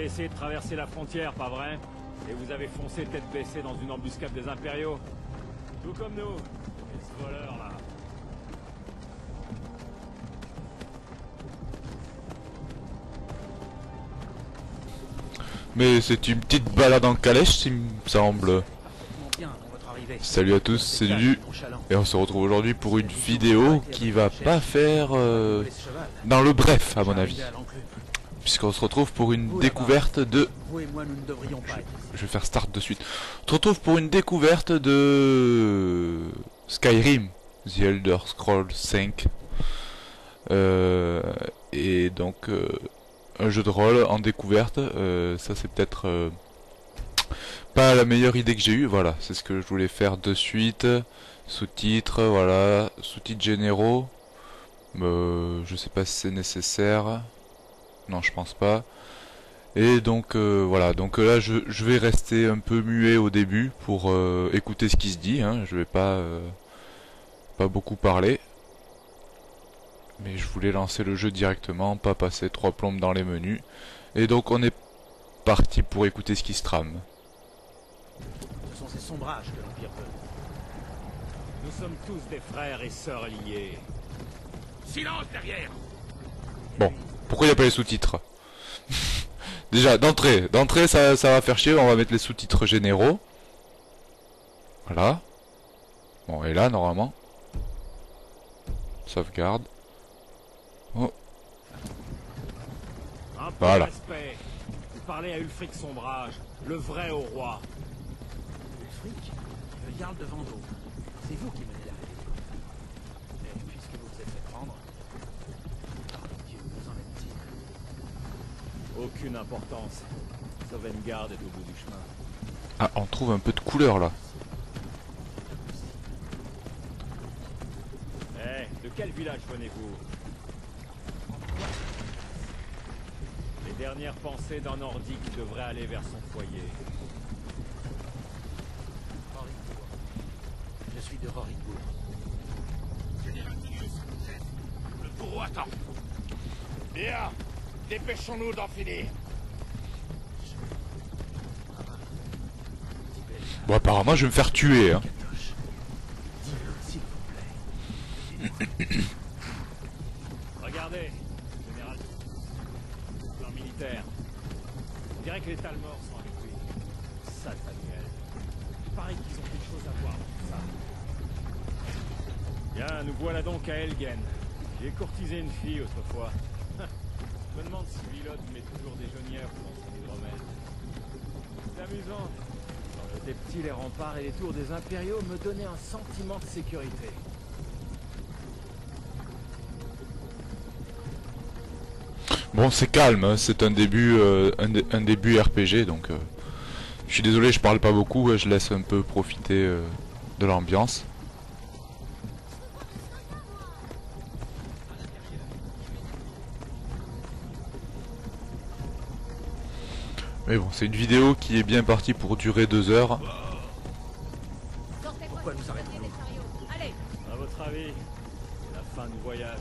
avez essayé de traverser la frontière, pas vrai Et vous avez foncé tête baissée dans une embuscade des impériaux Tout comme nous. Ce voleur là. Mais c'est une petite balade en calèche, il me semble. Salut à tous, c'est Lulu. Et on se retrouve aujourd'hui pour une vidéo qui va pas faire euh, dans le bref, à mon avis. Puisqu'on se retrouve pour une découverte de... Je vais faire start de suite. On se retrouve pour une découverte de... Skyrim, The Elder Scrolls 5. Euh, et donc... Euh, un jeu de rôle en découverte, euh, ça c'est peut-être pas la meilleure idée que j'ai eue, voilà, c'est ce que je voulais faire de suite, sous-titres, voilà, sous-titres généraux, je sais pas si c'est nécessaire, non je pense pas, et donc voilà, donc là je, je, vais rester un peu muet au début pour écouter ce qui se dit, hein, je vais pas, pas beaucoup parler, mais je voulais lancer le jeu directement, pas passer trois plombes dans les menus. Et donc on est parti pour écouter ce qui se trame. Ce sont ces sombrages que l'Empire veut. Nous sommes tous des frères et sœurs liés. Silence derrière Bon, pourquoi il n'y a pas les sous-titres Déjà, d'entrée, d'entrée ça, ça va faire chier, on va mettre les sous-titres généraux. Voilà. Bon, et là, normalement. Sauvegarde. Oh. Un peu voilà. de respect. Vous parlez à Ulfric Sombrage, le vrai au roi. Ulfric Le Jarl de Vendôme. C'est vous qui menez la rébellion. Et puisque vous vous êtes fait prendre, Dieu vous en est-il Aucune importance. Sauvegarde est au bout du chemin. Ah, on trouve un peu de couleur là. Eh, hey, de quel village venez-vous? Les dernières pensées d'un nordique devraient aller vers son foyer. Je suis de Rorikbourg. Le bourreau attend. Bien, dépêchons-nous d'en finir. Bon, apparemment, je vais me faire tuer. Hein. Regardez, général. Plan militaire. On dirait que les Talmors sont avec lui. Satanuel. Il paraît qu'ils ont quelque chose à voir tout ça. Bien, nous voilà donc à Elgen. J'ai courtisé une fille autrefois. Je me demande si met toujours des dans son. C'est amusant. Quand j'étais petit, les remparts et les tours des impériaux me donnaient un sentiment de sécurité. Bon, c'est calme, hein. c'est un début, euh, un, dé un, début RPG, donc euh, je suis désolé, je parle pas beaucoup, je laisse un peu profiter euh, de l'ambiance. Mais bon, c'est une vidéo qui est bien partie pour durer deux heures. Pourquoi nous arrêtons Allez À votre avis, c'est la fin du voyage.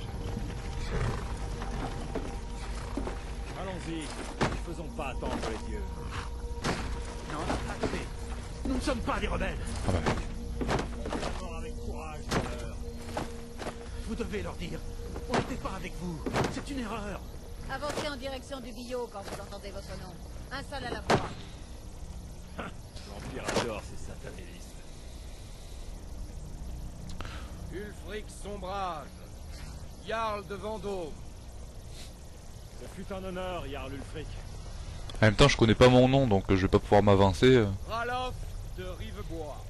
Allons-y, faisons pas attendre les dieux. Non, attendez. Nous ne sommes pas des rebelles. Ah bah. Vous devez leur dire. On n'était pas avec vous. C'est une erreur. Avancez en direction du billot quand vous entendez votre nom. Un seul à la fois. L'Empire adore ces satanélistes. Ulfric Sombrage, Jarl de Vendôme. Ce fut un honneur, Jarl Ulfric. En même temps, je connais pas mon nom, donc je vais pas pouvoir m'avancer. Ralof de Rivebois.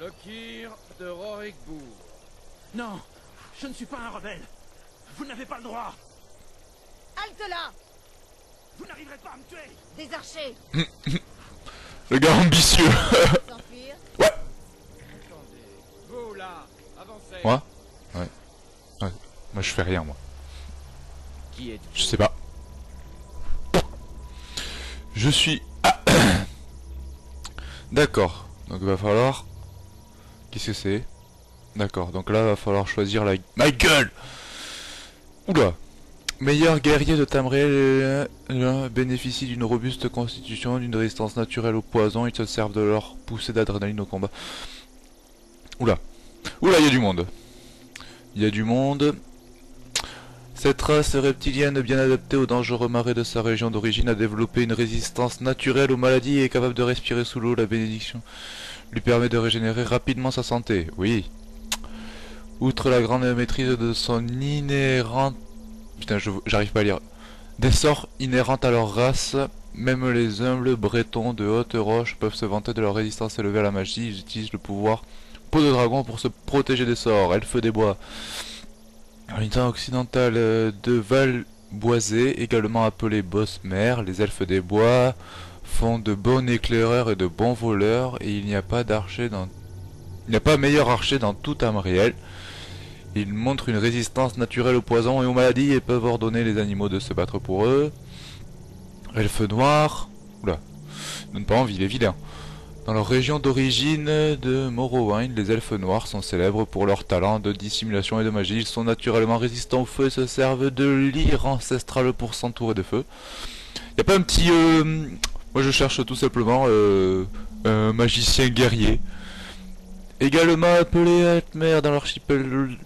Lokir de Rorikbourg. Non, je ne suis pas un rebelle. Vous n'avez pas le droit. Halte là Vous n'arriverez pas à me tuer. Des archers Le gars ambitieux Ouais Attendez. Vous là, avancez. Moi ouais. ouais. Moi je fais rien moi. Qui êtes Je sais pas. Je suis... Ah D'accord. Donc il va falloir... Qu'est-ce que c'est? D'accord, donc là, va falloir choisir la... Ma gueule Oula Meilleur guerrier de Tamriel euh, bénéficie d'une robuste constitution, d'une résistance naturelle au poison. Ils se servent de leur poussée d'adrénaline au combat. Oula. Oula, il y a du monde. Il y a du monde. Cette race reptilienne bien adaptée aux dangereux marais de sa région d'origine a développé une résistance naturelle aux maladies et est capable de respirer sous l'eau. La bénédiction lui permet de régénérer rapidement sa santé. Oui. Outre la grande maîtrise de son inhérente Putain, j'arrive pas à lire. Des sorts inhérents à leur race, même les humbles bretons de haute roche peuvent se vanter de leur résistance élevée à la magie. Ils utilisent le pouvoir peau de dragon pour se protéger des sorts. Elfes des bois. L'unité occidental euh, de Valboisé, également appelé Boss-Mère, les elfes des bois font de bons éclaireurs et de bons voleurs, et il n'y a pas d'archer dans... Il n'y a pas meilleur archer dans tout Amriel. Ils montrent une résistance naturelle aux poisons et aux maladies et peuvent ordonner les animaux de se battre pour eux. Elfes noirs. Oula. Donne pas envie, les vilains. Dans leur région d'origine de Morrowind, les elfes noirs sont célèbres pour leur talent de dissimulation et de magie. Ils sont naturellement résistants au feu et se servent de lyre ancestrale pour s'entourer de feu. Y a pas un petit... Euh, moi je cherche tout simplement euh, un magicien guerrier. Également appelé Altmer dans l'archipel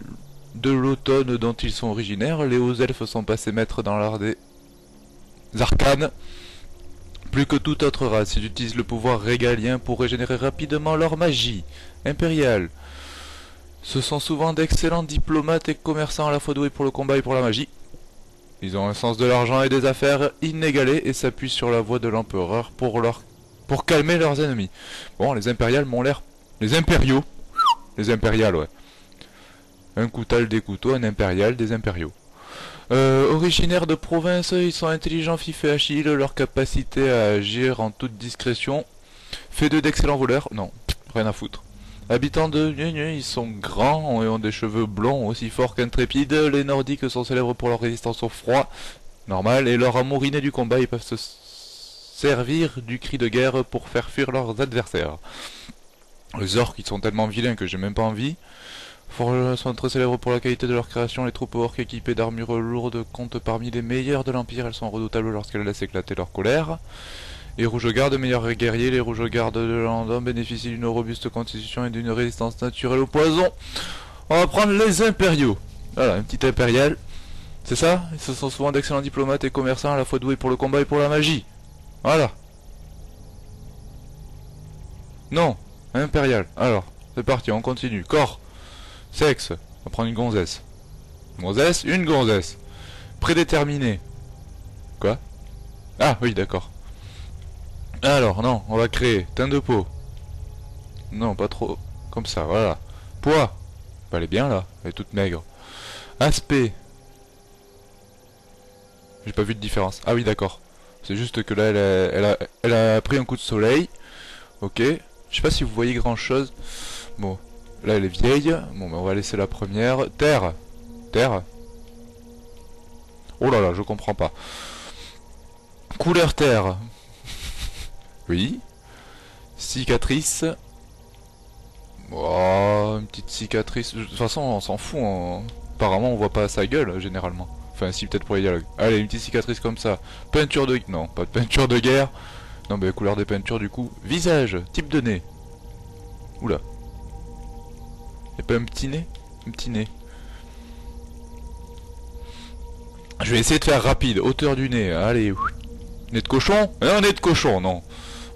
de l'automne dont ils sont originaires, les hauts elfes sont passés maîtres dans l'art des arcanes. Plus que toute autre race, ils utilisent le pouvoir régalien pour régénérer rapidement leur magie impériale. Ce sont souvent d'excellents diplomates et commerçants à la fois doués pour le combat et pour la magie. Ils ont un sens de l'argent et des affaires inégalé et s'appuient sur la voix de l'empereur pour pour calmer leurs ennemis. Bon, les impériales m'ont l'air les impériaux. Les impériales, ouais. Un coutal, des couteaux, un impérial, des impériaux. Euh, originaires de province, ils sont intelligents, fifs et agiles, leur capacité à agir en toute discrétion fait d'eux d'excellents voleurs. Non, rien à foutre. Habitants de ils sont grands et ont des cheveux blonds aussi forts qu'intrépides. Les nordiques sont célèbres pour leur résistance au froid, normal, et leur amour inné du combat. Ils peuvent se servir du cri de guerre pour faire fuir leurs adversaires. Les orques, ils sont tellement vilains que j'ai même pas envie. Forges sont très célèbres pour la qualité de leur création. Les troupes orques équipées d'armures lourdes comptent parmi les meilleures de l'Empire. Elles sont redoutables lorsqu'elles laissent éclater leur colère. Les rouges gardes, meilleurs guerriers, les rouges gardes de Landon bénéficient d'une robuste constitution et d'une résistance naturelle au poison. On va prendre les impériaux. Voilà, un petit impérial. C'est ça? Ce sont souvent d'excellents diplomates et commerçants à la fois doués pour le combat et pour la magie. Voilà. Non, impérial. Alors, c'est parti, on continue. Corps. Sexe. On va prendre une gonzesse. Gonzesse, une gonzesse. Prédéterminé. Quoi? Ah oui, d'accord. Alors, non, on va créer teint de peau. Non, pas trop. Comme ça, voilà. Poids. Bah, elle est bien là. Elle est toute maigre. Aspect. J'ai pas vu de différence. Ah oui, d'accord. C'est juste que là, elle elle a pris un coup de soleil. Ok. Je sais pas si vous voyez grand chose. Bon, Là, elle est vieille. Bon, ben, on va laisser la première. Terre. Terre. Oh là là, je comprends pas. Couleur terre. oui. Cicatrice. Oh, une petite cicatrice. De toute façon, on s'en fout. Hein. Apparemment, on voit pas sa gueule, généralement. Enfin, si, peut-être pour les dialogues. Allez, une petite cicatrice comme ça. Peinture de... Non, pas de peinture de guerre. Non, mais couleur des peintures, du coup. Visage. Type de nez. Oula. Y'a pas un petit nez? Un petit nez. Je vais essayer de faire rapide. Hauteur du nez. Allez. Nez de cochon? Non, nez de cochon, non.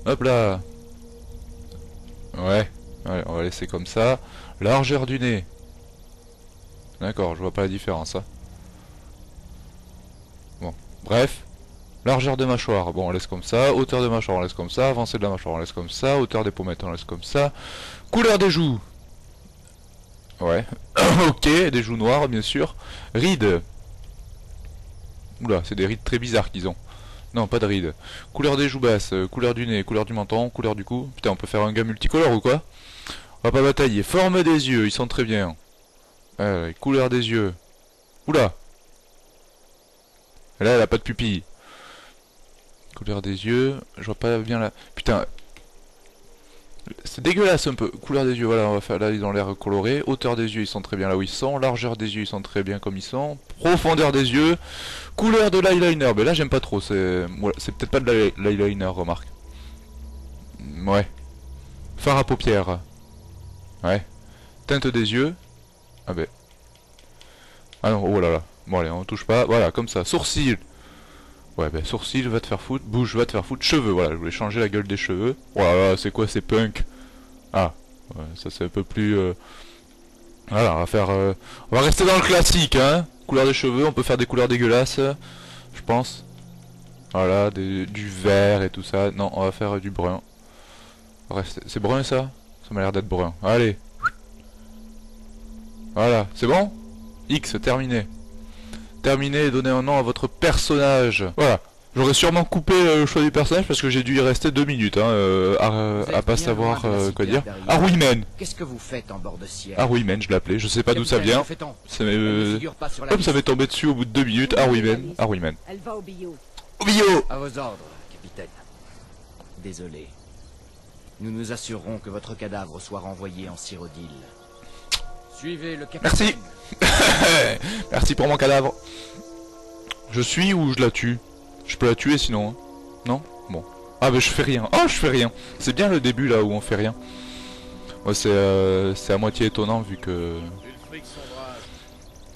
Hop là. Ouais. on va laisser comme ça. Largeur du nez. D'accord, je vois pas la différence. Hein. Bon, bref. Largeur de mâchoire, bon on laisse comme ça. Hauteur de mâchoire, on laisse comme ça. Avancée de la mâchoire, on laisse comme ça. Hauteur des pommettes, on laisse comme ça. Couleur des joues, Ouais. ok, des joues noires, bien sûr. Rides. Oula, c'est des rides très bizarres qu'ils ont. Non, pas de rides. Couleur des joues basses, euh, couleur du nez, couleur du menton, couleur du cou. Putain, on peut faire un gars multicolore ou quoi On va pas batailler. Forme des yeux, ils sont très bien. Euh, couleur des yeux. Oula Là, elle a pas de pupille. Couleur des yeux, je vois pas bien là. Putain. C'est dégueulasse un peu. Couleur des yeux, voilà, on va faire là, ils ont l'air colorés. Hauteur des yeux, ils sont très bien là où ils sont. Largeur des yeux, ils sont très bien comme ils sont. Profondeur des yeux. Couleur de l'eyeliner, mais là j'aime pas trop. C'est peut-être pas de l'eyeliner, remarque. Ouais. Fard à paupières. Ouais. Teinte des yeux. Ah ben. Ah non, oh là là. Bon allez, on touche pas. Voilà, comme ça. Sourcils. Ouais, ben sourcils, va te faire foutre. Bouche, va te faire foutre. Cheveux, voilà, je voulais changer la gueule des cheveux. Voilà, c'est quoi, c'est punk? Ah, ouais, ça c'est un peu plus... Euh... Voilà, on va faire... Euh... On va rester dans le classique, hein. Couleur des cheveux, on peut faire des couleurs dégueulasses, je pense. Voilà, des... du vert et tout ça. Non, on va faire du brun. C'est brun ça? Ça m'a l'air d'être brun. Allez. Voilà, c'est bon? X, terminé terminé et donner un nom à votre personnage. Voilà. J'aurais sûrement coupé euh, le choix du personnage parce que j'ai dû y rester deux minutes hein, euh, à, pas savoir euh, quoi dire. Arwayman Qu'est-ce que vous faites en bord de ciel? Arwayman, je l'appelais, je sais pas d'où ça vient. Comme ça m'est tombé dessus au bout de deux minutes, Arwayman, Arwayman. Elle va au bio. Au bio À vos ordres, capitaine. Désolé. Nous nous assurerons que votre cadavre soit renvoyé en Cyrodiil. Suivez le capitaine. Merci Merci pour mon cadavre. Je suis ou je la tue? Je peux la tuer sinon. Hein non? Bon. Ah bah je fais rien. Oh je fais rien. C'est bien le début là où on fait rien. Ouais, c'est euh, à moitié étonnant vu que...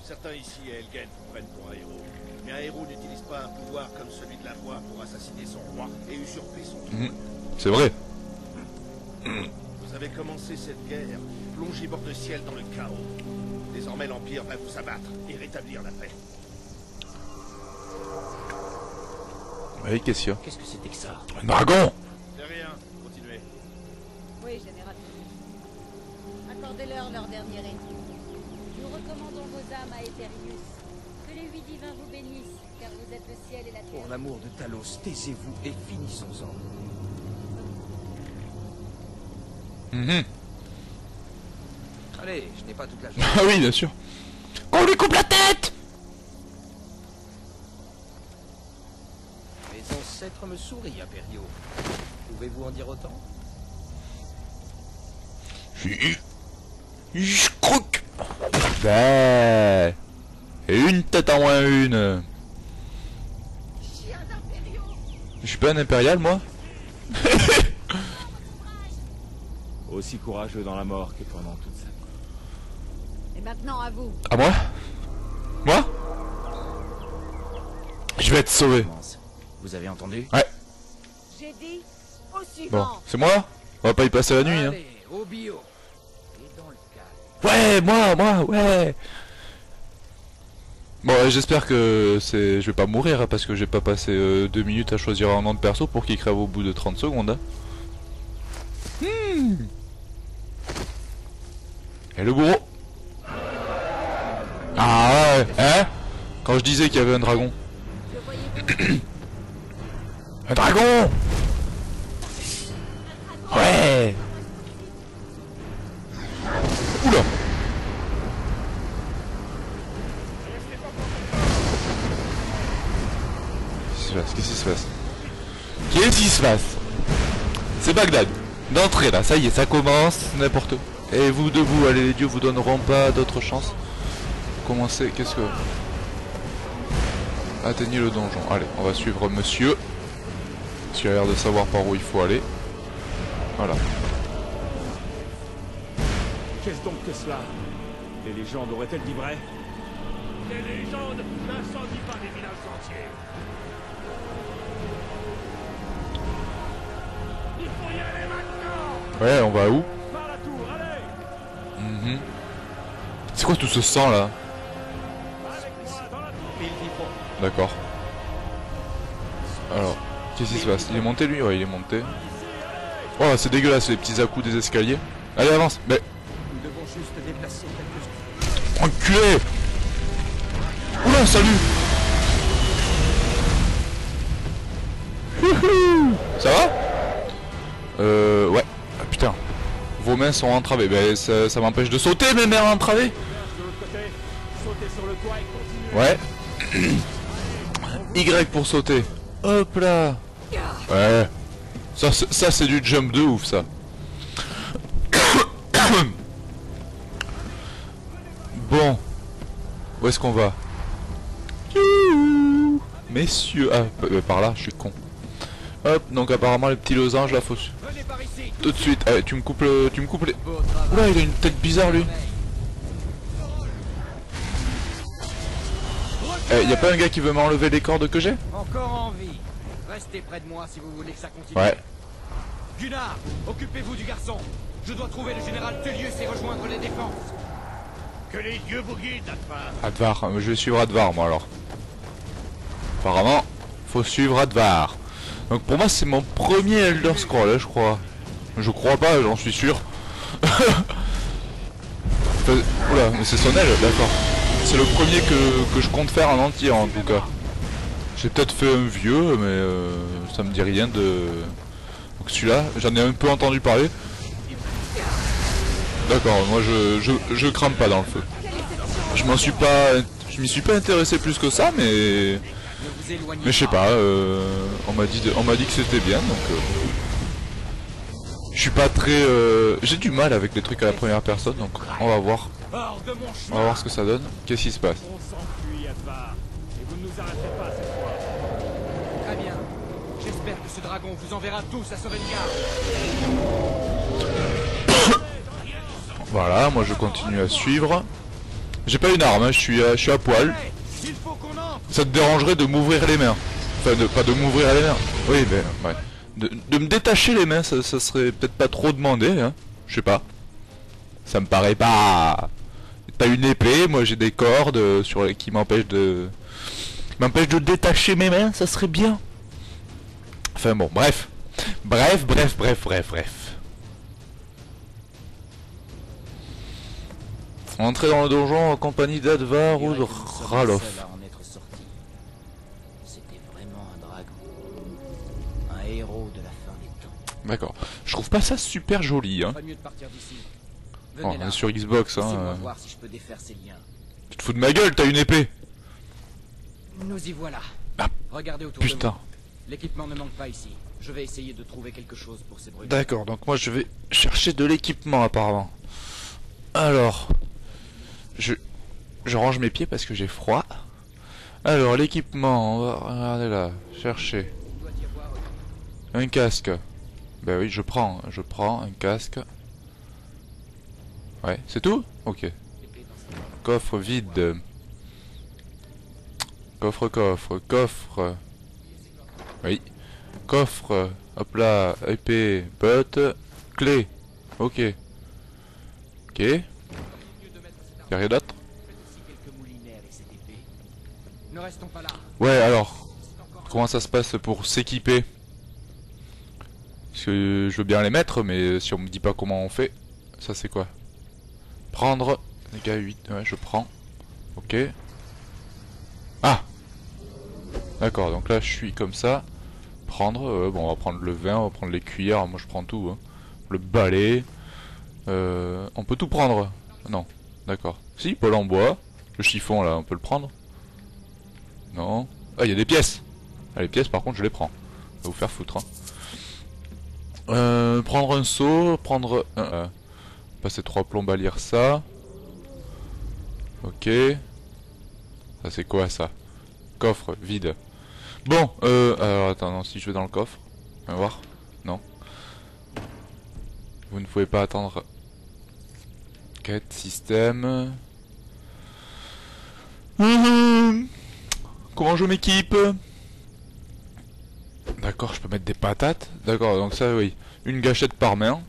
Certains ici à Elgen vous prennent pour un héros. Mais un héros n'utilise pas un pouvoir comme celui de la voix pour assassiner son roi et usurper son trône. Mhm. C'est vrai. Vous avez commencé cette guerre plongé bord de ciel dans le l'Empire va vous abattre et rétablir la paix. Oui, qu'est-ce qu'il y a Qu'est-ce que c'était que ça Un dragon C'est rien, continuez. Oui, général. Accordez-leur leur dernier ennemi. Nous recommandons vos âmes à Eterius. Que les huit divins vous bénissent, car vous êtes le ciel et la terre. Pour l'amour de Talos, taisez-vous et finissons-en. Mhm. Allez, je n'ai pas toute la journée. Ah oui, bien sûr. Qu'on lui coupe la tête Mes ancêtres me sourient, Imperio. Pouvez-vous en dire autant? Je... Je croque Ben... Et une tête en moins une Je suis pas un impérial, moi? Aussi courageux dans la mort que pendant toute sa maintenant à vous. À moi? Moi? Je vais être sauvé. Vous avez entendu? Ouais. J'ai dit au Bon, suivant. c'est moi? On va pas y passer la nuit, hein. Au bio. Et dans le calme. Ouais, moi, moi, ouais Bon, j'espère que c'est, je vais pas mourir hein, parce que j'ai pas passé euh, deux minutes à choisir un nom de perso pour qu'il crève au bout de 30 secondes. Hein. Hmm. Et le bourreau Ah ouais, hein Quand je disais qu'il y avait un dragon. Un dragon Ouais Oula Qu'est-ce qui se passe? Qu'est-ce qui se passe? C'est Bagdad. D'entrée là, ça y est, ça commence, n'importe où. Et vous debout, allez, les dieux vous donneront pas d'autre chance. Commencez, qu'est-ce que... Atteignez le donjon. Allez, on va suivre monsieur. Qui a l'air de savoir par où il faut aller. Voilà. Qu'est-ce donc que cela? Les légendes auraient-elles dit vrai? Les légendes n'incendient pas des villages entiers. Il faut y aller maintenant Ouais, on va où? Par la tour, allez Mhm. C'est quoi tout ce sang là? D'accord. Alors, qu'est-ce qui se passe? Il est monté lui? Ouais, il est monté. Oh, c'est dégueulasse les petits à-coups des escaliers. Allez, avance Mais, Nous devons juste déplacer quelques... enculé Oula, salut Ça va? Euh, ouais. Ah, putain. Vos mains sont entravées. Ben, ça, ça m'empêche de sauter, mes mains entravées de pour sauter. Hop là Ouais. Ça, ça c'est du jump de ouf, ça. bon. Où est-ce qu'on va? Messieurs. Ah, euh, par là, je suis con. Hop, donc apparemment les petits losanges là, faut... Tout de suite, eh, tu me coupes le... Tu me coupes les... Oula, il a une tête bizarre, lui. Eh, y a pas un gars qui veut m'enlever les cordes que j'ai Encore en vie. Restez près de moi si vous voulez que ça continue. Ouais. Gunnar, occupez-vous du garçon. Je dois trouver le général Tullius et rejoindre les défenses. Que les dieux vous guident, Advar. Advar, euh, je vais suivre Advar moi alors. Apparemment, faut suivre Advar. Donc pour moi c'est mon premier Elder Scroll, hein, je crois. Je crois pas, j'en suis sûr. Oula, mais c'est son aile, d'accord. C'est le premier que, je compte faire en entier en tout cas. J'ai peut-être fait un vieux, mais euh, ça me dit rien de... Donc celui-là, j'en ai un peu entendu parler. D'accord, moi je, je, je crame pas dans le feu. Je m'en suis pas... Je m'y suis pas intéressé plus que ça, mais... Mais je sais pas, euh, on m'a dit, on m'a dit que c'était bien, donc... Euh, je suis pas très... Euh, J'ai du mal avec les trucs à la première personne, donc on va voir. On va voir ce que ça donne. Qu'est-ce qui se passe On s'enfuit, Advar. Et vous ne nous arrêterez pas cette fois. Très bien. J'espère que ce dragon vous enverra tous à Sovngarde. Voilà, moi je continue à suivre. J'ai pas une arme, hein, je, suis à, je suis à poil. Ça te dérangerait de m'ouvrir les mains Enfin, de, pas de m'ouvrir les mains. Oui, mais ouais. De, de me détacher les mains, ça, ça serait peut-être pas trop demandé, hein. Je sais pas. Ça me paraît pas... T'as une épée, moi j'ai des cordes euh, sur les... qui m'empêchent de... M'empêchent de détacher mes mains, ça serait bien. Enfin bon, bref. Bref, bref, bref, bref, bref. Entrer dans le donjon en compagnie d'Advar ou de Ralof. C'était vraiment un dragon. Un héros de la fin des temps. D'accord. Je trouve pas ça super joli, hein. Pas mieux de partir d'ici. Oh, on est sur Xbox, hein. Euh. voir si je peux défaire ces liens. Tu te fous de ma gueule, t'as une épée Nous y voilà. Ah, Regardez autour de Putain. L'équipement ne manque pas ici. Je vais essayer de trouver quelque chose pour ces bruits. D'accord, donc moi je vais chercher de l'équipement apparemment. Alors, je, je range mes pieds parce que j'ai froid. Alors, l'équipement, on va regarder là, chercher. Avoir Un casque. Ben oui, je prends, je prends un casque. Ouais, c'est tout? Ok. Coffre vide. Coffre, coffre, coffre. Oui. Coffre. Hop là. Épée. Botte. Clé. Ok. Ok. Y'a rien d'autre? Ouais, alors. Comment ça se passe pour s'équiper? Parce que je veux bien les mettre, mais si on me dit pas comment on fait, ça c'est quoi? Prendre. Dégâts 8. Ouais, je prends. Ok. Ah D'accord, donc là je suis comme ça. Prendre. euh, bon, on va prendre le vin, on va prendre les cuillères. Moi je prends tout. hein. Le balai. Euh, on peut tout prendre Non. D'accord. Si, Paul en bois. Le chiffon là, on peut le prendre Non. Ah, il y a des pièces ah, Les pièces par contre je les prends. Va vous faire foutre. Hein. Euh, prendre un seau, prendre... un- euh, passer trois plombes à lire ça. Ok. Ça c'est quoi ça? Coffre, vide. Bon, euh... Alors attends, si je vais dans le coffre. On va voir. Non. Vous ne pouvez pas attendre. Quête, système... Hum, Comment je m'équipe? D'accord, je peux mettre des patates. D'accord, donc ça, oui. Une gâchette par main.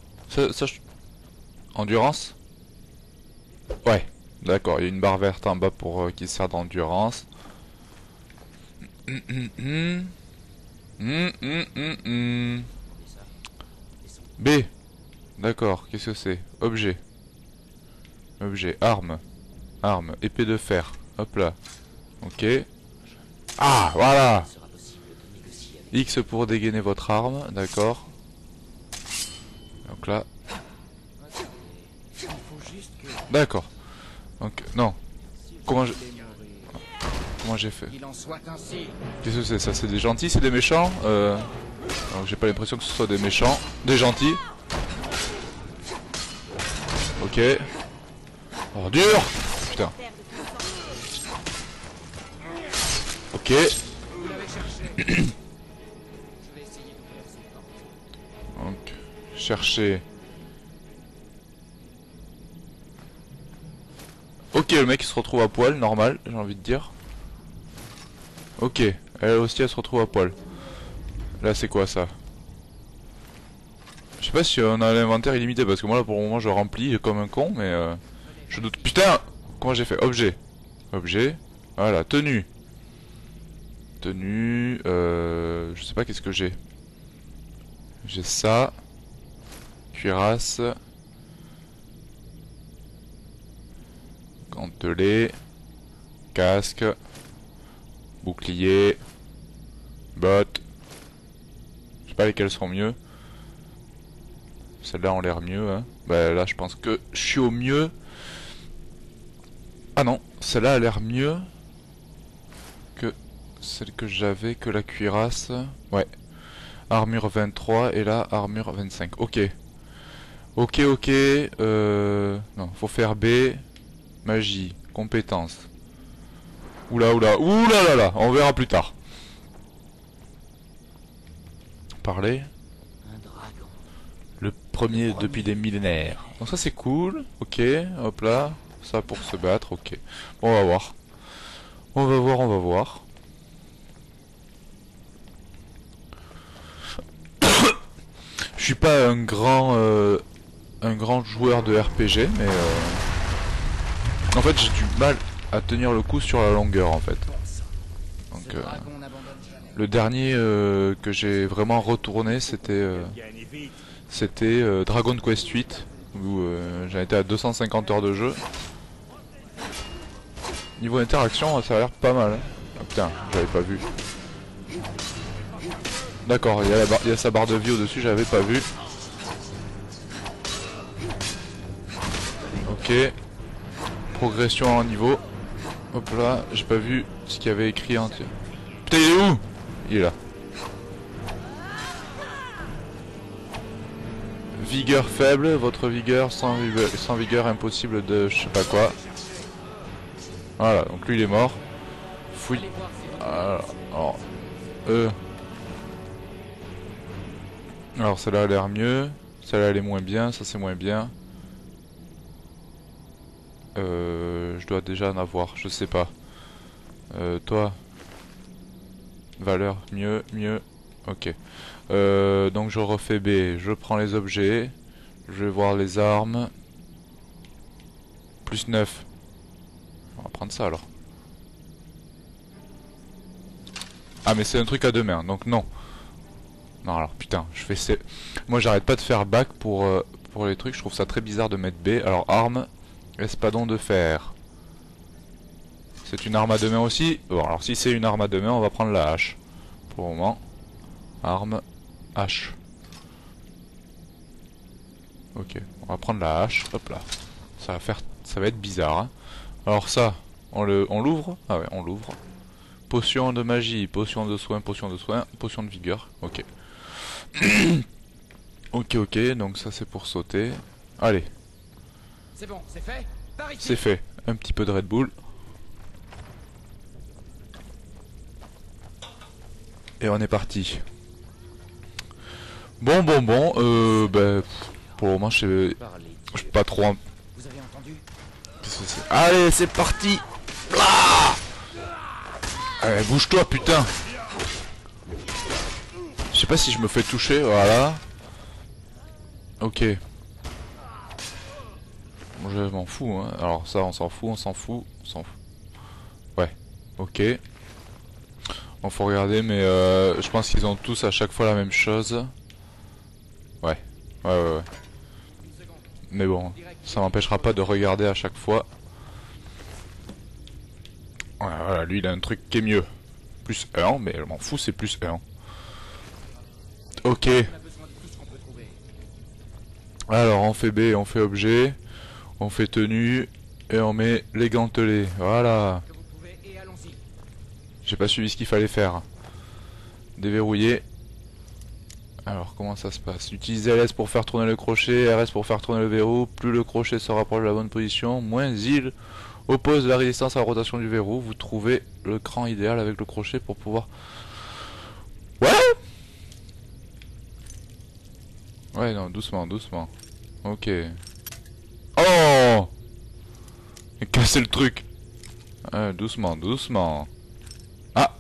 Endurance? Ouais, d'accord. Il y a une barre verte en bas pour euh, qui sert d'endurance. B. D'accord, qu'est-ce que c'est? Objet. Objet, arme. Arme, épée de fer. Hop là. Ok. Ah, voilà X pour dégainer votre arme, d'accord. Donc là, d'accord. Donc, non. Comment je-. Comment j'ai fait. Qu'est-ce que c'est? Ça, c'est des gentils, c'est des méchants euh... alors, J'ai pas l'impression que ce soit des méchants. Des gentils. Ok. Ordure Putain. Ok. Vous l'avez Ok, le mec il se retrouve à poil, normal, j'ai envie de dire. Ok, elle aussi elle se retrouve à poil. Là c'est quoi ça? Je sais pas si on a l'inventaire illimité parce que moi là pour le moment je remplis comme un con mais euh, je doute. Putain Comment j'ai fait? Objet. Objet. Voilà, tenue. Tenue. Euh, je sais pas qu'est-ce que j'ai. J'ai ça. Cuirasse. Gantelet. Casque. Bouclier. Bottes. Je sais pas lesquelles sont mieux. Celles-là ont l'air mieux. Hein. Bah là je pense que je suis au mieux. Ah non, celle-là a l'air mieux que celle que j'avais, que la cuirasse. Ouais. Armure 23 et là armure 25. Ok. Ok, ok. Euh... Non, faut faire B. Magie. Compétence. Oula, oula. Oula là là. On verra plus tard. Parler. Un dragon. Le premier depuis des millénaires. Donc ça c'est cool. Ok. Hop là. Ça pour se battre. Ok. Bon, on va voir. On va voir, on va voir. Je suis pas un grand euh, un grand joueur de RPG, mais euh, en fait j'ai du mal à tenir le coup sur la longueur en fait. Donc euh, le dernier euh, que j'ai vraiment retourné c'était euh, c'était euh, Dragon Quest 8 où euh, j'ai été à 250 heures de jeu. Niveau interaction ça a l'air pas mal. hein. Ah, putain, j'avais pas vu. D'accord, il y, y a sa barre de vie au-dessus, j'avais pas vu. Ok. Progression en niveau. Hop là, j'ai pas vu ce qu'il y avait écrit dessous. Putain, il est où? Il est là. Vigueur faible, votre vigueur sans, vigueur sans vigueur impossible de je sais pas quoi. Voilà, donc lui il est mort. Fouille. Alors, alors, euh. Alors celle-là a l'air mieux. Celle-là elle est moins bien, ça c'est moins bien. Euh, je dois déjà en avoir, je sais pas. Euh, toi. Valeur, mieux, mieux. Ok. Euh, donc je refais B, je prends les objets. Je vais voir les armes. Plus 9. On va prendre ça alors. Ah mais c'est un truc à deux mains, donc non. Non alors putain, je fais C. Moi j'arrête pas de faire bac pour, euh, pour les trucs, je trouve ça très bizarre de mettre B. Alors arme, espadon de fer. C'est une arme à deux mains aussi Bon alors si c'est une arme à deux mains, on va prendre la hache. Pour le moment. Arme, hache. Ok, on va prendre la hache, hop là. Ça va faire, ça va être bizarre. hein. Alors ça, on le, on l'ouvre Ah ouais, on l'ouvre. Potion de magie, potion de soin, potion de soin, potion de vigueur. Ok. ok, ok, donc ça c'est pour sauter. Allez, C'est bon, c'est fait c'est fait. Un petit peu de Red Bull. Et on est parti. Bon, bon, bon. Euh, pff, pour le moment, je sais, Parlez. je sais pas trop. en- Vous avez entendu Qu'est-ce que c'est Allez, c'est parti. Ah Allez, bouge-toi, putain. Je sais pas si je me fais toucher, voilà. Ok. Je m'en fous, hein. Alors ça, on s'en fout, on s'en fout, on s'en fout. Ouais, ok. Bon, faut regarder, mais euh, je pense qu'ils ont tous à chaque fois la même chose. Ouais, ouais, ouais, ouais. Mais bon, ça m'empêchera pas de regarder à chaque fois. Voilà, voilà, lui il a un truc qui est mieux. Plus 1, mais je m'en fous, c'est plus 1. Ok. On. Alors on fait B, on fait objet, on fait tenue et on met les gantelets. Voilà. J'ai pas suivi ce qu'il fallait faire. Déverrouiller. Alors comment ça se passe? Utilisez LS pour faire tourner le crochet, RS pour faire tourner le verrou. Plus le crochet se rapproche de la bonne position, moins il oppose la résistance à la rotation du verrou. Vous trouvez le cran idéal avec le crochet pour pouvoir... Ouais Ouais, non, doucement, doucement. Ok. Casser le truc Doucement, doucement. Ah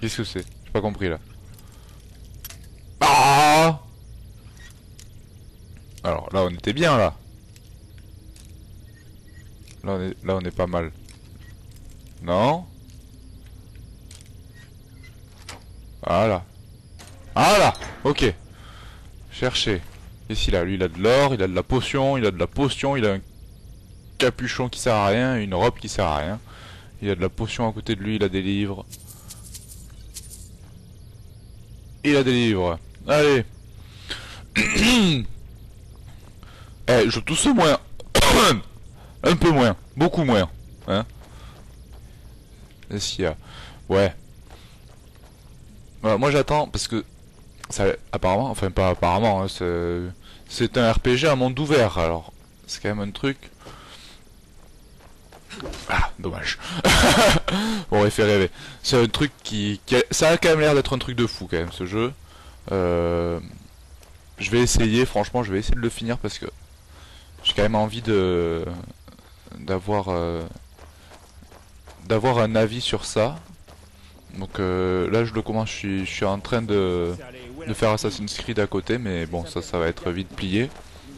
Qu'est-ce que c'est? J'ai pas compris là. Ah Alors là on était bien là. Là on est, là on est pas mal. Non? Voilà. Voilà Ok. Cherchez. Ici là, lui il a de l'or, il a de la potion, il a de la potion, il a un capuchon qui sert à rien, une robe qui sert à rien. Il a de la potion à côté de lui, il a des livres. Il a des livres. Allez. eh, je tousse moins. Un peu moins. Beaucoup moins. Hein Est-ce qu'il y a... Ouais. moi j'attends parce que ça apparemment, enfin pas apparemment, hein, c'est un RPG à monde ouvert. Alors c'est quand même un truc. Ah, dommage. On aurait fait rêver. C'est un truc qui, ça a quand même l'air d'être un truc de fou quand même ce jeu. Euh, je vais essayer, franchement, je vais essayer de le finir parce que j'ai quand même envie de d'avoir euh, un avis sur ça. Donc euh, là, je le commence. Je suis, en train de faire Assassin's Creed à côté, mais bon, ça, ça va être vite plié.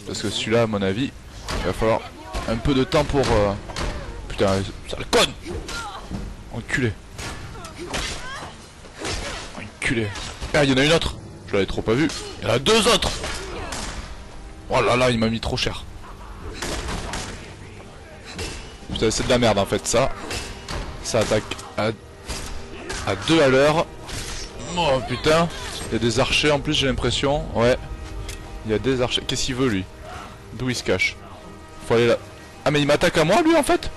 Parce que celui-là, à mon avis, il va falloir un peu de temps pour... putain, ça le conne Enculé. Enculé. Ah, il y en a une autre Je l'avais trop pas vu. Il y en a deux autres Oh là là, il m'a mis trop cher. Putain, c'est de la merde en fait, ça. Ça attaque à, à deux à l'heure. Oh putain. Il y a des archers en plus, j'ai l'impression. Ouais. Il y a des archers. Qu'est-ce qu'il veut, lui? D'où il se cache? Faut aller là. Ah, mais il m'attaque à moi, lui, en fait?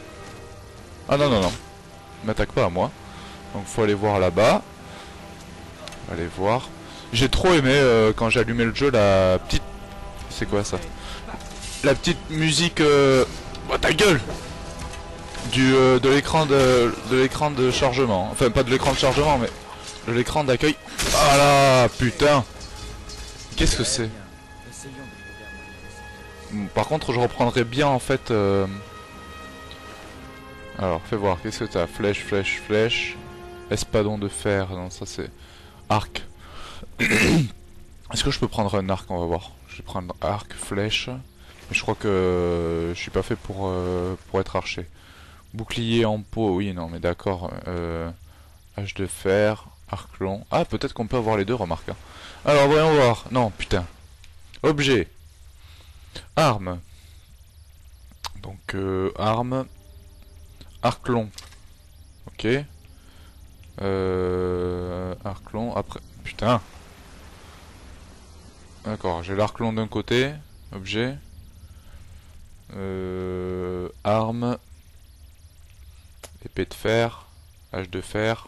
Ah, non, non, non. M'attaque pas à moi. Donc, faut aller voir là-bas. Aller voir. J'ai trop aimé, euh, quand j'ai allumé le jeu, la petite... C'est quoi, ça? La petite musique... Euh... Oh, ta gueule du, euh, de l'écran de, l'écran de chargement. Enfin, pas de l'écran de chargement, mais de l'écran d'accueil. Ah là, putain Qu'est-ce que c'est? Par contre, je reprendrai bien en fait... Euh, alors, fais voir, qu'est-ce que t'as Flèche, flèche, flèche. Espadon de fer, non, ça c'est... Arc. Est-ce que je peux prendre un arc On va voir. Je vais prendre arc, flèche. Mais je crois que je suis pas fait pour, euh, pour être archer. Bouclier en peau, oui, non, mais d'accord. Euh, H de fer, Arc long. Ah, peut-être qu'on peut avoir les deux, remarque. Hein. Alors, voyons voir. Non, putain. Objet. Arme. Donc, euh, arme. Arc long. Ok. Euh, arc long. Après... Putain. D'accord, j'ai l'arc long d'un côté. Objet. Euh, arme. Épée de fer. Hache de fer.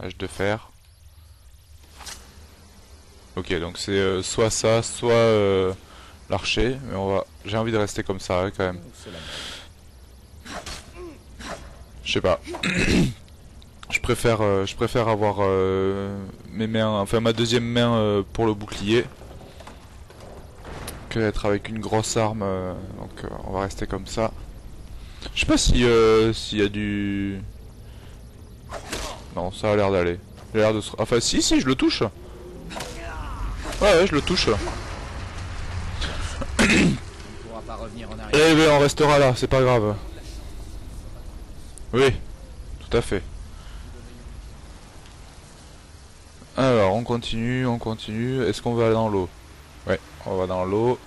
H de fer. Ok, donc c'est euh, soit ça, soit euh, l'archer. Mais on va. J'ai envie de rester comme ça quand même. Je sais pas. je préfère, euh, je préfère avoir mes mains, enfin ma deuxième main pour le bouclier, que être avec une grosse arme. donc on va rester comme ça. Je sais pas si s'il y a du non, ça a l'air d'aller. J'ai l'air de se... Enfin, si, si, je le touche. Ouais, ouais, je le touche. Eh ben, on restera là, c'est pas grave. Oui, tout à fait. Alors, on continue, on continue. Est-ce qu'on va dans l'eau? Ouais, on va dans l'eau.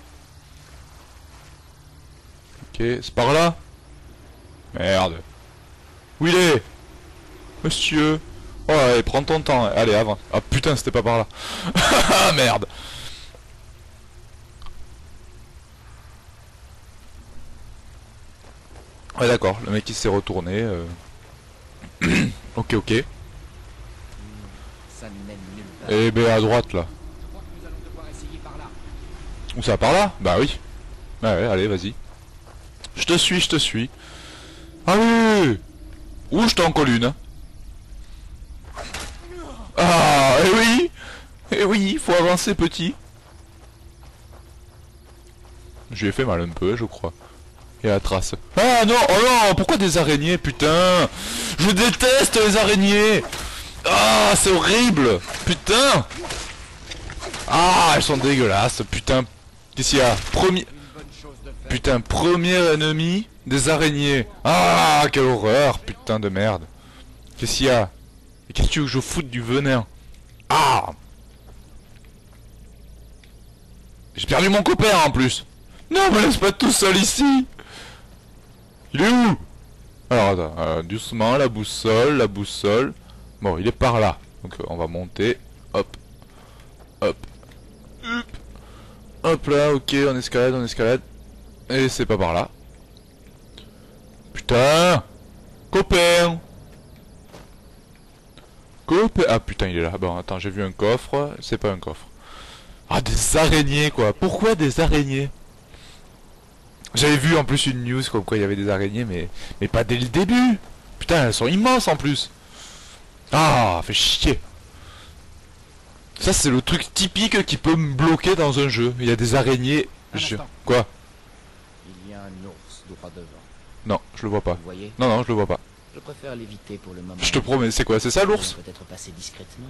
Ok, c'est par là? Merde. Où il est? Monsieur. Oh, allez, prends ton temps. Allez, avant. Ah putain, c'était pas par là. Ah merde. Ouais, d'accord. Le mec il s'est retourné. Euh. ok, ok. Eh ben à droite là. Où ça par là? Bah oui. Bah ouais, allez, vas-y. Je te suis, je te suis. Ah oui Ouh, je t'en colle une. Ah, eh oui Eh oui, il faut avancer petit. Je lui ai fait mal un peu, je crois. Et la trace. Ah non, oh non, pourquoi des araignées, putain? Je déteste les araignées Ah, c'est horrible Putain Ah, elles sont dégueulasses, putain. Qu'est-ce qu'il y a? Premier... Putain, premier ennemi des araignées. Ah, quelle horreur, putain de merde. Qu'est-ce qu'il y a? Qu'est-ce que tu veux que je foute du venin? Ah J'ai perdu mon copain en plus. Non, me laisse pas tout seul ici. Il est où? Alors attends, euh, doucement, la boussole, la boussole. Bon, il est par là. Donc euh, on va monter. Hop. Hop. Hop. Hop là, ok, on escalade, on escalade. Et c'est pas par là. Putain Copain Copain Ah putain, il est là. Bon, attends, j'ai vu un coffre. C'est pas un coffre. Ah, des araignées, quoi. Pourquoi des araignées? J'avais vu en plus une news comme quoi il y avait des araignées, mais, mais pas dès le début. Putain, elles sont immenses en plus. Ah, fait chier. Ça, c'est le truc typique qui peut me bloquer dans un jeu. Il y a des araignées. Je... Quoi? Il y a un ours droit devant. Non, je le vois pas. Vous voyez? Non, non, je le vois pas. Je préfère l'éviter pour le moment. Je te promets, c'est quoi? C'est ça l'ours? Peut-être passer discrètement.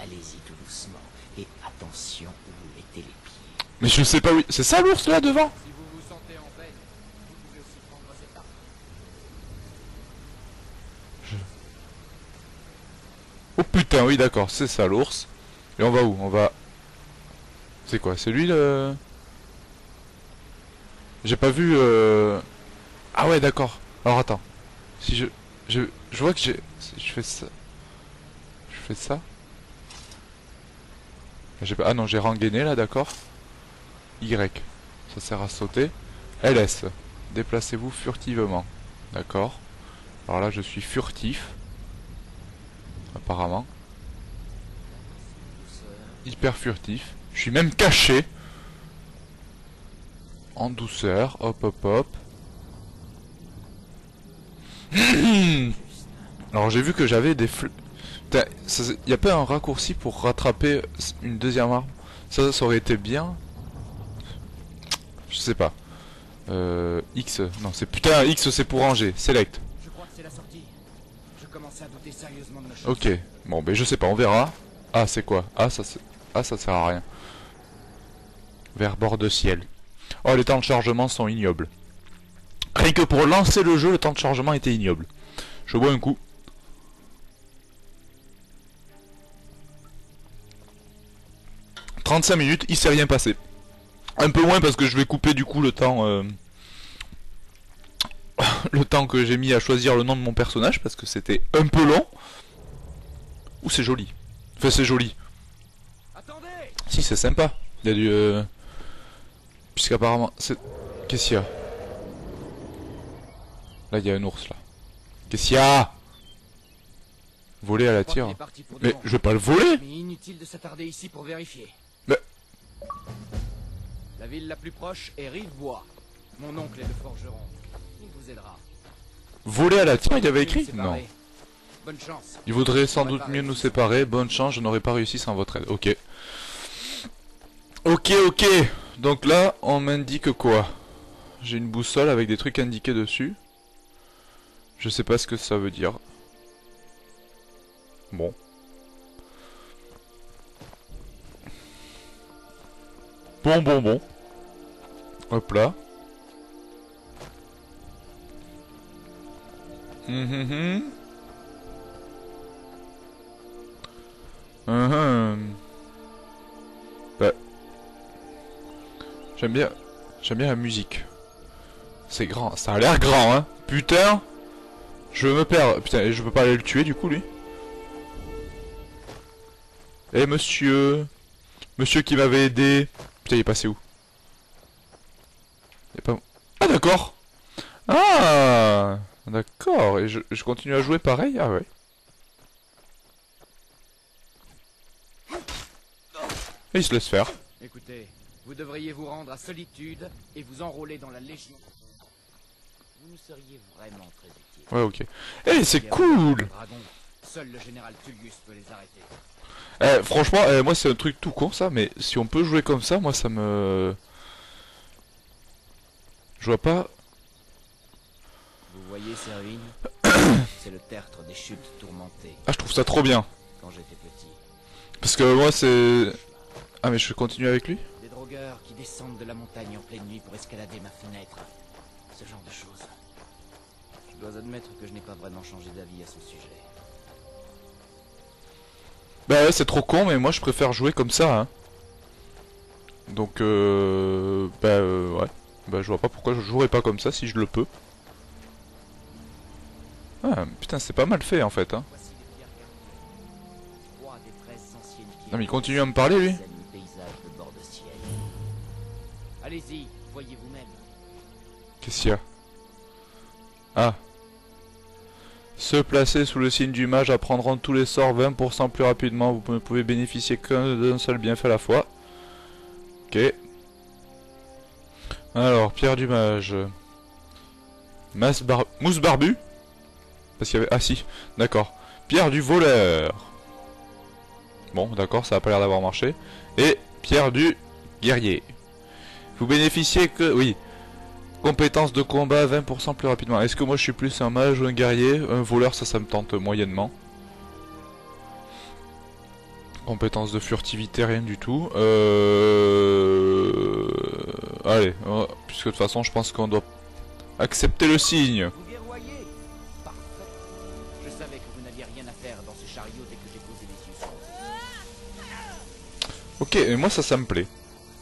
Allez-y tout doucement. Et attention où mettez les pieds. Mais je sais pas où... C'est ça l'ours là devant Si vous vous sentez en peine, vous pouvez aussi prendre cette arme. Oh putain, oui d'accord, c'est ça l'ours. Et on va où? On va... C'est quoi? C'est lui le... J'ai pas vu... Euh... Ah ouais d'accord. Alors attends. Si je... Je, vois que j'ai... Je fais ça... Je fais ça. Ah non, j'ai rengainé là, d'accord Y. Ça sert à sauter. LS. Déplacez-vous furtivement. D'accord. Alors là, je suis furtif. Apparemment. Hyper furtif. Je suis même caché. En douceur. Hop, hop, hop. Alors j'ai vu que j'avais des fl... Il a pas un raccourci pour rattraper une deuxième arme? Ça, ça aurait été bien. Je sais pas. Euh, X. Non, c'est putain, X c'est pour ranger. Select. Ok. Bon, ben je sais pas, on verra. Ah, c'est quoi? Ah, ça. Ah, ça sert à rien. Vers bord de ciel. Oh, les temps de chargement sont ignobles. Rien que pour lancer le jeu, le temps de chargement était ignoble. Je bois un coup. « 35 minutes, il s'est rien passé. Un peu moins parce que je vais couper du coup le temps... euh, le temps que j'ai mis à choisir le nom de mon personnage parce que c'était un peu long. Ouh, c'est joli. Enfin, c'est joli. Attendez Si, c'est sympa. Il y a du... Euh... Puisqu'apparemment... c'est... Qu'est-ce qu'il y a Là, il y a un ours, là. Qu'est-ce qu'il y a Voler à la tire. Mais je vais pas le voler Mais inutile de s'attarder ici pour vérifier. Mais- La ville la plus proche est Rivebois. Mon oncle est le forgeron. Il vous aidera. Voler à la tire, il y avait écrit. Non. Bonne chance. Il vaudrait sans doute mieux nous séparer. Bonne chance, je n'aurais pas réussi sans votre aide. Ok. Ok, ok. Donc là, on m'indique quoi? J'ai une boussole avec des trucs indiqués dessus. Je sais pas ce que ça veut dire. Bon. Bon, bon, bon. Hop là. Hum. Hum, hum. Bah. J'aime bien. J'aime bien la musique. C'est grand. Ça a l'air grand, hein. Putain. Je me perds. Putain, je peux pas aller le tuer du coup, lui. Eh, monsieur. Monsieur qui m'avait aidé. Putain, il est passé où? Il est pas... Ah, d'accord. Ah D'accord. Et je, je continue à jouer pareil? Ah ouais. Et il se laisse faire. Écoutez, vous devriez vous rendre à Solitude et vous enrôler dans la Légion. vous nous seriez vraiment très utile. Ouais, ok. Eh, c'est cool seul le général Tullius peut les arrêter. Eh, franchement, eh, moi c'est un truc tout con ça, mais si on peut jouer comme ça, moi ça me... Je vois pas... Voyez ces ruines C'est le tertre des chutes tourmentées Ah, je trouve ça trop bien. quand j'étais petit. Parce que moi c'est... Ah, mais je continue avec lui Des drogueurs qui descendent de la montagne en pleine nuit pour escalader ma fenêtre. Ce genre de choses. Je dois admettre que je n'ai pas vraiment changé d'avis à son sujet. Bah ouais, c'est trop con, mais moi je préfère jouer comme ça. Hein. Donc, euh... Bah euh, ouais. Bah je vois pas pourquoi je jouerais pas comme ça si je le peux. Ah, putain, c'est pas mal fait en fait. Hein. Non mais il continue à me parler lui. Allez-y, voyez vous-même. Qu'est-ce qu'il y a? Ah. Se placer sous le signe du mage apprendront tous les sorts 20% plus rapidement. Vous ne pouvez bénéficier qu'un d'un seul bienfait à la fois. Ok. Alors, pierre du mage. Masse bar... Mousse barbu? Parce qu'il y avait... Ah si, d'accord. Pierre du voleur. Bon, d'accord, ça a pas l'air d'avoir marché. Et pierre du guerrier. Vous bénéficiez que... Oui. Compétence de combat 20% plus rapidement. Est-ce que moi je suis plus un mage ou un guerrier? Un voleur, ça, ça me tente moyennement. Compétence de furtivité, rien du tout. Euh... Allez, euh, puisque de toute façon, je pense qu'on doit accepter le signe. Ok, et moi ça, ça me plaît.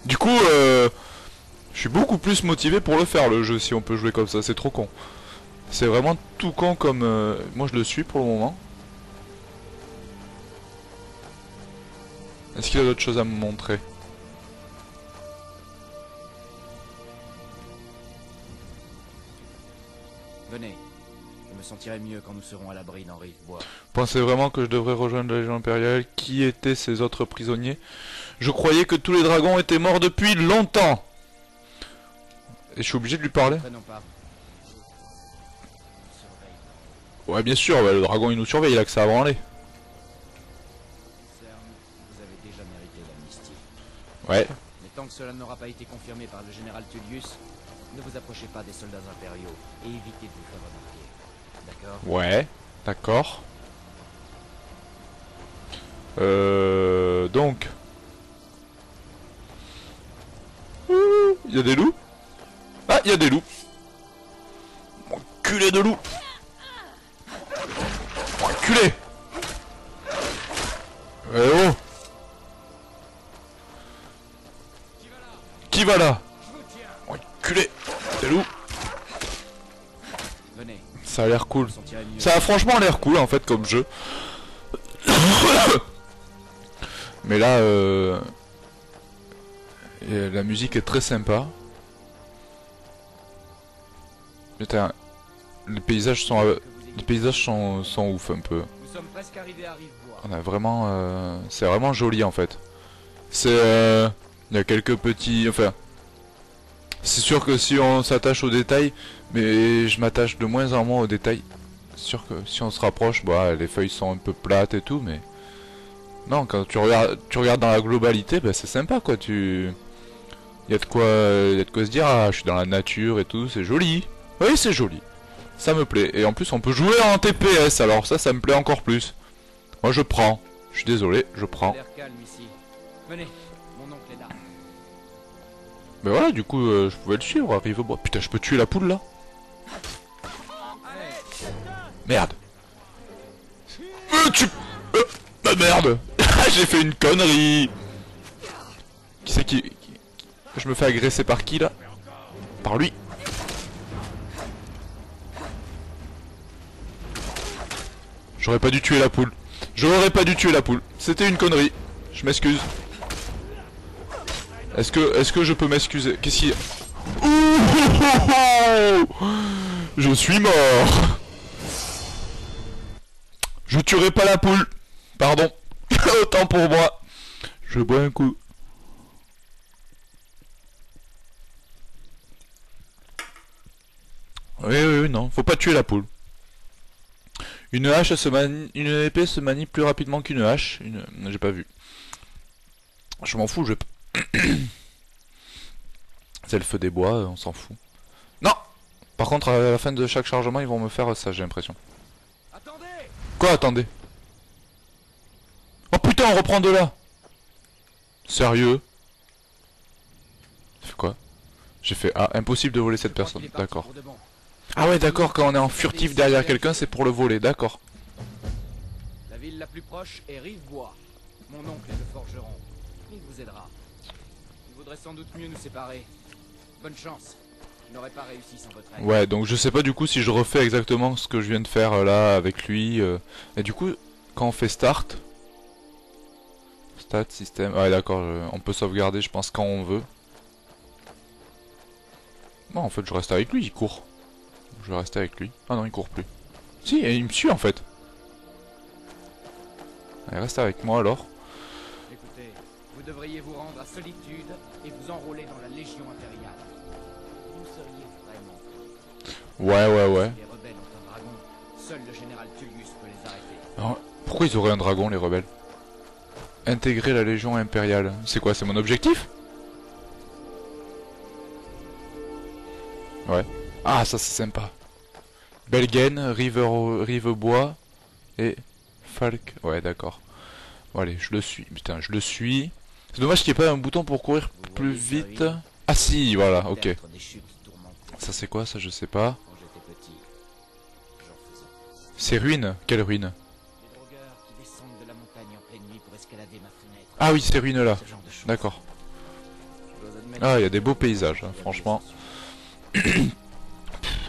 Du coup, euh, je suis beaucoup plus motivé pour le faire le jeu si on peut jouer comme ça. C'est trop con. C'est vraiment tout con comme. euh, Moi je le suis pour le moment. Est-ce qu'il a d'autres choses à me montrer? Venez. Je me sentirai mieux quand nous serons à l'abri dans Rivebois. Pensez vraiment que je devrais rejoindre la Légion impériale Qui étaient ces autres prisonniers? Je croyais que tous les dragons étaient morts depuis longtemps Et je suis obligé de lui parler. Ouais bien sûr, ouais, le dragon il nous surveille, il a que ça à branler. Ouais. Mais tant que cela n'aura pas été confirmé par le général Tullius, ne vous approchez pas des soldats impériaux et évitez de vous faire remarquer. D'accord? Ouais, d'accord. Euh... Donc... Ouh, Il y a des loups. Ah, il y a des loups. Enculé de loups. Enculé. Eh oh. Qui va là? Enculé. Des loups. Ça a l'air cool. Ça a franchement l'air cool en fait comme jeu. Mais là, euh... et la musique est très sympa. Putain, les paysages sont, euh, les paysages sont, sont ouf un peu. On a vraiment, euh, c'est vraiment joli en fait. C'est, euh, il y a quelques petits, enfin, c'est sûr que si on s'attache aux détails, mais je m'attache de moins en moins aux détails. C'est sûr que si on se rapproche, bah, les feuilles sont un peu plates et tout, mais non, quand tu regardes, tu regardes dans la globalité, bah, c'est sympa quoi. Tu, il y a de quoi, il y a de quoi se dire, ah, je suis dans la nature et tout, c'est joli. Oui, c'est joli. Ça me plaît. Et en plus, on peut jouer en TPS, alors ça, ça me plaît encore plus. Moi, je prends. Je suis désolé, je prends. L'air calme ici. Venez, mon oncle est là. Mais voilà, du coup, euh, je pouvais le suivre, arrive au bois. Putain, je peux tuer la poule là Merde. Euh, tu... Euh, bah merde J'ai fait une connerie Qui c'est qui... Je me fais agresser par qui là? Par lui J'aurais pas dû tuer la poule. J'aurais pas dû tuer la poule. C'était une connerie. Je m'excuse. Est-ce que, est-ce que je peux m'excuser? Qu'est-ce qu'il Je suis mort Je tuerai pas la poule Pardon Autant pour moi Je bois un coup. Oui, oui, oui, non. Faut pas tuer la poule. Une hache se manie... Une épée se manie plus rapidement qu'une hache. Une... J'ai pas vu. Je m'en fous, je... C'est le feu des bois, on s'en fout. Non Par contre, à la fin de chaque chargement, ils vont me faire ça, j'ai l'impression. Attendez Quoi, attendez Oh putain, on reprend de là Sérieux? C'est quoi? J'ai fait Ah, impossible de voler cette personne. D'accord. Ah ouais, d'accord, quand on est en furtif derrière quelqu'un, c'est pour le voler, d'accord. La ville la plus proche est Rivebois. Mon oncle est le forgeron. Il vous aidera. Il vaudrait sans doute mieux nous séparer. Bonne chance. Je n'aurais pas réussi sans votre aide. Ouais, donc je sais pas du coup si je refais exactement ce que je viens de faire euh, là avec lui. euh. Et du coup, quand on fait start... Stat, système... Ouais d'accord, je- on peut sauvegarder je pense quand on veut. Non, en fait je reste avec lui, il court. Je vais rester avec lui. Ah non, il court plus. Si, et il me suit en fait. Allez, reste avec moi alors. Écoutez, vous devriez vous rendre à Solitude et vous enrôler dans la Légion impériale. Vous seriez vraiment. Ouais, ouais, ouais. Les rebelles ont un dragon. Seul le général Tullius peut les arrêter. Alors, pourquoi ils auraient un dragon, les rebelles? Intégrer la Légion impériale. C'est quoi, c'est mon objectif? Ouais. Ah, ça c'est sympa. Belgen, River, Rivebois et Falk. Ouais, d'accord. Bon, allez, je le suis. Putain, je le suis. C'est dommage qu'il n'y ait pas un bouton pour courir plus vite. Ah si, voilà, ok. Ça c'est quoi, ça je sais pas. C'est ruine Quelle ruine. Ah oui, ces ruines là. D'accord. Ah, il y a des beaux paysages, hein, franchement.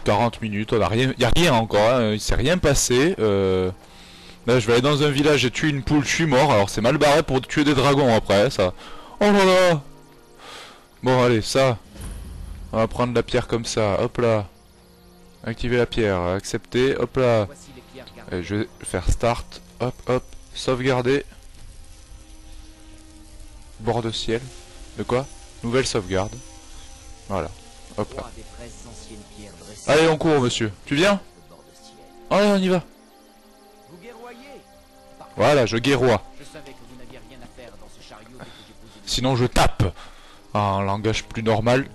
Sensation. 40 minutes, on a rien, a rien encore, hein, il s'est rien passé. Euh... Là, je vais aller dans un village, j'ai tué une poule, je suis mort. Alors c'est mal barré pour tuer des dragons après, ça. Oh là là. Bon, allez, ça. On va prendre la pierre comme ça, hop là. Activer la pierre, accepter, hop là. Et je vais faire start, hop hop, sauvegarder. Bord de ciel. De quoi? Nouvelle sauvegarde. Voilà. Hop là. Allez, on court, monsieur. Tu viens. Allez, on y va. Voilà, je guerroie. Sinon, je tape. En langage plus normal.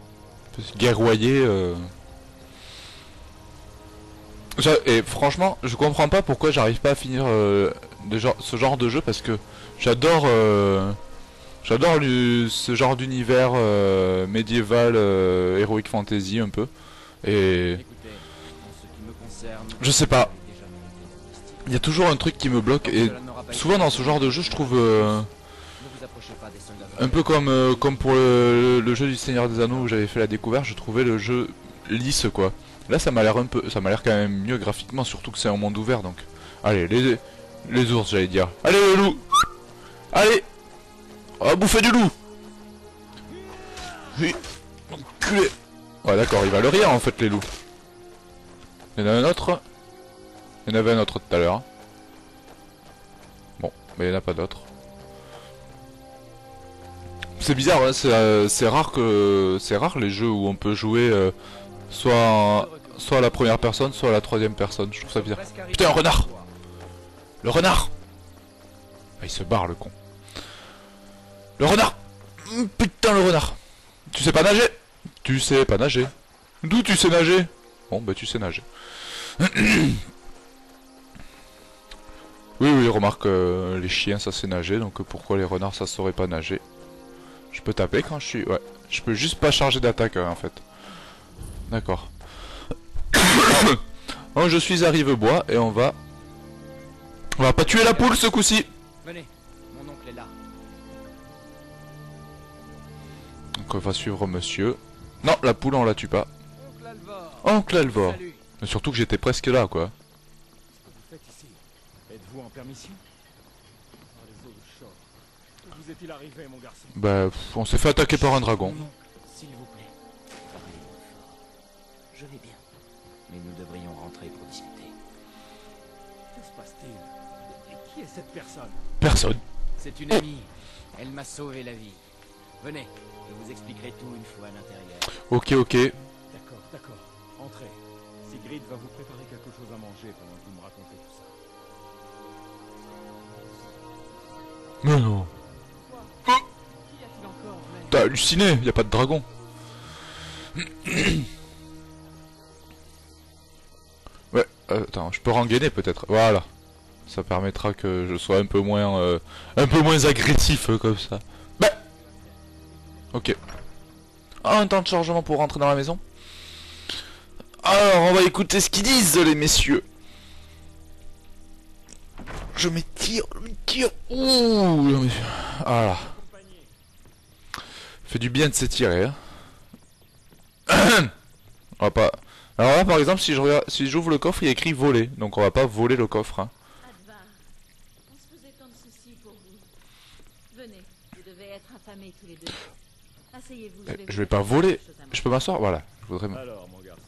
Guerroyer. Euh... Et franchement, je comprends pas pourquoi j'arrive pas à finir euh, ce genre de jeu parce que j'adore. euh, J'adore ce genre d'univers médiéval, heroic fantasy un peu. Et je sais pas, il y a toujours un truc qui me bloque et souvent dans ce genre de jeu, je trouve euh, un peu comme euh, comme pour le, le jeu du Seigneur des Anneaux où j'avais fait la découverte, je trouvais le jeu lisse quoi. Là, ça m'a l'air un peu, ça m'a l'air quand même mieux graphiquement, surtout que c'est un monde ouvert donc. Allez, les les ours, j'allais dire. Allez les loups, allez, on va bouffer du loup. Oui, enculé. Ouais, d'accord, il va le rire en fait les loups. Il y en a un autre. Il y en avait un autre tout à l'heure. Bon, mais il n'y en a pas d'autre. C'est bizarre, ouais, c'est euh, rare que c'est rare les jeux où on peut jouer euh, soit soit à la première personne, soit à la troisième personne. Je trouve ça bizarre. Putain, un renard. Le renard Ah, il se barre le con. Le renard Putain le renard Tu sais pas nager? Tu sais pas nager. D'où tu sais nager? Bon bah tu sais nager. oui oui remarque euh, les chiens ça sait nager donc pourquoi les renards ça saurait pas nager? Je peux taper quand je suis... Ouais. Je peux juste pas charger d'attaque euh, en fait. D'accord. Bon, je suis à Rivebois et on va... On va pas tuer la poule ce coup-ci Venez, mon oncle est là. Donc on va suivre monsieur. Non, la poule on la tue pas. Oncle Alvor. Oncle Alvor. Salut. Mais surtout que j'étais presque là quoi. Ce que vous faites ici, êtes-vous en permission? Dans les eaux de Shore. Vous est-il arrivé, mon garçon? Bah, pff, on s'est fait attaquer par un dragon. S'il vous plaît, parlez-moi fort. Je vais bien. Mais nous devrions rentrer pour discuter. Que se passe-t-il? Et qui est cette personne? Personne. C'est une amie. Elle m'a sauvé la vie. Venez, je vous expliquerai tout une fois à l'intérieur. Ok, ok. D'accord, d'accord. Entrez. Sigrid va vous préparer quelque chose à manger pendant que vous me racontez tout ça. Mais non. Mais... T'as halluciné, y a pas de dragon. Ouais, euh, attends, je peux rengainer peut-être. Voilà. Ça permettra que je sois un peu moins euh, un peu moins agressif euh, comme ça. Bah. OK. Ah, un temps de chargement pour rentrer dans la maison. Alors, on va écouter ce qu'ils disent les messieurs. Je m'étire, je m'étire. Ouh, m'étire. Voilà. Fait du bien de s'étirer. Hein. on va pas. Alors là, par exemple, si je si j'ouvre le coffre, il y a écrit voler, donc on va pas voler le coffre. Hein. Advar, on se faisait tant de soucis pour vous. Venez, vous devez être affamés tous les deux. Je vais pas voler. Je peux m'asseoir? Voilà. Je voudrais. m- Alors, mon garçon,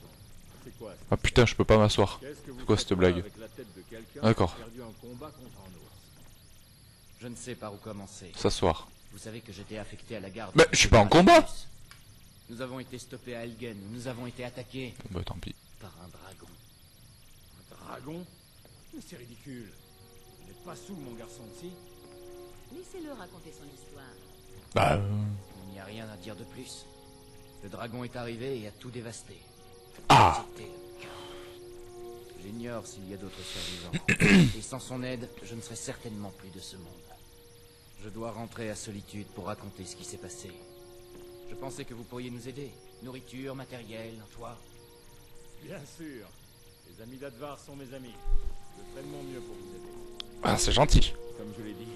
c'est quoi ça Ah putain, je peux pas m'asseoir. Qu'est-ce que vous quoi faites cette là blague? avec la tête de quelqu'un D'accord. qui a perdu un combat contre un ours? Je ne sais par où commencer. S'asseoir. Vous savez que j'étais affecté à la garde. Mais je suis pas en combat Nous avons été stoppés à Elgen, où nous avons été attaqués Bah tant pis. par un dragon. Un dragon? Mais c'est ridicule. Vous n'êtes pas sous, mon garçon, si? Laissez-le raconter son histoire. Bah. euh, a rien à dire de plus. Le dragon est arrivé et a tout dévasté. Ah. J'ignore s'il y a d'autres survivants. et sans son aide, je ne serai certainement plus de ce monde. Je dois rentrer à Solitude pour raconter ce qui s'est passé. Je pensais que vous pourriez nous aider. Nourriture, matériel, un toit. Bien sûr. Les amis d'Advar sont mes amis. Je ferai de mon mieux pour vous aider. Ah, c'est gentil. Comme je l'ai dit,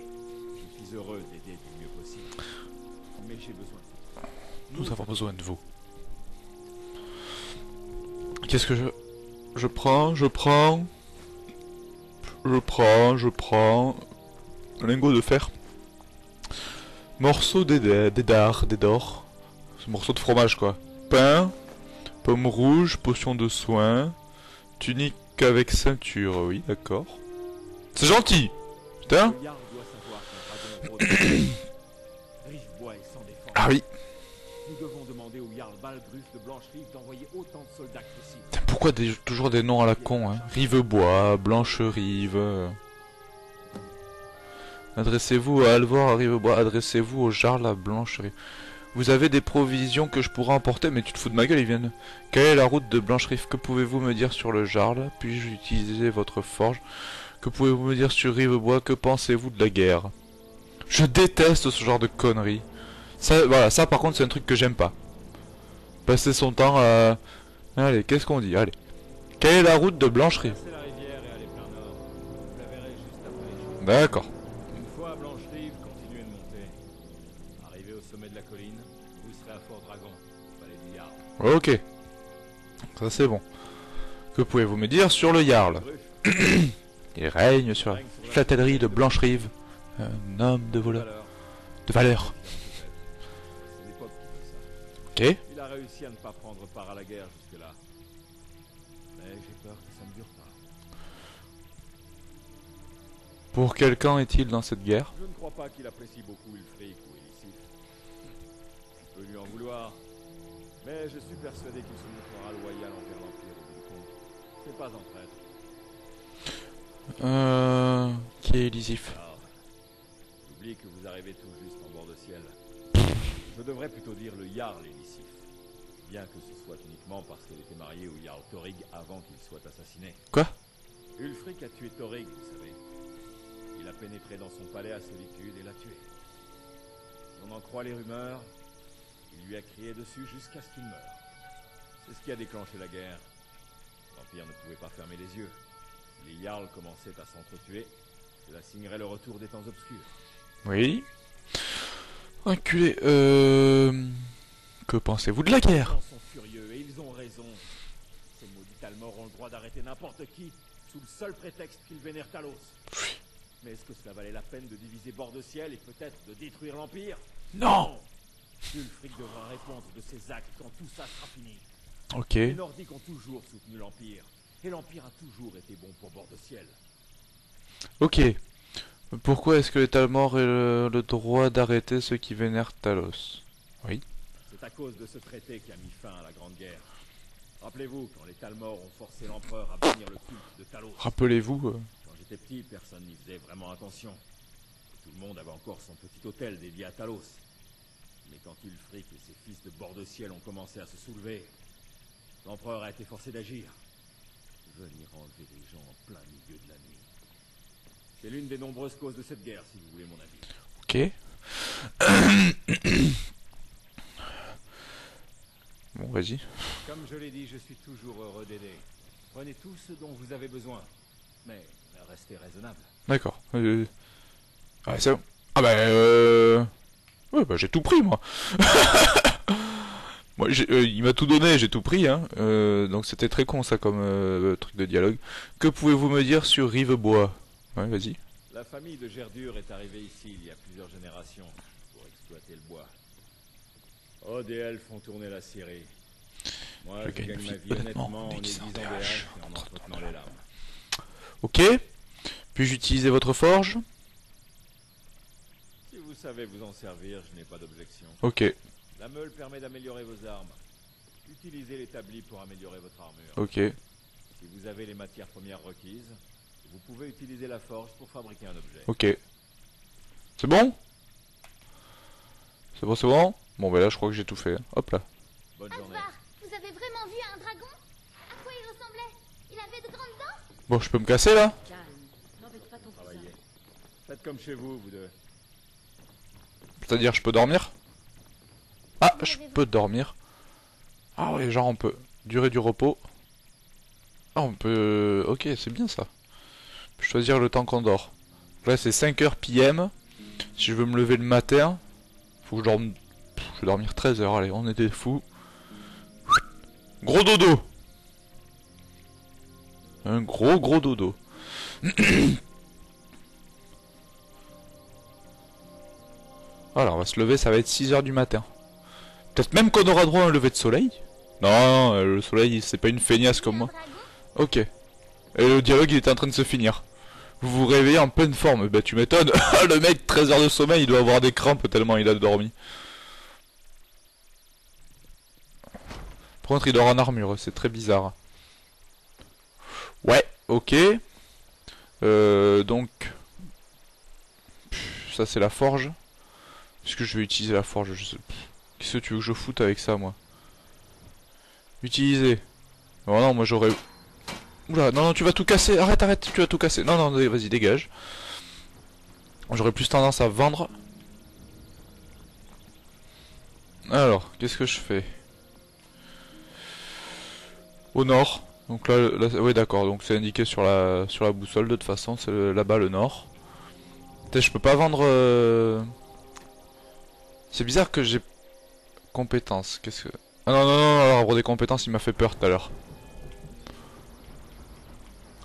je suis heureux d'aider du mieux possible. Mais j'ai besoin. Nous avons besoin de vous. Qu'est-ce que je... Je prends, je prends... Je prends, je prends... Lingot de fer. Morceau d'édard, d'édor. Ce morceau de fromage quoi. Pain. Pomme rouge, potion de soin. Tunique avec ceinture, oui d'accord. C'est gentil Putain Pourquoi toujours des noms à la con hein Rivebois, Blanche-Rive... Adressez-vous à Alvor à Rivebois, adressez-vous au Jarl à Blanche-Rive. Vous avez des provisions que je pourrais emporter, mais tu te fous de ma gueule, ils viennent. Quelle est la route de Blanche-Rive Que pouvez-vous me dire sur le Jarl Puis-je utiliser votre forge Que pouvez-vous me dire sur Rivebois Que pensez-vous de la guerre Je déteste ce genre de conneries. Voilà, ça par contre c'est un truc que j'aime pas. Passer son temps à... Allez, qu'est-ce qu'on dit Allez. Quelle est la route de champs. D'accord. Une fois à Blanche-Rive, continuez de monter. Arrivé au sommet de la colline, vous serez à Fort Dragon, palais du Jarl. Ok. Ça c'est bon. Que pouvez-vous me dire sur le Jarl Il règne sur la châtellerie de Blanche-Rive. Un homme de voleur. valeur. De valeur. Ok. Pour quel camp est-il dans cette guerre? Je ne crois pas qu'il apprécie beaucoup Ulfric ou Elisif. Je peux lui en vouloir. Mais je suis persuadé qu'il se montrera loyal envers l'Empire compte. C'est pas un traître. Euh... Qui est élisif Alors, j'oublie que vous arrivez tout juste en bord de ciel. Je devrais plutôt dire le Jarl Elisif. Bien que ce soit uniquement parce qu'elle était mariée au Jarl Thorig avant qu'il soit assassiné. Quoi? Ulfric a tué Thorig, vous savez. Il a pénétré dans son palais à solitude et l'a tué. Si on en croit les rumeurs, il lui a crié dessus jusqu'à ce qu'il meure. C'est ce qui a déclenché la guerre. L'Empire ne pouvait pas fermer les yeux. Si les Jarls commençaient à s'entretuer, cela signerait le retour des temps obscurs. Oui. Enculé. Euh... Que pensez-vous de la Les guerre gens sont furieux et ils ont raison. Ces maudits Almors ont le droit d'arrêter n'importe qui, sous le seul prétexte qu'ils vénèrent Talos. Mais est-ce que cela valait la peine de diviser bord de ciel et peut-être de détruire l'Empire? Non Ulfric devra répondre de ses actes quand tout ça sera fini. Ok. Les Nordiques ont toujours soutenu l'Empire. Et l'Empire a toujours été bon pour bord de ciel. Ok. Pourquoi est-ce que les Talmors aient le, le droit d'arrêter ceux qui vénèrent Talos? C'est à cause de ce traité qui a mis fin à la Grande Guerre. Rappelez-vous, quand les Talmors ont forcé l'empereur à bannir le culte de Talos. Rappelez-vous. euh, j'étais petit, personne n'y faisait vraiment attention. Tout le monde avait encore son petit hôtel dédié à Talos. Mais quand Ulfric et ses fils de bord de ciel ont commencé à se soulever, l'empereur a été forcé d'agir. Venir enlever des gens en plein milieu de la nuit. C'est l'une des nombreuses causes de cette guerre, si vous voulez mon avis. Ok. bon, vas-y. Comme je l'ai dit, je suis toujours heureux d'aider. Prenez tout ce dont vous avez besoin. Mais restez raisonnable. D'accord. Euh... Ouais, c'est bon. Ah bah euh... Ouais, bah j'ai tout pris, moi. moi j'ai- euh, il m'a tout donné, j'ai tout pris, hein. Euh, donc c'était très con, ça, comme euh, truc de dialogue. Que pouvez-vous me dire sur Rivebois? Ouais, vas-y. La famille de Gerdur est arrivée ici il y a plusieurs générations pour exploiter le bois. Odd et elfes font tourner la scierie. Moi, Je je, gagne gagne ma vie honnêtement honnêtement en aiguisant des haches et en en entretenant les lames. Ok. Puis-je utiliser votre forge? Si vous savez vous en servir, je n'ai pas d'objection. Ok, La meule permet d'améliorer vos armes. Utilisez l'établi pour améliorer votre armure. ok. Si vous avez les matières premières requises, vous pouvez utiliser la forge pour fabriquer un objet. Ok. C'est bon? C'est bon, c'est bon? Bon, bah là, je crois que j'ai tout fait. Hop là. Bonne journée. Vous avez vraiment vu un dragon? À quoi il ressemblait? Il avait de grandes dents? Bon, je peux me casser là. Faites comme chez vous, vous deux. C'est-à-dire, je peux dormir? Ah, je peux dormir. Ah ouais, genre on peut. Durée du repos. Ah, on peut... Ok, c'est bien ça. Choisir le temps qu'on dort. Là, c'est 5h PM. Si je veux me lever le matin, faut que je dorme... Pff, Je vais dormir 13 heures, allez, on était fous. Gros dodo Un gros gros dodo. Voilà, on va se lever, ça va être 6h du matin. Peut-être même qu'on aura droit à un lever de soleil? Non, euh, le soleil, c'est pas une feignasse comme moi. Ok. Et le dialogue, il en train de se finir. Vous vous réveillez en pleine forme. Bah, tu m'étonnes. le mec, 13 heures de sommeil, il doit avoir des crampes tellement il a dormi. Par contre, il dort en armure, c'est très bizarre. Ouais, ok. Euh, donc... Ça, c'est la forge. Est-ce que je vais utiliser la forge Je sais... Qu'est-ce que tu veux que je foute avec ça, moi? Utiliser. Oh non, moi j'aurais... Oula, non, non, tu vas tout casser. Arrête, arrête, tu vas tout casser. Non, non, vas-y, dégage. J'aurais plus tendance à vendre. Alors, qu'est-ce que je fais? Au nord. Donc là, là oui d'accord, donc c'est indiqué sur la sur la boussole de toute façon, c'est là-bas le nord. Je peux pas vendre... euh, C'est bizarre que j'ai... Compétences, qu'est-ce que... Ah non, non, non, l'arbre des compétences, il m'a fait peur tout à l'heure.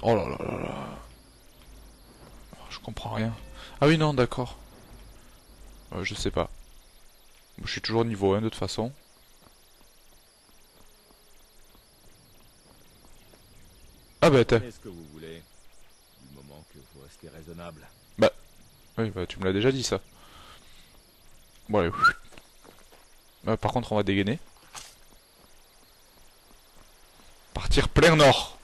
Oh là là là là. Je comprends rien. Ah oui, non, d'accord. Euh, je sais pas. Je suis toujours niveau 1 de toute façon. Ah bah t'as... Prenez ce que vous voulez. Du moment que vous restez raisonnable. Oui, bah tu me l'as déjà dit ça. Bon allez. Euh, par contre, on va dégainer. Partir plein nord.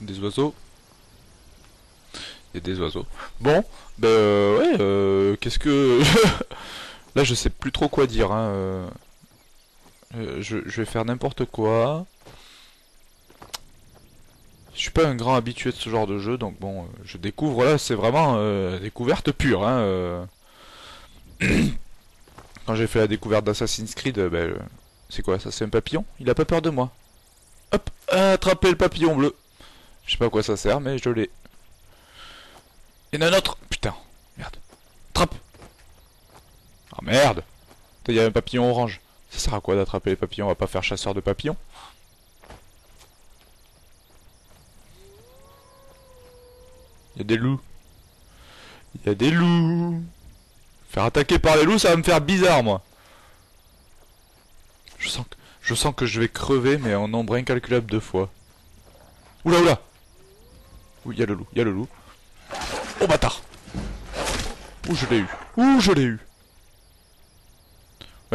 Des oiseaux. Il y a des oiseaux. Bon, bah euh, ouais, euh, qu'est-ce que... Là, je sais plus trop quoi dire. Hein. Euh. Je, vais faire n'importe quoi. Je suis pas un grand habitué de ce genre de jeu, donc bon, euh, je découvre là, c'est vraiment euh, découverte pure. Hein. Quand j'ai fait la découverte d'Assassin's Creed, ben, c'est quoi ça C'est un papillon? Il a pas peur de moi. Hop, attraper le papillon bleu. Je sais pas à quoi ça sert, mais je l'ai. Il y en a un autre Putain, merde. Trappe Ah merde Il y a un papillon orange. Ça sert à quoi d'attraper les papillons? On va pas faire chasseur de papillons? Il y a des loups. Il y a des loups. Faire attaquer par les loups, ça va me faire bizarre, moi. Je sens que, je vais crever, mais en nombre incalculable de fois. Oula, oula. Oui, il y a le loup, il y a le loup. Oh, bâtard. Ouh, je l'ai eu? Ouh, je l'ai eu?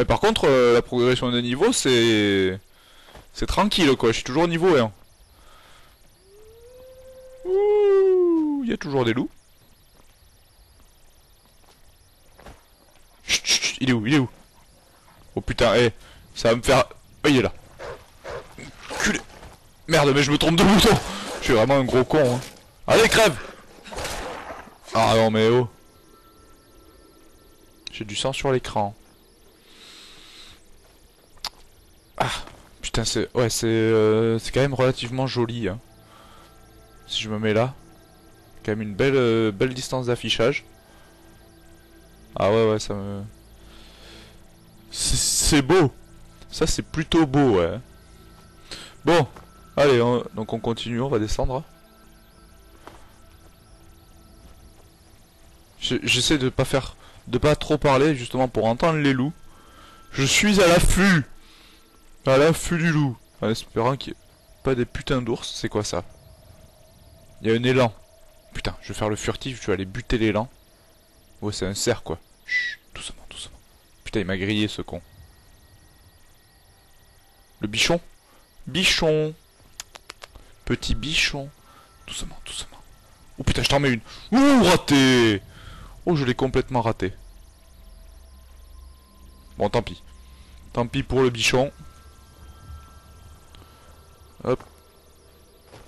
Mais par contre, euh, la progression de niveau, c'est... C'est tranquille, quoi. Je suis toujours au niveau 1. Ouh, il y a toujours des loups. Chut, il est où Il est où? Oh putain, eh, ça va me faire... Oh, il est là. Merde, mais je me trompe de bouton. Je suis vraiment un gros con. Hein. Allez, crève Ah non, mais oh. J'ai du sang sur l'écran. Ah, putain, c'est... Ouais, c'est... Euh, c'est quand même relativement joli, hein. Si je me mets là. Quand même une belle, euh, belle distance d'affichage. Ah ouais, ouais, ça me... C'est beau. Ça, c'est plutôt beau, ouais. Bon, allez, donc on continue, on va descendre. J'essaie de pas faire... De pas trop parler, justement, pour entendre les loups. Je suis à l'affût À l'affût du loup En espérant qu'il n'y ait pas des putains d'ours. C'est quoi ça? Il y a un élan. Putain, je vais faire le furtif, je vais aller buter l'élan. Ouais, c'est un cerf, quoi. Chut, doucement, doucement. Putain, il m'a grillé, ce con. Le bichon? Bichon Petit bichon. Doucement, doucement. Oh putain, je t'en mets une. Ouh, raté Oh, je l'ai complètement raté. Bon, tant pis. Tant pis pour le bichon. Hop.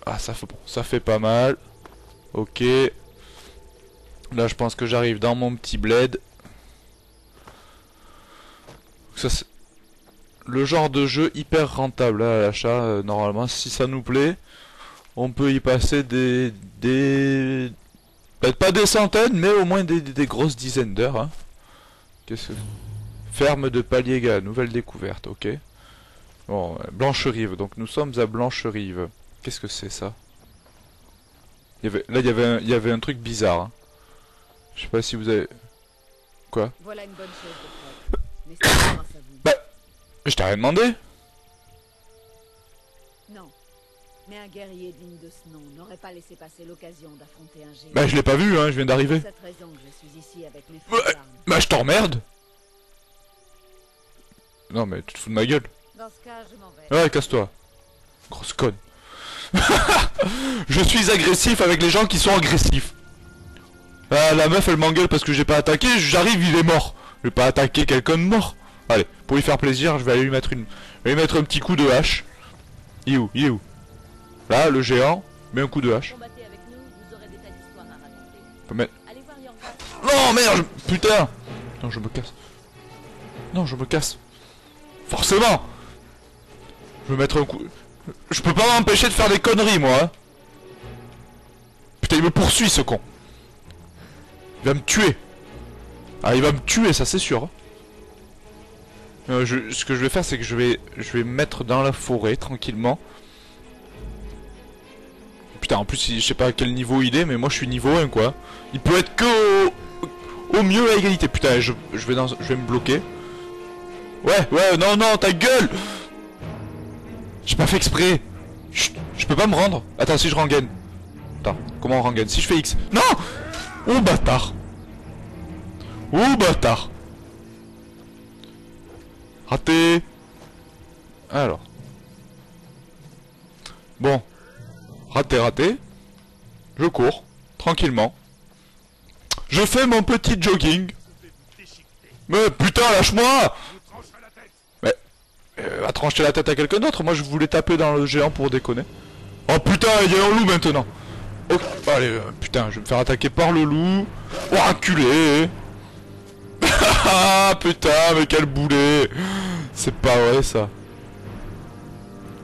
Ah, ça fait, ça fait pas mal. Ok. Là, je pense que j'arrive dans mon petit bled. Ça, le genre de jeu hyper rentable à l'achat. Euh, normalement, si ça nous plaît, on peut y passer des... des... Peut-être pas des centaines, mais au moins des, grosses dizaines d'heures. Hein. Qu'est-ce que... Ferme de Paliega, nouvelle découverte, ok. Bon, euh, Blanche-Rive, donc nous sommes à Blanche-Rive. Qu'est-ce que c'est ça? Il y avait, Là, il y avait, un, il y avait un truc bizarre. Hein. Je sais pas si vous avez... Quoi? Voilà une bonne chose Mais c'est grâce à vous. Bah, je t'ai rien demandé Non. Mais un guerrier digne de ce nom n'aurait pas laissé passer l'occasion d'affronter un géant. Bah je l'ai pas vu, hein, je viens d'arriver. C'est cette raison que je suis ici avec mes bah, bah je t'emmerde Non mais tu te fous de ma gueule. Dans ce cas, je m'en vais. Ouais, casse-toi. Grosse conne. je suis agressif avec les gens qui sont agressifs. Ah, la meuf elle m'engueule parce que j'ai pas attaqué, j'arrive, il est mort. Je vais pas attaquer quelqu'un de mort. Allez, pour lui faire plaisir, je vais aller lui mettre une... Je vais lui mettre un petit coup de hache. Il est où? Il est où? Là, le géant, met un coup de hache. Non, merde Putain Non, je me casse. Non, je me casse. Forcément Je mettre un coup... Je peux pas m'empêcher de faire des conneries, moi. Hein. Putain, il me poursuit, ce con. Il va me tuer. Ah, il va me tuer, ça c'est sûr. Hein. Euh, ce que je vais faire, c'est que je vais, je vais me mettre dans la forêt, tranquillement. Putain, en plus, je sais pas à quel niveau il est, mais moi je suis niveau 1, quoi. Il peut être que au, mieux à égalité. Putain, je, vais dans, je vais me bloquer. Ouais, ouais, non, non, ta gueule J'ai pas fait exprès. Je peux pas me rendre. Attends, si je rengaine. Attends, comment on rengaine? Si je fais X. Non Oh, bâtard Oh, bâtard Raté Alors. Bon. Raté, raté. Je cours. Tranquillement. Je fais mon petit jogging. Mais putain, lâche-moi. Euh, va trancher la tête à quelqu'un d'autre. Moi, je voulais taper dans le géant pour déconner. Oh putain, il y a un loup maintenant. Oh, allez, euh, putain, je vais me faire attaquer par le loup. Oh, enculé Ah putain, mais quel boulet C'est pas vrai ça.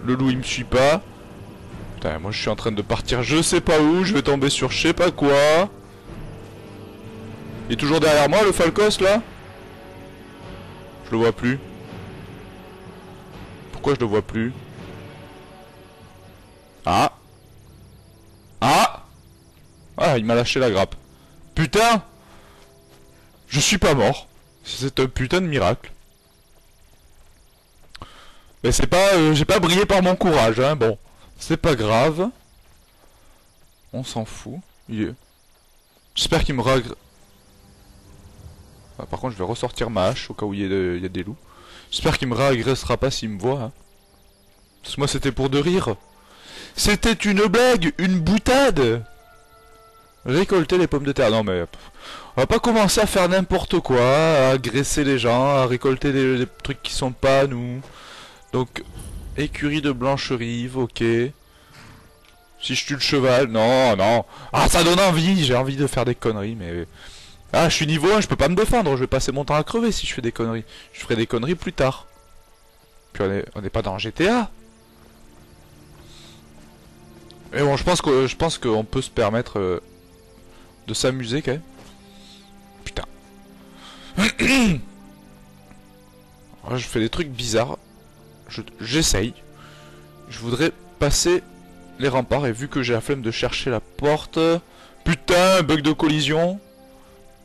Le loup il me suit pas. Putain, moi je suis en train de partir je sais pas où, je vais tomber sur je sais pas quoi. Il est toujours derrière moi le Falcos là? Je le vois plus. Pourquoi je le vois plus Ah Ah Ah, il m'a lâché la grappe. Putain je suis pas mort. C'est un putain de miracle. Mais c'est pas... Euh, j'ai pas brillé par mon courage, hein. Bon. C'est pas grave. On s'en fout. J'espère qu'il me regre... Ah, par contre, je vais ressortir ma hache au cas où il y, a des loups. J'espère qu'il me réagressera pas s'il me voit. Hein. Parce que moi c'était pour de rire. C'était une blague, une boutade. Récolter les pommes de terre. Non mais on va pas commencer à faire n'importe quoi, à agresser les gens, à récolter des, trucs qui sont pas nous. Donc écurie de blancherive, ok. Si je tue le cheval, non, non. Ah ça donne envie, j'ai envie de faire des conneries, mais ah, je suis niveau 1, je peux pas me défendre, je vais passer mon temps à crever si je fais des conneries. Je ferai des conneries plus tard. Puis on est, pas dans GTA. Mais bon, je pense que je pense qu'on peut se permettre euh, de s'amuser quand même. Putain. je fais des trucs bizarres. J'essaye. Je, voudrais passer les remparts et vu que j'ai la flemme de chercher la porte... Putain, bug de collision.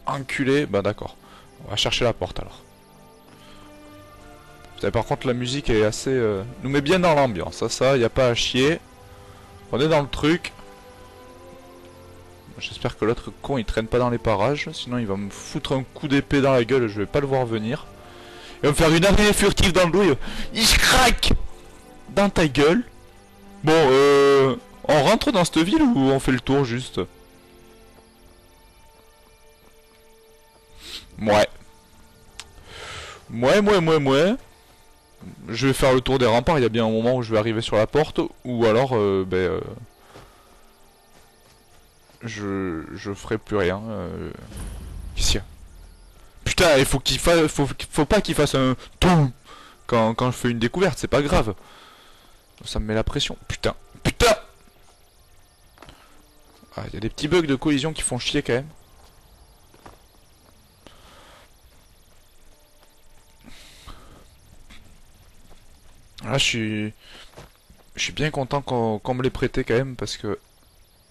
Enculé. Bah d'accord. On va chercher la porte alors. par contre la musique est assez... Euh, nous met bien dans l'ambiance. Ça, ça, y a pas à chier. On est dans le truc. J'espère que l'autre con il traîne pas dans les parages. Sinon il va me foutre un coup d'épée dans la gueule. Je vais pas le voir venir. Il va me faire une araignée furtive dans le dos. Il craque Dans ta gueule. Bon, euh... On rentre dans cette ville ou on fait le tour juste? Ouais. Ouais, ouais, ouais, ouais. Je vais faire le tour des remparts, il y a bien un moment où je vais arriver sur la porte, ou alors, euh, ben... Euh, je, je ferai plus rien. Euh... Qu'est-ce Putain, il faut qu'il fasse... Faut, faut pas qu'il fasse un... Toum quand, quand je fais une découverte, c'est pas grave. Ça me met la pression. Putain. Putain Ah, il y a des petits bugs de collision qui font chier quand même. Là, je suis... Je suis bien content qu'on me l'ait prêté quand même, parce que...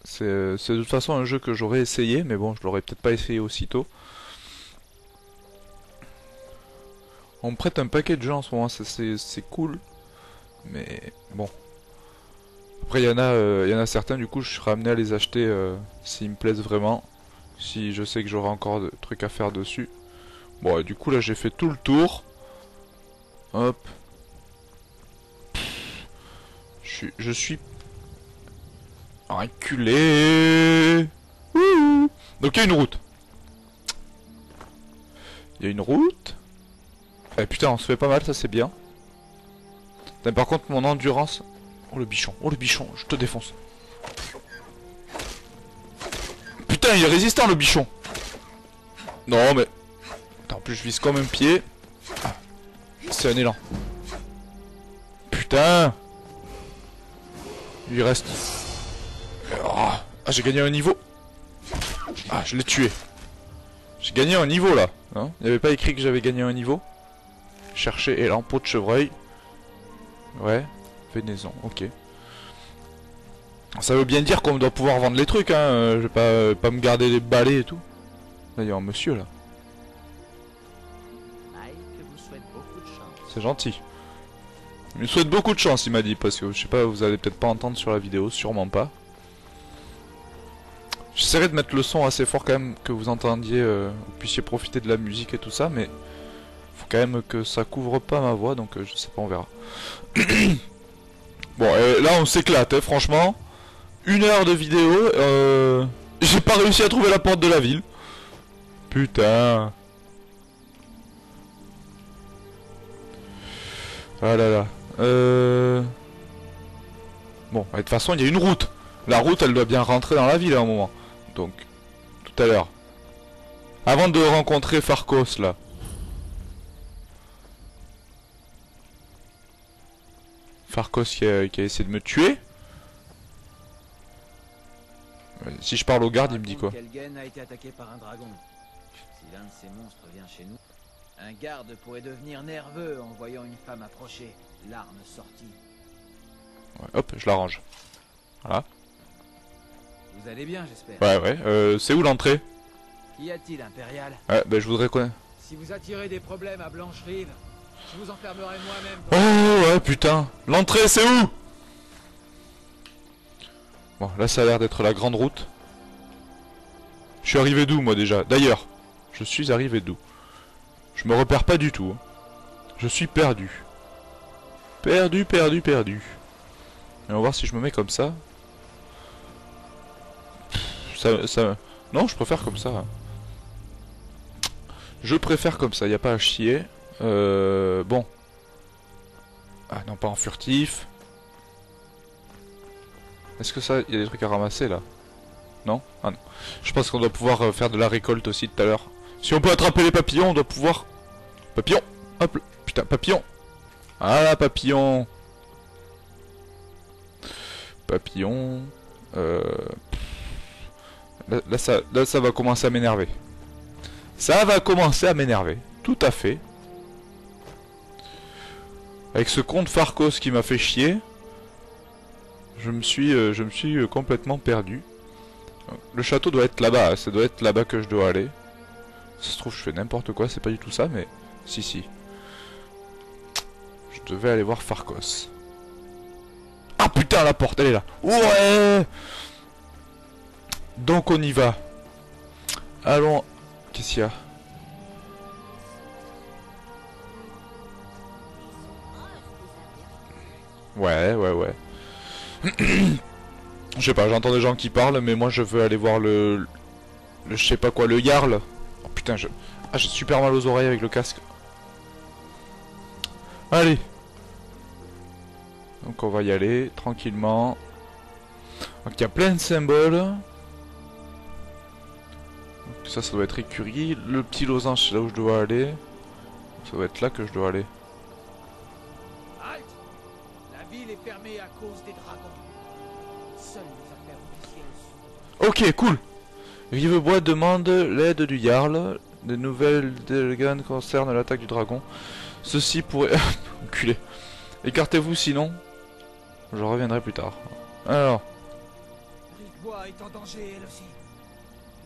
C'est de toute façon un jeu que j'aurais essayé, mais bon, je l'aurais peut-être pas essayé aussitôt. On me prête un paquet de jeux en ce moment, c'est cool. Mais bon. Après, il y, en a, euh, y certains, du coup, je serai amené à les acheter euh, s'ils me plaisent vraiment. Si je sais que j'aurai encore des trucs à faire dessus. Bon, du coup, là, j'ai fait tout le tour. Hop. Je suis enculé. Donc il y a une route. Il y a une route. Eh putain, on se fait pas mal, ça c'est bien. par contre, mon endurance... Oh le bichon, oh le bichon, je te défonce. Putain, il est résistant le bichon. Non mais... en plus je vise comme un pied. Ah. C'est un élan. Putain il reste... Ah, j'ai gagné un niveau. Ah, je l'ai tué. J'ai gagné un niveau là. Hein Il n'y avait pas écrit que j'avais gagné un niveau. Chercher et peau de chevreuil. Ouais. Vénaison, ok. Ça veut bien dire qu'on doit pouvoir vendre les trucs, hein. Je vais pas, pas me garder les balais et tout. Là, monsieur là. C'est gentil. Il souhaite beaucoup de chance, il m'a dit, parce que je sais pas, vous allez peut-être pas entendre sur la vidéo, sûrement pas. J'essaierai de mettre le son assez fort quand même, que vous entendiez, euh, vous puissiez profiter de la musique et tout ça, mais faut quand même que ça couvre pas ma voix, donc euh, je sais pas, on verra. bon, là on s'éclate, hein, franchement. Une heure de vidéo, euh... J'ai pas réussi à trouver la porte de la ville. Putain. Ah là là. Euh... Bon, de toute façon, il y a une route. La route, elle doit bien rentrer dans la ville à un moment. Donc, tout à l'heure. Avant de rencontrer Farkos, là. Farkos qui a, essayé de me tuer. Si je parle au garde, il me dit quoi a été attaqué par un dragon. Si l'un de ces monstres vient chez nous, un garde pourrait devenir nerveux en voyant une femme approcher, l'arme sortie. Ouais, hop, je l'arrange. Voilà. Vous allez bien, j'espère. Ouais, ouais. Euh, c'est où l'entrée? Qu'y a-t-il, Impérial? Ouais, bah je voudrais connaître. Si vous attirez des problèmes à Blanche-Rive, je vous enfermerai moi-même. Oh ouais, putain. L'entrée, c'est où? Bon, là, ça a l'air d'être la grande route. Je suis arrivé d'où, moi, déjà? D'ailleurs, je suis arrivé d'où? Je me repère pas du tout. Hein. Je suis perdu. Perdu, perdu, perdu. on va voir si je me mets comme ça. Ça, ça... Non, je préfère comme ça. Je préfère comme ça, il a pas à chier. Euh, bon. Ah non, pas en furtif. Est-ce que ça, il y a des trucs à ramasser là? Non? Ah non. Je pense qu'on doit pouvoir euh, faire de la récolte aussi tout à l'heure. Si on peut attraper les papillons, on doit pouvoir... Papillon Hop Putain, papillon Ah là, papillon Papillon... Euh... Là, ça, va commencer à m'énerver. Ça va commencer à m'énerver. Tout à fait. Avec ce compte Farcos qui m'a fait chier. Je me suis, euh, je me euh, complètement perdu. Le château doit être là-bas. Ça doit être là-bas que je dois aller. Ça se trouve, je fais n'importe quoi. C'est pas du tout ça, mais... Si, si. Je devais aller voir Farcos. Ah putain, la porte, elle est là. Ouais donc on y va. Allons. Qu'est-ce qu'il y a? Ouais, ouais, ouais. Je sais pas, j'entends des gens qui parlent, mais moi je veux aller voir le... Le je sais pas quoi, le Jarl. Oh putain, je... Ah, j'ai super mal aux oreilles avec le casque. Allez. Donc on va y aller, tranquillement. Donc il y a plein de symboles. Ça, ça doit être écurie. Le petit losange, c'est là où je dois aller. Ça doit être là que je dois aller. Halt La ville est fermée à cause des dragons. Seules les affaires officielles Ok, cool. Rivebois demande l'aide du Jarl. Des nouvelles délégates concernent l'attaque du dragon. Ceci pourrait... Enculé. Écartez-vous sinon. Je reviendrai plus tard. Alors. Est en danger elle aussi.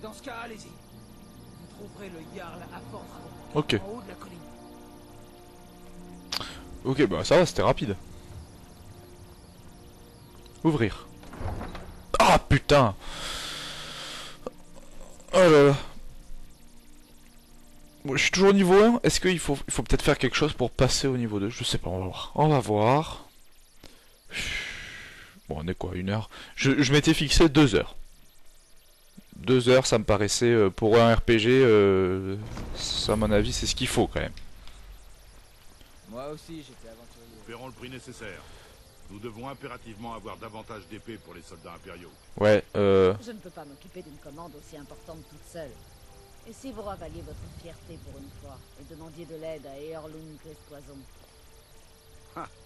Dans ce cas, allez-y trouverez le Jarl à Fort Ok. En haut de la colline. Ok, bah ça va, c'était rapide. Ouvrir. Ah putain Oh là là. Bon, je suis toujours au niveau 1. Est-ce qu'il faut, il faut peut-être faire quelque chose pour passer au niveau 2 Je sais pas, on va voir. On va voir. Bon, on est quoi Une heure? Je, je m'étais fixé deux heures deux heures, ça me paraissait, euh, pour un RPG, euh, ça, à mon avis, c'est ce qu'il faut quand même. Moi aussi, j'étais aventurier. Paierons le prix nécessaire. Nous devons impérativement avoir davantage d'épées pour les soldats impériaux. Ouais, euh... Je ne peux pas m'occuper d'une commande aussi importante toute seule. Et si vous ravaliez votre fierté pour une fois, et demandiez de l'aide à Eorlung Poison Je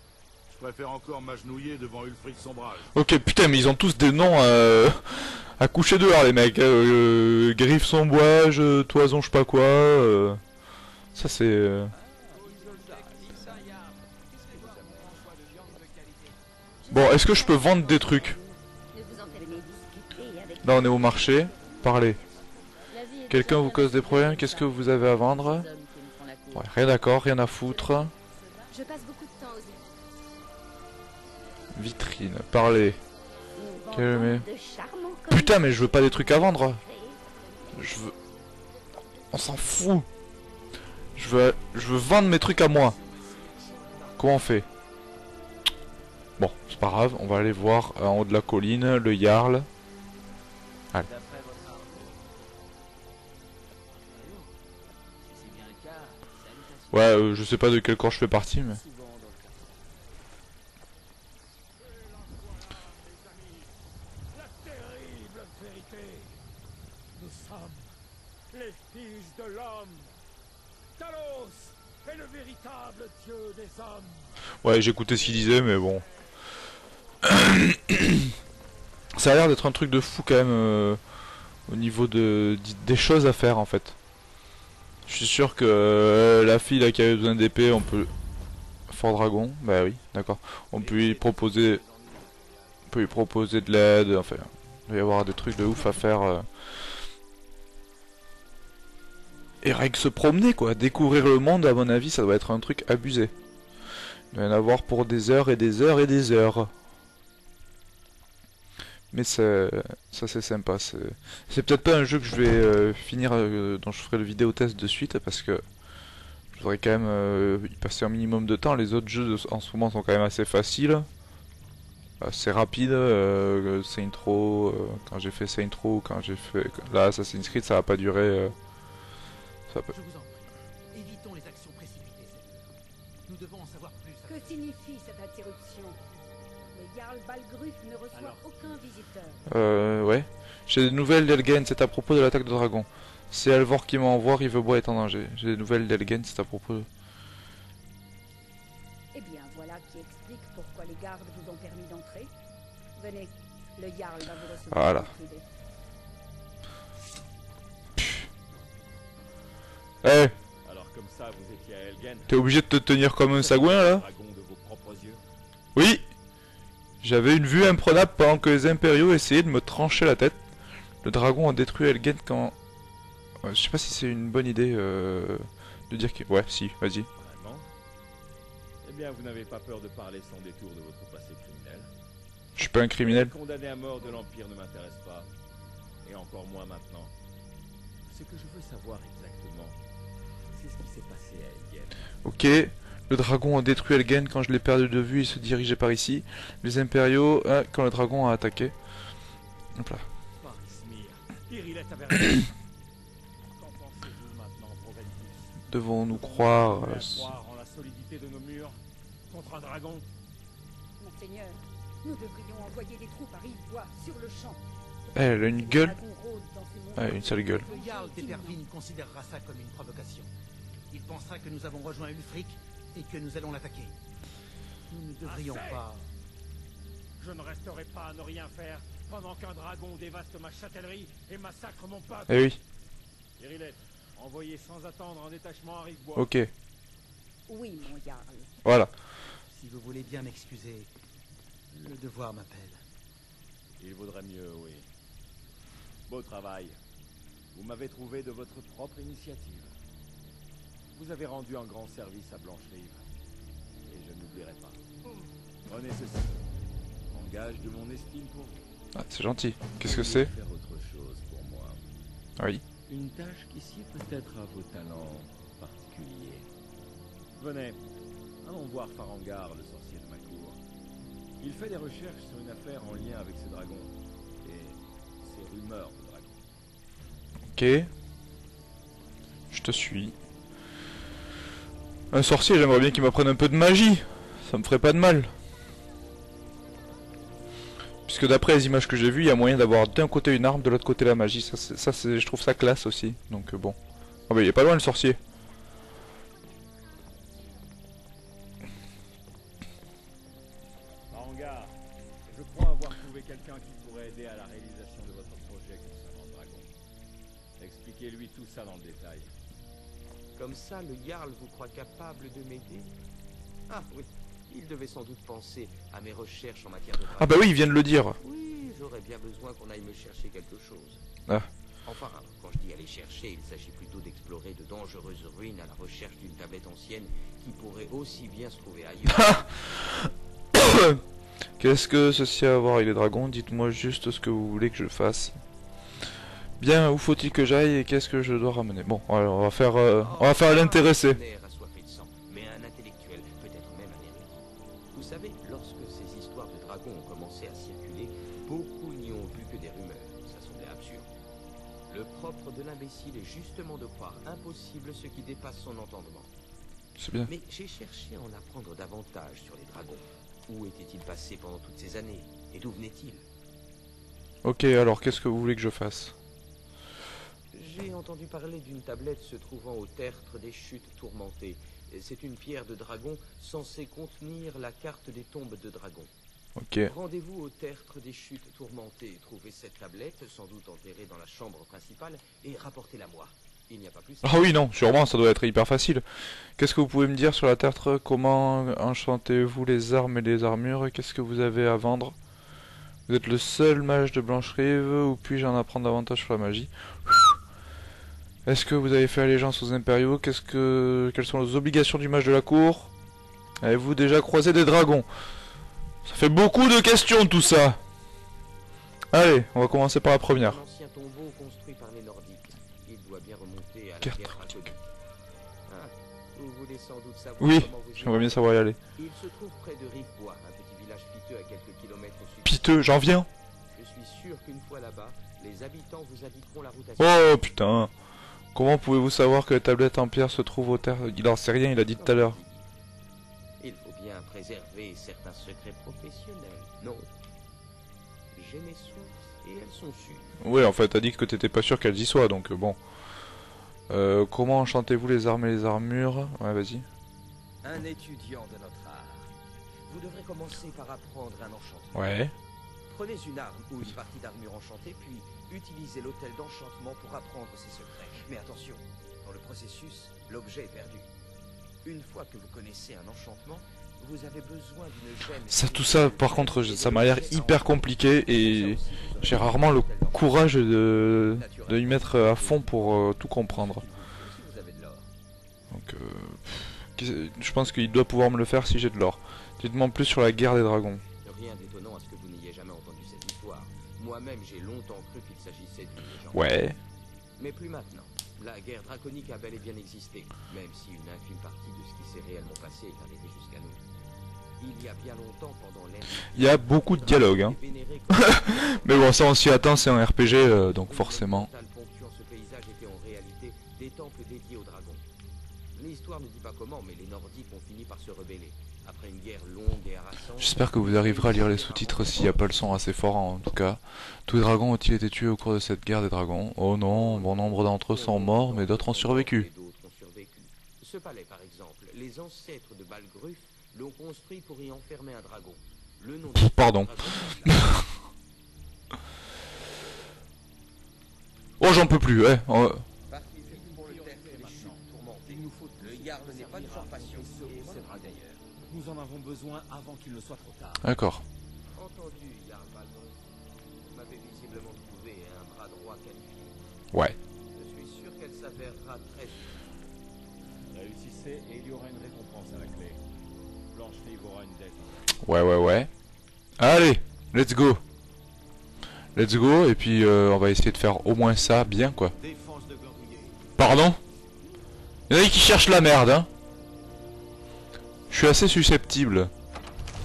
préfère encore m'agenouiller devant Ulfric Sombrage. Ok, putain, mais ils ont tous des noms euh, à coucher dehors, les mecs. Euh, griffe somboise, euh, toison, je sais pas quoi. Euh. ça, c'est... Euh. Bon, est-ce que je peux vendre des trucs? Là, on est au marché. Parlez. Quelqu'un vous cause des problèmes? Qu'est-ce que vous avez à vendre? Ouais, rien d'accord, rien à foutre. Je passe Vitrine, parlez. Putain, mais je veux pas des trucs à vendre. Je veux... On s'en fout. Je veux... je veux vendre mes trucs à moi. Comment on fait? Bon, c'est pas grave, on va aller voir en haut de la colline le Jarl. Allez. Ouais, euh, je sais pas de quel corps je fais partie, mais... Ouais, j'écoutais ce qu'il disait, mais bon. Ça a l'air d'être un truc de fou quand même euh, au niveau de, des choses à faire en fait. Je suis sûr que euh, la fille là qui avait besoin d'épée, on peut... Fort Dragon, bah oui, d'accord. On peut lui proposer... On peut lui proposer de l'aide, enfin... Il va y avoir des trucs de ouf à faire. Euh. Et rien se promener quoi, découvrir le monde à mon avis ça doit être un truc abusé. Il doit y en avoir pour des heures et des heures et des heures. Mais ça c'est sympa. C'est peut-être pas un jeu que je vais euh, finir, euh, dont je ferai le vidéo test de suite, parce que Je voudrais quand même euh, y passer un minimum de temps. Les autres jeux en ce moment sont quand même assez faciles. Assez rapides. Row, euh, quand j'ai fait Saint Row, quand j'ai fait... Là, Assassin's Creed, ça va pas durer... Ça Euh, ouais. J'ai des nouvelles d'Elgen, c'est à propos de l'attaque de dragon. C'est Alvor qui m'envoie, Riverbois est en danger. J'ai des nouvelles d'Elgen, c'est à propos de... Eh bien, voilà qui explique pourquoi les gardes vous ont permis d'entrer. Venez, le Jarl va vous recevoir. Voilà. Eh Alors comme ça, vous étiez à Elgen T'es obligé de te tenir comme un sagouin, là Oui J'avais une vue imprenable pendant que les impériaux essayaient de me trancher la tête. Le dragon a détruit Elgen quand... je sais pas si c'est une bonne idée euh, de dire que... Ouais, si, vas-y. Eh bien, vous n'avez pas peur de parler sans détour de votre passé criminel Je suis pas un criminel. Condamné à mort de l'Empire ne m'intéresse pas. Et encore moins maintenant. Ce que je veux savoir exactement, c'est ce qui s'est passé à Elgen. Ok. Le dragon a détruit Elgen quand je l'ai perdu de vue, il se dirigeait par ici. Les impériaux, hein, quand le dragon a attaqué. Hop là. Devons-nous croire euh, en la solidité de nos murs contre un dragon? Monseigneur, nous devrions envoyer des troupes à Rive-Bois sur le champ. Elle a une gueule. Ouais, une sale gueule. Le Jarl d'Epervine considérera ça comme une provocation. Il pensera que nous avons rejoint Ulfric et que nous allons l'attaquer. Nous ne devrions pas... Je ne resterai pas à ne rien faire pendant qu'un dragon dévaste ma châtellerie et massacre mon peuple. Eh oui. Irilette, envoyez sans attendre un détachement à Rive-Bois. Ok. Oui, mon Jarl. Voilà. Si vous voulez bien m'excuser, le devoir m'appelle. Il vaudrait mieux, oui. Beau travail. Vous m'avez trouvé de votre propre initiative. Vous avez rendu un grand service à Blanche-Rive. Et je n'oublierai pas. Prenez ceci. En gage de mon estime pour vous. Ah, c'est gentil. Qu'est-ce que c'est faire autre chose pour moi. Oui. Une tâche qui sied peut-être à vos talents particuliers. Venez, allons voir Farangar, le sorcier de ma cour. Il fait des recherches sur une affaire en lien avec ce dragon et ces rumeurs de dragon. Ok. Je te suis. Un sorcier, j'aimerais bien qu'il m'apprenne un peu de magie. Ça me ferait pas de mal. Puisque d'après les images que j'ai vues, il y a moyen d'avoir d'un côté une arme, de l'autre côté la magie. Ça, ça je trouve ça classe aussi. Donc euh, bon. Oh bah il est pas loin le sorcier. Comme ça, le Jarl vous croit capable de m'aider? Ah oui, il devait sans doute penser à mes recherches en matière de... Ah bah oui, il vient de le dire. Oui, j'aurais bien besoin qu'on aille me chercher quelque chose. Ah. Enfin, quand je dis aller chercher, il s'agit plutôt d'explorer de dangereuses ruines à la recherche d'une tablette ancienne qui pourrait aussi bien se trouver ailleurs. Qu'est-ce que ceci a à voir avec les dragons? Dites-moi juste ce que vous voulez que je fasse. Bien, où faut-il que j'aille et qu'est-ce que je dois ramener? Bon, on va faire, euh, on va faire l'intéressé. l'imbécile est justement de croire impossible ce qui dépasse son entendement. C'est bien. Mais j'ai cherché à en apprendre davantage sur les dragons. Où était-il passé pendant toutes ces années? Et d'où venait-il Ok, alors qu'est-ce que vous voulez que je fasse? J'ai entendu parler d'une tablette se trouvant au tertre des chutes tourmentées. C'est une pierre de dragon censée contenir la carte des tombes de dragons. Rendez-vous au tertre des chutes tourmentées. Trouvez cette tablette, sans doute enterrée dans la chambre principale, et rapportez-la moi. Il n'y a pas plus. Ah oui, non, sûrement, ça doit être hyper facile. Qu'est-ce que vous pouvez me dire sur la tertre? Comment enchantez-vous les armes et les armures? Qu'est-ce que vous avez à vendre? Vous êtes le seul mage de Blanche-Rive, ou puis-je en apprendre davantage sur la magie? Est-ce que vous avez fait allégeance aux impériaux Qu'est-ce que... Quelles sont les obligations du mage de la cour Avez-vous déjà croisé des dragons ça fait beaucoup de questions tout ça. Allez, on va commencer par la première. Un ancien tombeau construit par les Nordiques. Il doit bien remonter à la Carte. Ah, Vous voulez sans doute savoir Oui, j'aimerais bien savoir y aller. Il se trouve près de Rivebois, un petit village piteux à quelques kilomètres au sud. Piteux, j'en viens Je suis sûr qu'une fois là-bas, les habitants vous indiqueront la route à. Oh putain Comment pouvez-vous savoir que la tablette en pierre se trouve au terre Il en sait rien, il a dit tout à l'heure. Il faut bien préserver certains secrets professionnels, non J'ai mes sources et elles sont sûres. Oui, en fait, t'as dit que t'étais pas sûr qu'elles y soient, donc bon. Euh, comment enchantez-vous les armes et les armures? Ouais, vas-y. Un étudiant de notre art. Vous devrez commencer par apprendre un enchantement. Ouais. Prenez une arme ou une partie d'armure enchantée, puis utilisez l'hôtel d'enchantement pour apprendre ses secrets. Mais attention, dans le processus, l'objet est perdu. Une fois que vous connaissez un enchantement, vous avez besoin d'une gemme. Ça, tout ça, par contre, ça m'a l'air hyper compliqué et j'ai rarement le courage de, de y mettre à fond pour euh, tout comprendre. Donc, euh, je pense qu'il doit pouvoir me le faire si j'ai de l'or. Dites-moi plus sur la guerre des dragons. Rien d'étonnant à ce que vous n'ayez jamais entendu cette histoire. Moi-même, j'ai longtemps cru qu'il s'agissait d'une légende. Ouais. Mais plus maintenant. La guerre draconique a bel et bien existé, même si une infime partie de ce qui s'est réellement passé est arrivée jusqu'à nous. Il y a bien longtemps, pendant Il y a beaucoup de dialogues, hein. Mais bon, ça on s'y attend, c'est un RPG, euh, donc forcément. ce paysage était en réalité des temples dédiés aux dragons. L'histoire ne dit pas comment, mais les Nordiques ont fini par se rebeller. Après une guerre longue et harassante... J'espère que vous arriverez à lire les sous-titres s'il n'y a pas le son assez fort, en tout cas. Tous les dragons ont-ils été tués au cours de cette guerre des dragons Oh non, bon nombre d'entre eux sont morts, mais d'autres ont survécu. Ce palais, par exemple, les ancêtres de Balgruf l'ont construit pour y enfermer un dragon. Le nom Pardon. oh, j'en peux plus, ouais. Oh. Nous Ouais. Je suis sûr qu'elle s'avérera très Réussissez et il y aura une récompense à la clé. Blanche-Fille aura une dette. Ouais, ouais, ouais. Allez, let's go. Let's go, et puis euh, on va essayer de faire au moins ça bien, quoi. Pardon? Il y en a qui cherchent la merde, hein. Je suis assez susceptible.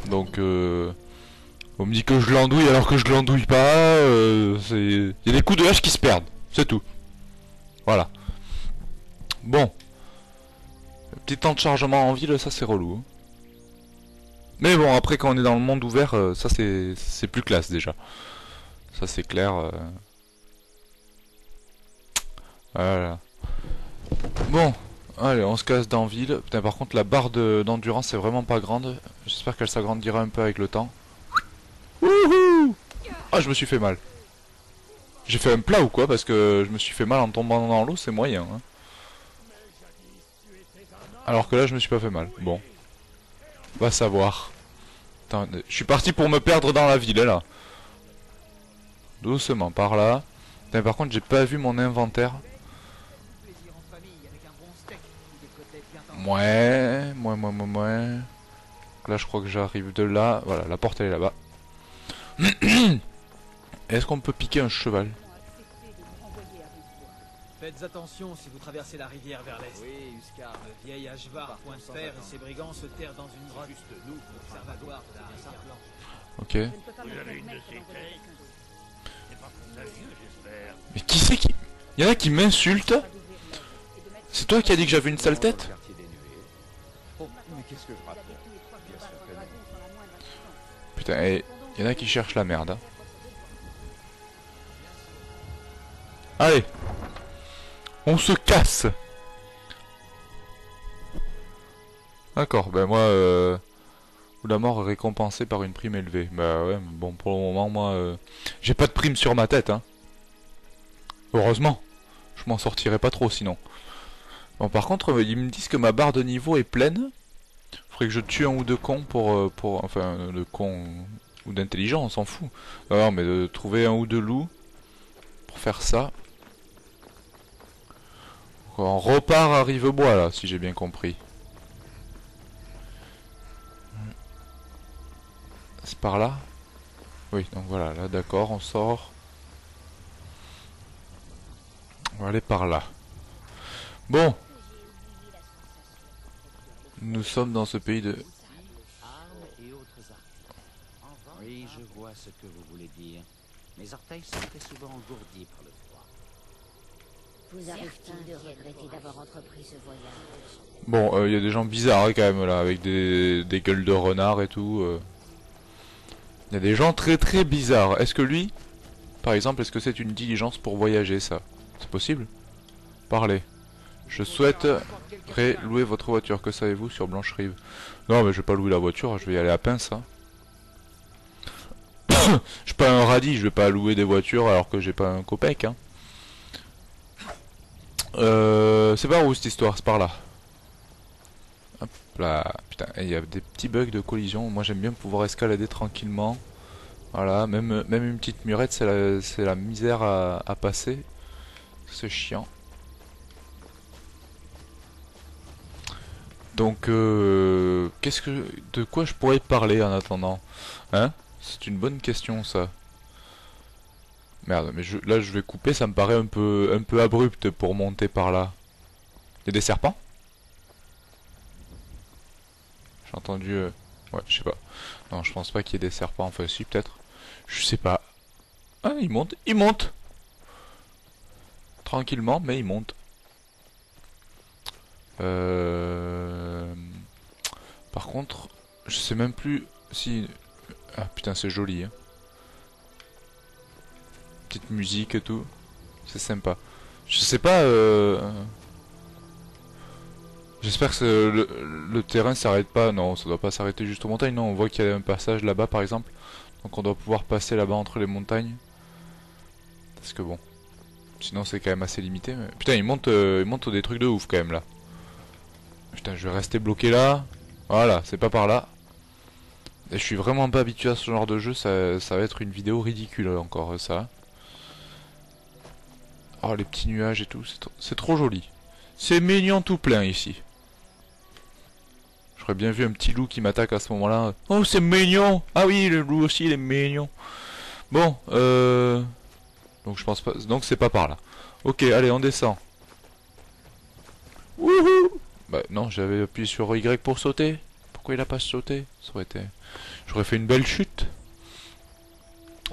Donc, euh... On me dit que je glandouille alors que je glandouille pas. Euh, Il y a des coups de hache qui se perdent. C'est tout. Voilà. Bon. petit temps de chargement en ville, ça c'est relou. Hein. Mais bon, après quand on est dans le monde ouvert, euh, ça c'est plus classe déjà. Ça c'est clair. Euh. Voilà. Bon, allez, on se casse dans ville. Putain, par contre la barre d'endurance c'est vraiment pas grande. J'espère qu'elle s'agrandira un peu avec le temps. Wouhou Ah, je me suis fait mal. J'ai fait un plat ou quoi Parce que je me suis fait mal en tombant dans l'eau, c'est moyen. Hein. Alors que là, je me suis pas fait mal. Bon. Va savoir. je suis parti pour me perdre dans la ville, là. Doucement, par là. par contre, j'ai pas vu mon inventaire. Ouais, moi, moi, moi, moi. Là, je crois que j'arrive de là. Voilà, la porte, elle est là-bas. Est-ce qu'on peut piquer un cheval Faites attention si vous traversez la rivière vers l'est. Oui, Uscar, le vieil Ashvar, point de fer et ses brigands se terrent dans une grotte. Juste nous, observatoire de la rivière blanche. Ok. Vous avez une de ces têtes C'est pas pour j'espère. Mais qui c'est qui... Il y en a qui m'insultent C'est toi qui as dit que j'avais une sale tête Putain, et... Il y en a qui cherchent la merde. Hein. Allez On se casse D'accord, ben moi... Euh, la mort récompensée par une prime élevée. Bah ouais, bon, pour le moment, moi... Euh, j'ai pas de prime sur ma tête, hein. Heureusement. Je m'en sortirai pas trop, sinon. Bon, par contre, euh, ils me disent que ma barre de niveau est pleine. Faudrait que je tue un ou deux cons pour... pour enfin, le con... Ou d'intelligent, on s'en fout. Non, mais de trouver un ou deux loups pour faire ça. On repart à Rivebois là, si j'ai bien compris. C'est par là? Oui, donc voilà, là d'accord, on sort. On va aller par là. Bon. Nous sommes dans ce pays de... Oui, je vois ce que vous voulez dire. Mes orteils sont très souvent engourdis par le froid. Vous arrive-t-il de regretter d'avoir entrepris ce voyage Bon, il euh, y a des gens bizarres hein, quand même là, avec des, des gueules de renard et tout. Il euh. y a des gens très très bizarres. Est-ce que lui, par exemple, est-ce que c'est une diligence pour voyager ça? C'est possible? Parlez. Je souhaiterais louer votre voiture. Que savez-vous sur Blanche-Rive Non, mais je vais pas louer la voiture, je vais y aller à pince. Hein. je suis pas un radis, je vais pas louer des voitures alors que j'ai pas un copec. Hein. Euh, c'est par où cette histoire? C'est par là. Hop là. Putain, il y a des petits bugs de collision. Moi j'aime bien pouvoir escalader tranquillement. Voilà, même, une petite murette, c'est la, misère à, à passer. C'est chiant. Donc, euh, qu'est-ce que, de quoi je pourrais parler en attendant? Hein? C'est une bonne question, ça. Merde, mais là, je vais couper. Ça me paraît un peu, un peu abrupt pour monter par là. Il y a des serpents? J'ai entendu... Euh, ouais, je sais pas. Non, je pense pas qu'il y ait des serpents. Enfin, si, peut-être. Je sais pas. Ah, il monte. Il monte Tranquillement, mais il monte. Euh... Par contre, je sais même plus si... Ah putain, c'est joli. Hein. Musique et tout. C'est sympa. Je sais pas... Euh... J'espère que le, terrain s'arrête pas. Non, ça doit pas s'arrêter juste aux montagnes. Non, on voit qu'il y a un passage là-bas par exemple. Donc on doit pouvoir passer là-bas entre les montagnes. Parce que bon. Sinon c'est quand même assez limité. Putain, il monte, euh, il monte des trucs de ouf quand même là. Putain, je vais rester bloqué là. Voilà, c'est pas par là. Et je suis vraiment pas habitué à ce genre de jeu, ça, va être une vidéo ridicule encore ça. Oh les petits nuages et tout, c'est trop, joli. C'est mignon tout plein ici. J'aurais bien vu un petit loup qui m'attaque à ce moment-là. Oh c'est mignon Ah oui le loup aussi il est mignon. Bon, euh... Donc je pense pas... Donc c'est pas par là. Ok, allez on descend. Wouhou bah non, j'avais appuyé sur Y pour sauter. Pourquoi il a pas sauté? Ça. J'aurais fait une belle chute.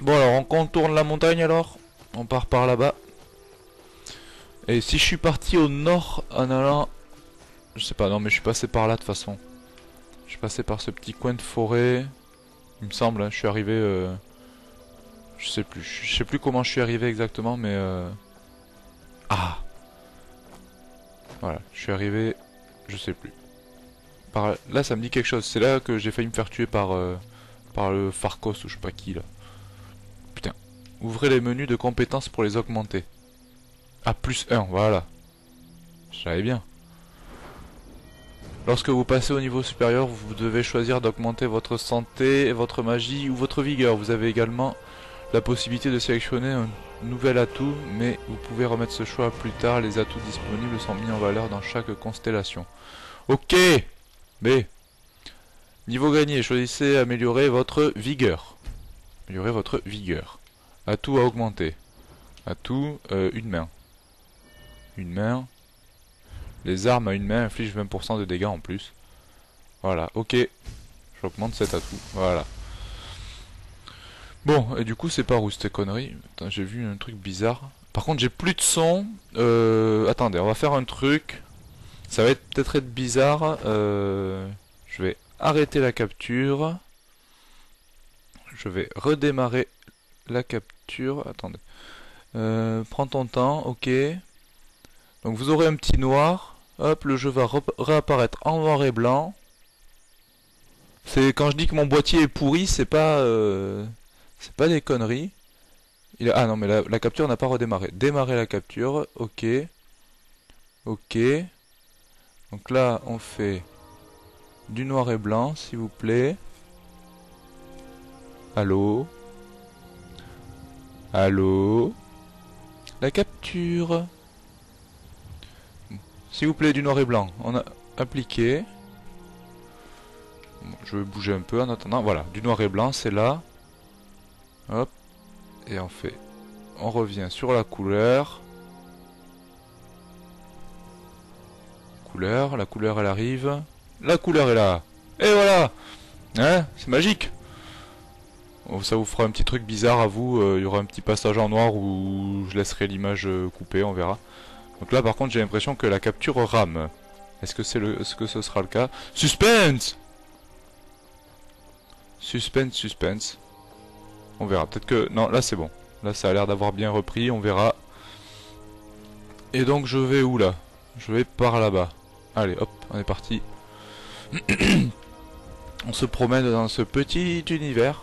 Bon alors, on contourne la montagne alors. On part par là-bas. Et si je suis parti au nord en allant... Je sais pas, non mais je suis passé par là de toute façon. Je suis passé par ce petit coin de forêt. Il me semble, hein, je suis arrivé... Euh... Je sais plus, je sais plus comment je suis arrivé exactement, mais... Euh... Ah Voilà, je suis arrivé je sais plus. Par là, ça me dit quelque chose. C'est là que j'ai failli me faire tuer par, euh, par le Farkos ou je sais pas qui là. Putain. Ouvrez les menus de compétences pour les augmenter. Ah, plus 1, voilà. J'avais bien. Lorsque vous passez au niveau supérieur, vous devez choisir d'augmenter votre santé, votre magie ou votre vigueur. Vous avez également la possibilité de sélectionner un nouvel atout, mais vous pouvez remettre ce choix plus tard. Les atouts disponibles sont mis en valeur dans chaque constellation. Ok B. Niveau gagné, choisissez améliorer votre vigueur. Améliorer votre vigueur. Atout à augmenter. Atout, euh, une main. Une main. Les armes à une main infligent 20% de dégâts en plus. Voilà, ok. J'augmente cet atout. Voilà. Bon, et du coup, c'est par où cette connerie? J'ai vu un truc bizarre. Par contre, j'ai plus de son. Euh, attendez, on va faire un truc. Ça va peut-être être bizarre. Euh, je vais arrêter la capture. Je vais redémarrer la capture. Attendez. Euh, prends ton temps, ok. Donc vous aurez un petit noir. Hop, le jeu va réapparaître en noir et blanc. C'est quand je dis que mon boîtier est pourri, c'est pas... Euh, des conneries. Ah non, mais la, capture n'a pas redémarré. Démarrer la capture. Ok. Ok. Donc là, on fait du noir et blanc, s'il vous plaît. Allô? Allô? La capture. S'il vous plaît, du noir et blanc. On a appliqué. je vais bouger un peu en attendant. Voilà, du noir et blanc, c'est là. Hop. Et on fait... On revient sur la couleur. Couleur. La couleur, elle arrive. La couleur est là. Et voilà Hein C'est magique Ça vous fera un petit truc bizarre à vous. Euh, il y aura un petit passage en noir où je laisserai l'image euh, coupée, on verra. Donc là par contre j'ai l'impression que la capture rame. Est-ce que ce sera le cas? Suspense Suspense, suspense. On verra. Peut-être que... Non, là c'est bon. Là ça a l'air d'avoir bien repris, on verra. Et donc je vais où là? Je vais par là-bas. Allez, hop, on est parti. on se promène dans ce petit univers.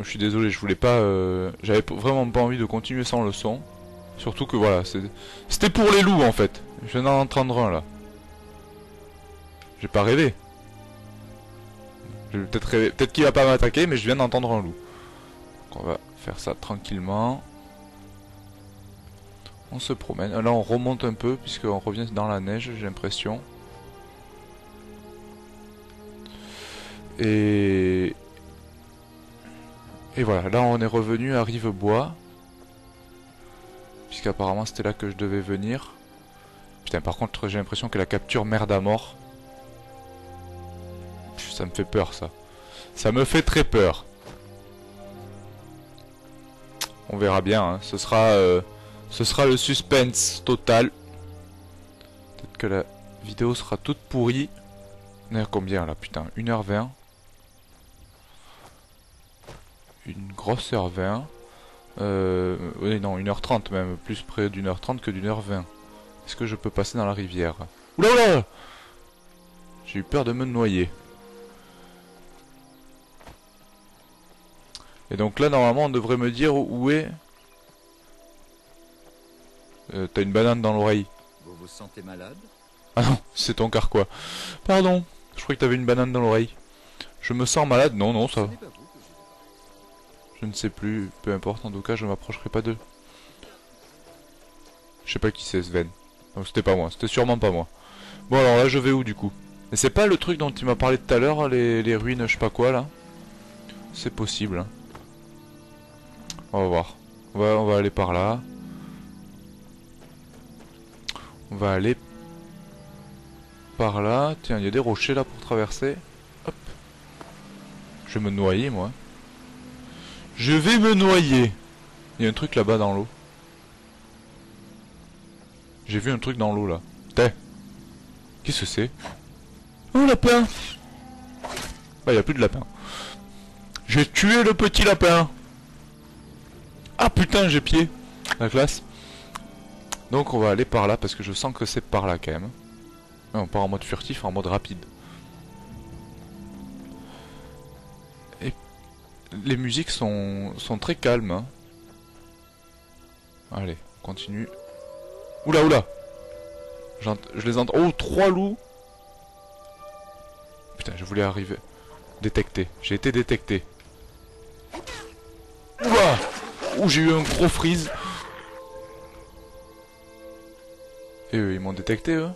Je suis désolé, je voulais pas... Euh, j'avais vraiment pas envie de continuer sans le son. Surtout que voilà, c'était pour les loups en fait. Je viens d'en entendre un là. J'ai pas rêvé. Peut-être peut-être qu'il va pas m'attaquer, mais je viens d'entendre un loup. Donc on va faire ça tranquillement. On se promène. Là on remonte un peu puisqu'on revient dans la neige, j'ai l'impression. Et... Et voilà, là on est revenu à Rivebois. Puisqu'apparemment c'était là que je devais venir. Putain par contre j'ai l'impression que la capture merde à mort. Ça me fait peur ça. Ça me fait très peur. On verra bien, hein. ce sera euh, ce sera le suspense total. Peut-être que la vidéo sera toute pourrie. On est à combien là putain 1h20 Une grosse heure 20 euh, oui, non, 1h30 même, plus près d'une heure 30 que d'une heure 20. Est-ce que je peux passer dans la rivière? Oula oula J'ai eu peur de me noyer. Et donc là, normalement, on devrait me dire où est... Euh, T'as une banane dans l'oreille. Vous vous sentez malade? Ah non, c'est ton carquois. Pardon, je croyais que t'avais une banane dans l'oreille. Je me sens malade Non, non, ça va. Je ne sais plus, peu importe, en tout cas je m'approcherai pas d'eux. Je sais pas qui c'est Sven. Donc c'était pas moi, c'était sûrement pas moi. Bon alors là je vais où du coup? Et c'est pas le truc dont tu m'as parlé tout à l'heure, les, ruines je sais pas quoi là? C'est possible. Hein. On va voir. On va, on va aller par là. On va aller par là. Tiens, il y a des rochers là pour traverser. Hop. Je vais me noyer moi. Je vais me noyer. Il y a un truc là-bas dans l'eau. J'ai vu un truc dans l'eau là. T'es. Qu'est-ce que c'est? Oh lapin Bah y a plus de lapin. J'ai tué le petit lapin Ah putain j'ai pied La classe. Donc on va aller par là parce que je sens que c'est par là quand même. Non, pas en mode furtif, en mode rapide. Les musiques sont, très calmes. Hein. Allez, on continue. Oula, oula Je les entends. Oh, trois loups Putain, je voulais arriver. Détecté. J'ai été détecté. Oula Ouh, j'ai eu un gros freeze. Et eux, ils m'ont détecté, eux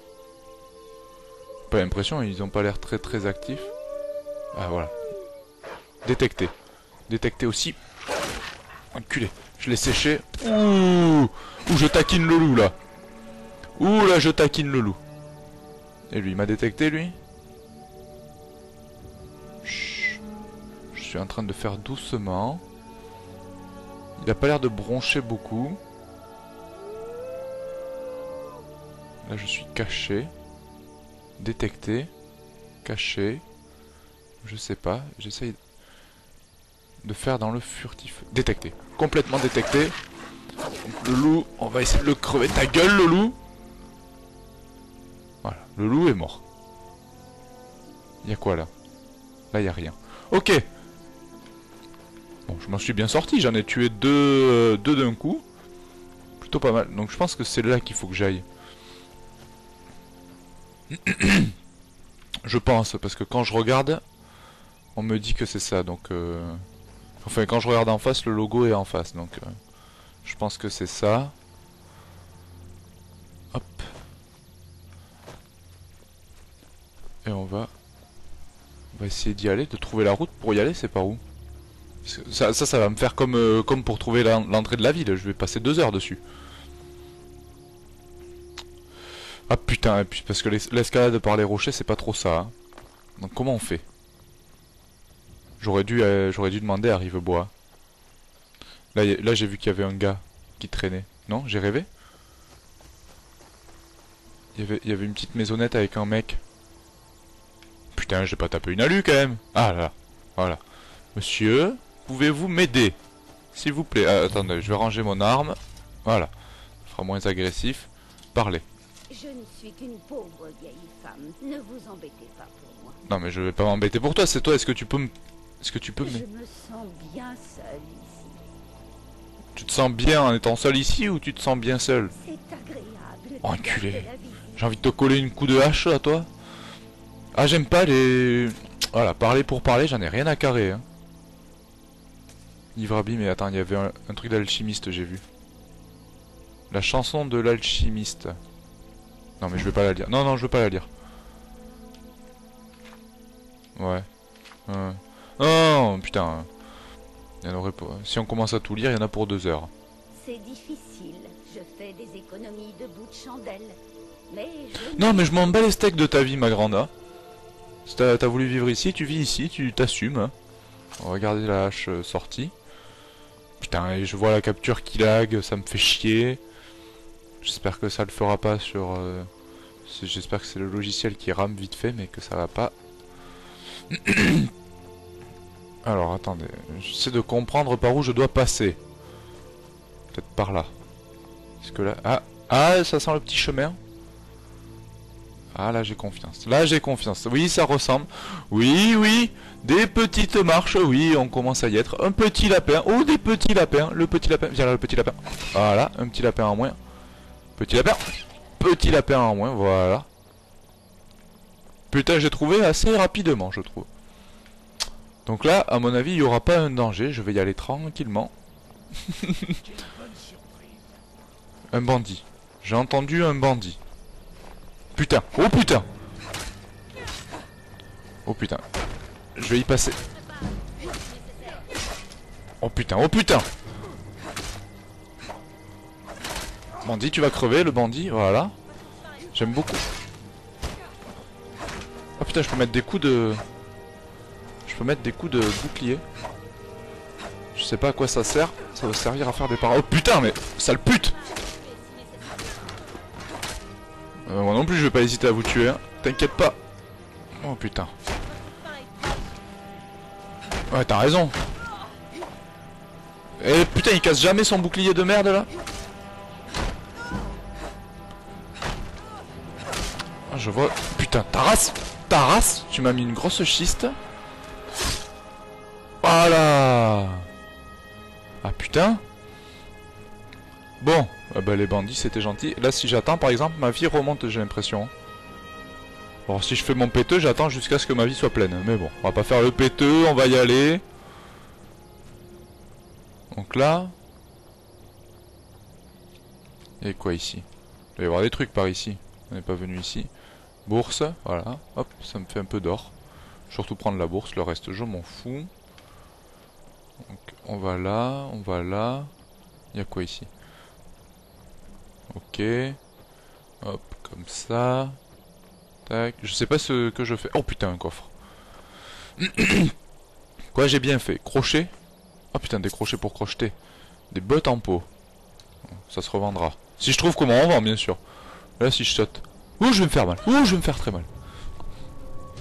Pas l'impression, ils ont pas l'air très très actifs. Ah, voilà. Détecté. Détecté aussi. Enculé. Je l'ai séché. Ouh Ouh, je taquine le loup, là. Ouh, là, je taquine le loup. Et lui, il m'a détecté, lui Chut. Je suis en train de faire doucement. Il a pas l'air de broncher beaucoup. Là, je suis caché. Détecté. Caché. Je sais pas. J'essaye de faire dans le furtif. Détecté. Complètement détecté. le loup, on va essayer de le crever. Ta gueule, le loup Voilà, le loup est mort. Il y a quoi là? Là, il rien. Ok. Bon, je m'en suis bien sorti. J'en ai tué deux, euh, deux d'un coup. Plutôt pas mal. Donc je pense que c'est là qu'il faut que j'aille. je pense, parce que quand je regarde, on me dit que c'est ça. Donc... Euh... Enfin, quand je regarde en face, le logo est en face, donc euh, je pense que c'est ça. Hop. Et on va, on va essayer d'y aller, de trouver la route pour y aller. C'est par où? Ça, ça, va me faire comme, euh, pour trouver l'entrée de la ville. Je vais passer deux heures dessus. Ah putain, parce que l'escalade par les rochers, c'est pas trop ça. Hein. Donc comment on fait? J'aurais dû, euh, j'aurais dû demander à Rivebois. Là, là j'ai vu qu'il y avait un gars qui traînait. Non J'ai rêvé il y, avait, il y avait une petite maisonnette avec un mec. Putain, j'ai pas tapé une alu quand même. Ah là, voilà. Monsieur, pouvez-vous m'aider S'il vous plaît? Ah, attendez, je vais ranger mon arme. Voilà. Ça fera moins agressif. Parlez. Je ne suis qu'une pauvre vieille femme. Ne vous embêtez pas pour moi. Non mais je vais pas m'embêter pour toi, c'est toi. Est-ce que tu peux me... Est-ce que tu peux me... Je me sens bien seule ici. Tu te sens bien en étant seul ici ou tu te sens bien seul C'est agréable. Oh, enculé. J'ai envie de te coller une coup de hache à toi. Ah j'aime pas les... Voilà, parler pour parler, j'en ai rien à carrer. Hein. mais attends, il y avait un, truc d'alchimiste, j'ai vu. La chanson de l'alchimiste. Non mais je vais pas la lire. Non, non, je veux pas la lire. Ouais. ouais. Non, putain. Il y en aurait pas. Si on commence à tout lire, il y en a pour deux heures. C'est difficile. Je fais des économies de bout de chandelle. Mais non, mais je m'en bats les steaks de ta vie, ma grande. Hein. Si t'as voulu vivre ici, tu vis ici, tu t'assumes. Hein. On va regarder la hache euh, sortie. Putain, je vois la capture qui lag, ça me fait chier. J'espère que ça le fera pas sur... Euh, j'espère que c'est le logiciel qui rame vite fait, mais que ça va pas. Alors, attendez. J'essaie de comprendre par où je dois passer. Peut-être par là. Est-ce que là... Ah Ah, ça sent le petit chemin. Ah là j'ai confiance. Là j'ai confiance. Oui ça ressemble. Oui oui. Des petites marches. Oui on commence à y être. Un petit lapin. Oh des petits lapins. Le petit lapin. Viens là le petit lapin. Voilà. Un petit lapin en moins. Petit lapin. Petit lapin en moins. Voilà. Putain j'ai trouvé assez rapidement je trouve. Donc là à mon avis il n'y aura pas un danger. Je vais y aller tranquillement. un bandit. J'ai entendu un bandit. Putain. Oh putain. Oh putain. Je vais y passer. Oh putain. Oh putain. Bandit, tu vas crever, le bandit. Voilà. J'aime beaucoup. Oh putain, je peux mettre des coups de... Je peux mettre des coups de bouclier. Je sais pas à quoi ça sert. Ça va servir à faire des paras. Oh putain, mais sale pute euh, moi non plus je vais pas hésiter à vous tuer, hein. T'inquiète pas. Oh putain. Ouais, t'as raison. Et eh, putain, il casse jamais son bouclier de merde là. Ah, je vois. Putain, ta race Ta race Tu m'as mis une grosse schiste. Voilà Ah putain Bon, ah bah les bandits c'était gentil. Là si j'attends par exemple, ma vie remonte j'ai l'impression. Bon si je fais mon péteux, j'attends jusqu'à ce que ma vie soit pleine. Mais bon, on va pas faire le péteux, on va y aller. Donc là... Et quoi ici? Il va y avoir des trucs par ici. On n'est pas venu ici. Bourse, voilà. Hop, ça me fait un peu d'or. Surtout prendre la bourse, le reste je m'en fous. Donc on va là, on va là. Il y a quoi ici? Ok. Hop, comme ça. Tac. Je sais pas ce que je fais. Oh putain, un coffre. Quoi, j'ai bien fait Crochet? Oh putain, des crochets pour crocheter. Des bottes en peau. Ça se revendra. Si je trouve comment on vend, bien sûr. Là, si je saute. Ouh, je vais me faire mal. Ouh, je vais me faire très mal.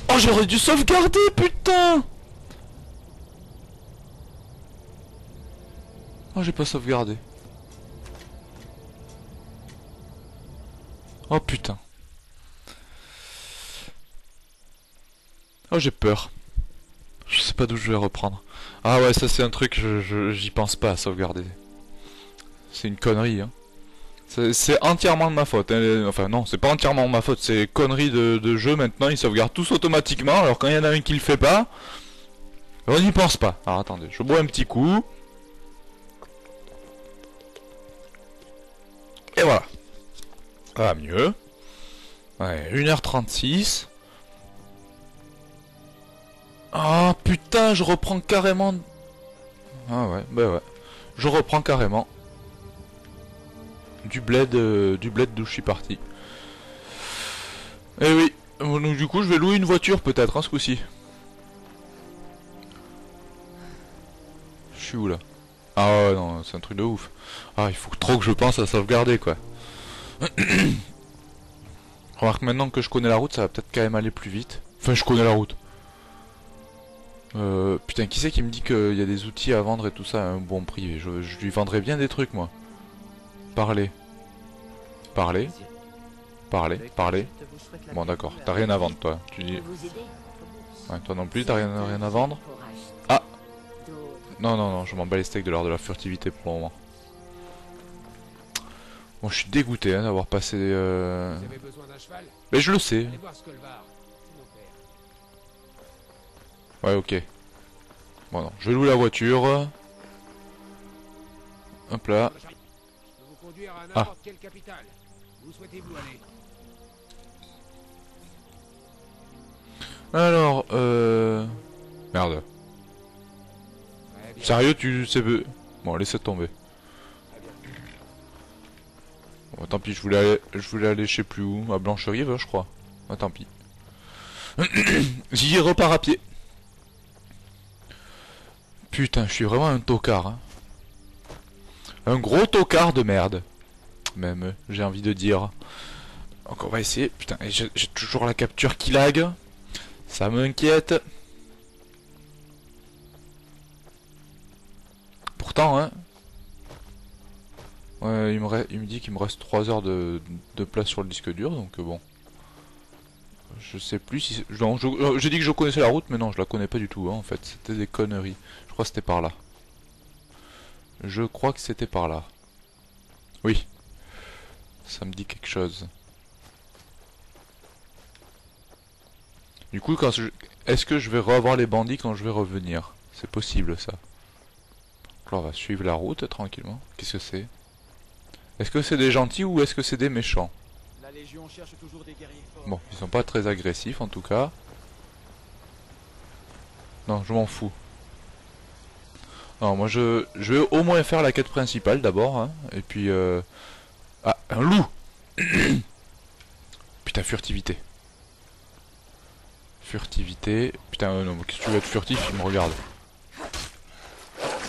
Oh, j'aurais dû sauvegarder, putain Oh, j'ai pas sauvegardé. Oh putain. Oh j'ai peur. Je sais pas d'où je vais reprendre. Ah ouais ça c'est un truc, je j'y pense pas à sauvegarder. C'est une connerie hein. C'est entièrement de ma faute. Hein. Enfin non, c'est pas entièrement de ma faute, c'est connerie de, de, jeu maintenant, ils sauvegardent tous automatiquement, alors quand il y en a un qui le fait pas, on n'y pense pas. Alors attendez, je bois un petit coup. Et voilà. Ah, mieux. Ouais, 1h36. Ah, putain, je reprends carrément... Ah ouais, bah ouais. Je reprends carrément. Du bled, euh, du bled d'où je suis parti. Eh oui, donc du coup je vais louer une voiture peut-être, hein, ce coup-ci. Je suis où là? Ah ouais, non, c'est un truc de ouf. Ah, il faut trop que je pense à sauvegarder quoi. Remarque maintenant que je connais la route, ça va peut-être quand même aller plus vite. Enfin, je connais la route. Euh, putain, qui c'est qui me dit qu'il y a des outils à vendre et tout ça à un bon prix je, lui vendrais bien des trucs, moi. Parler. Parler. Parler. Parler. Bon, d'accord. T'as rien à vendre, toi. Tu dis... Ouais, toi non plus, t'as rien, rien à vendre Non, non, non, je m'en bats les steaks de l'heure de la furtivité pour le moment. Bon, je suis dégoûté hein, d'avoir passé... Euh... Mais je le sais. Ouais, ok. Bon, non, je louer la voiture. Hop là. Ah. Alors, euh... Merde. Sérieux, tu sais... Bon, laissez tomber. Bon, tant pis, je voulais aller, je voulais aller je sais plus où, à Blancherive, je crois. Ah, tant pis. J'y repars à pied. Putain, je suis vraiment un tocard. Hein. Un gros tocard de merde. Même, j'ai envie de dire. Donc on va essayer. Putain, j'ai toujours la capture qui lag. Ça m'inquiète. Pourtant, hein. Ouais, il me, dit qu'il me reste 3 heures de, place sur le disque dur, donc bon. Je sais plus si... Euh, j'ai dit que je connaissais la route, mais non, je la connais pas du tout, hein, en fait. C'était des conneries. Je crois que c'était par là. Je crois que c'était par là. Oui. Ça me dit quelque chose. Du coup, est-ce que je vais revoir les bandits quand je vais revenir? C'est possible, ça. Donc là, on va suivre la route tranquillement. Qu'est-ce que c'est? Est-ce que c'est des gentils ou est-ce que c'est des méchants? Bon, ils sont pas très agressifs en tout cas. Non, je m'en fous. Non, moi je, je vais au moins faire la quête principale d'abord. Hein, et puis... Euh... Ah, un loup Putain, furtivité. Furtivité. Putain, euh, non, qu'est-ce que tu veux être furtif? Il me regarde.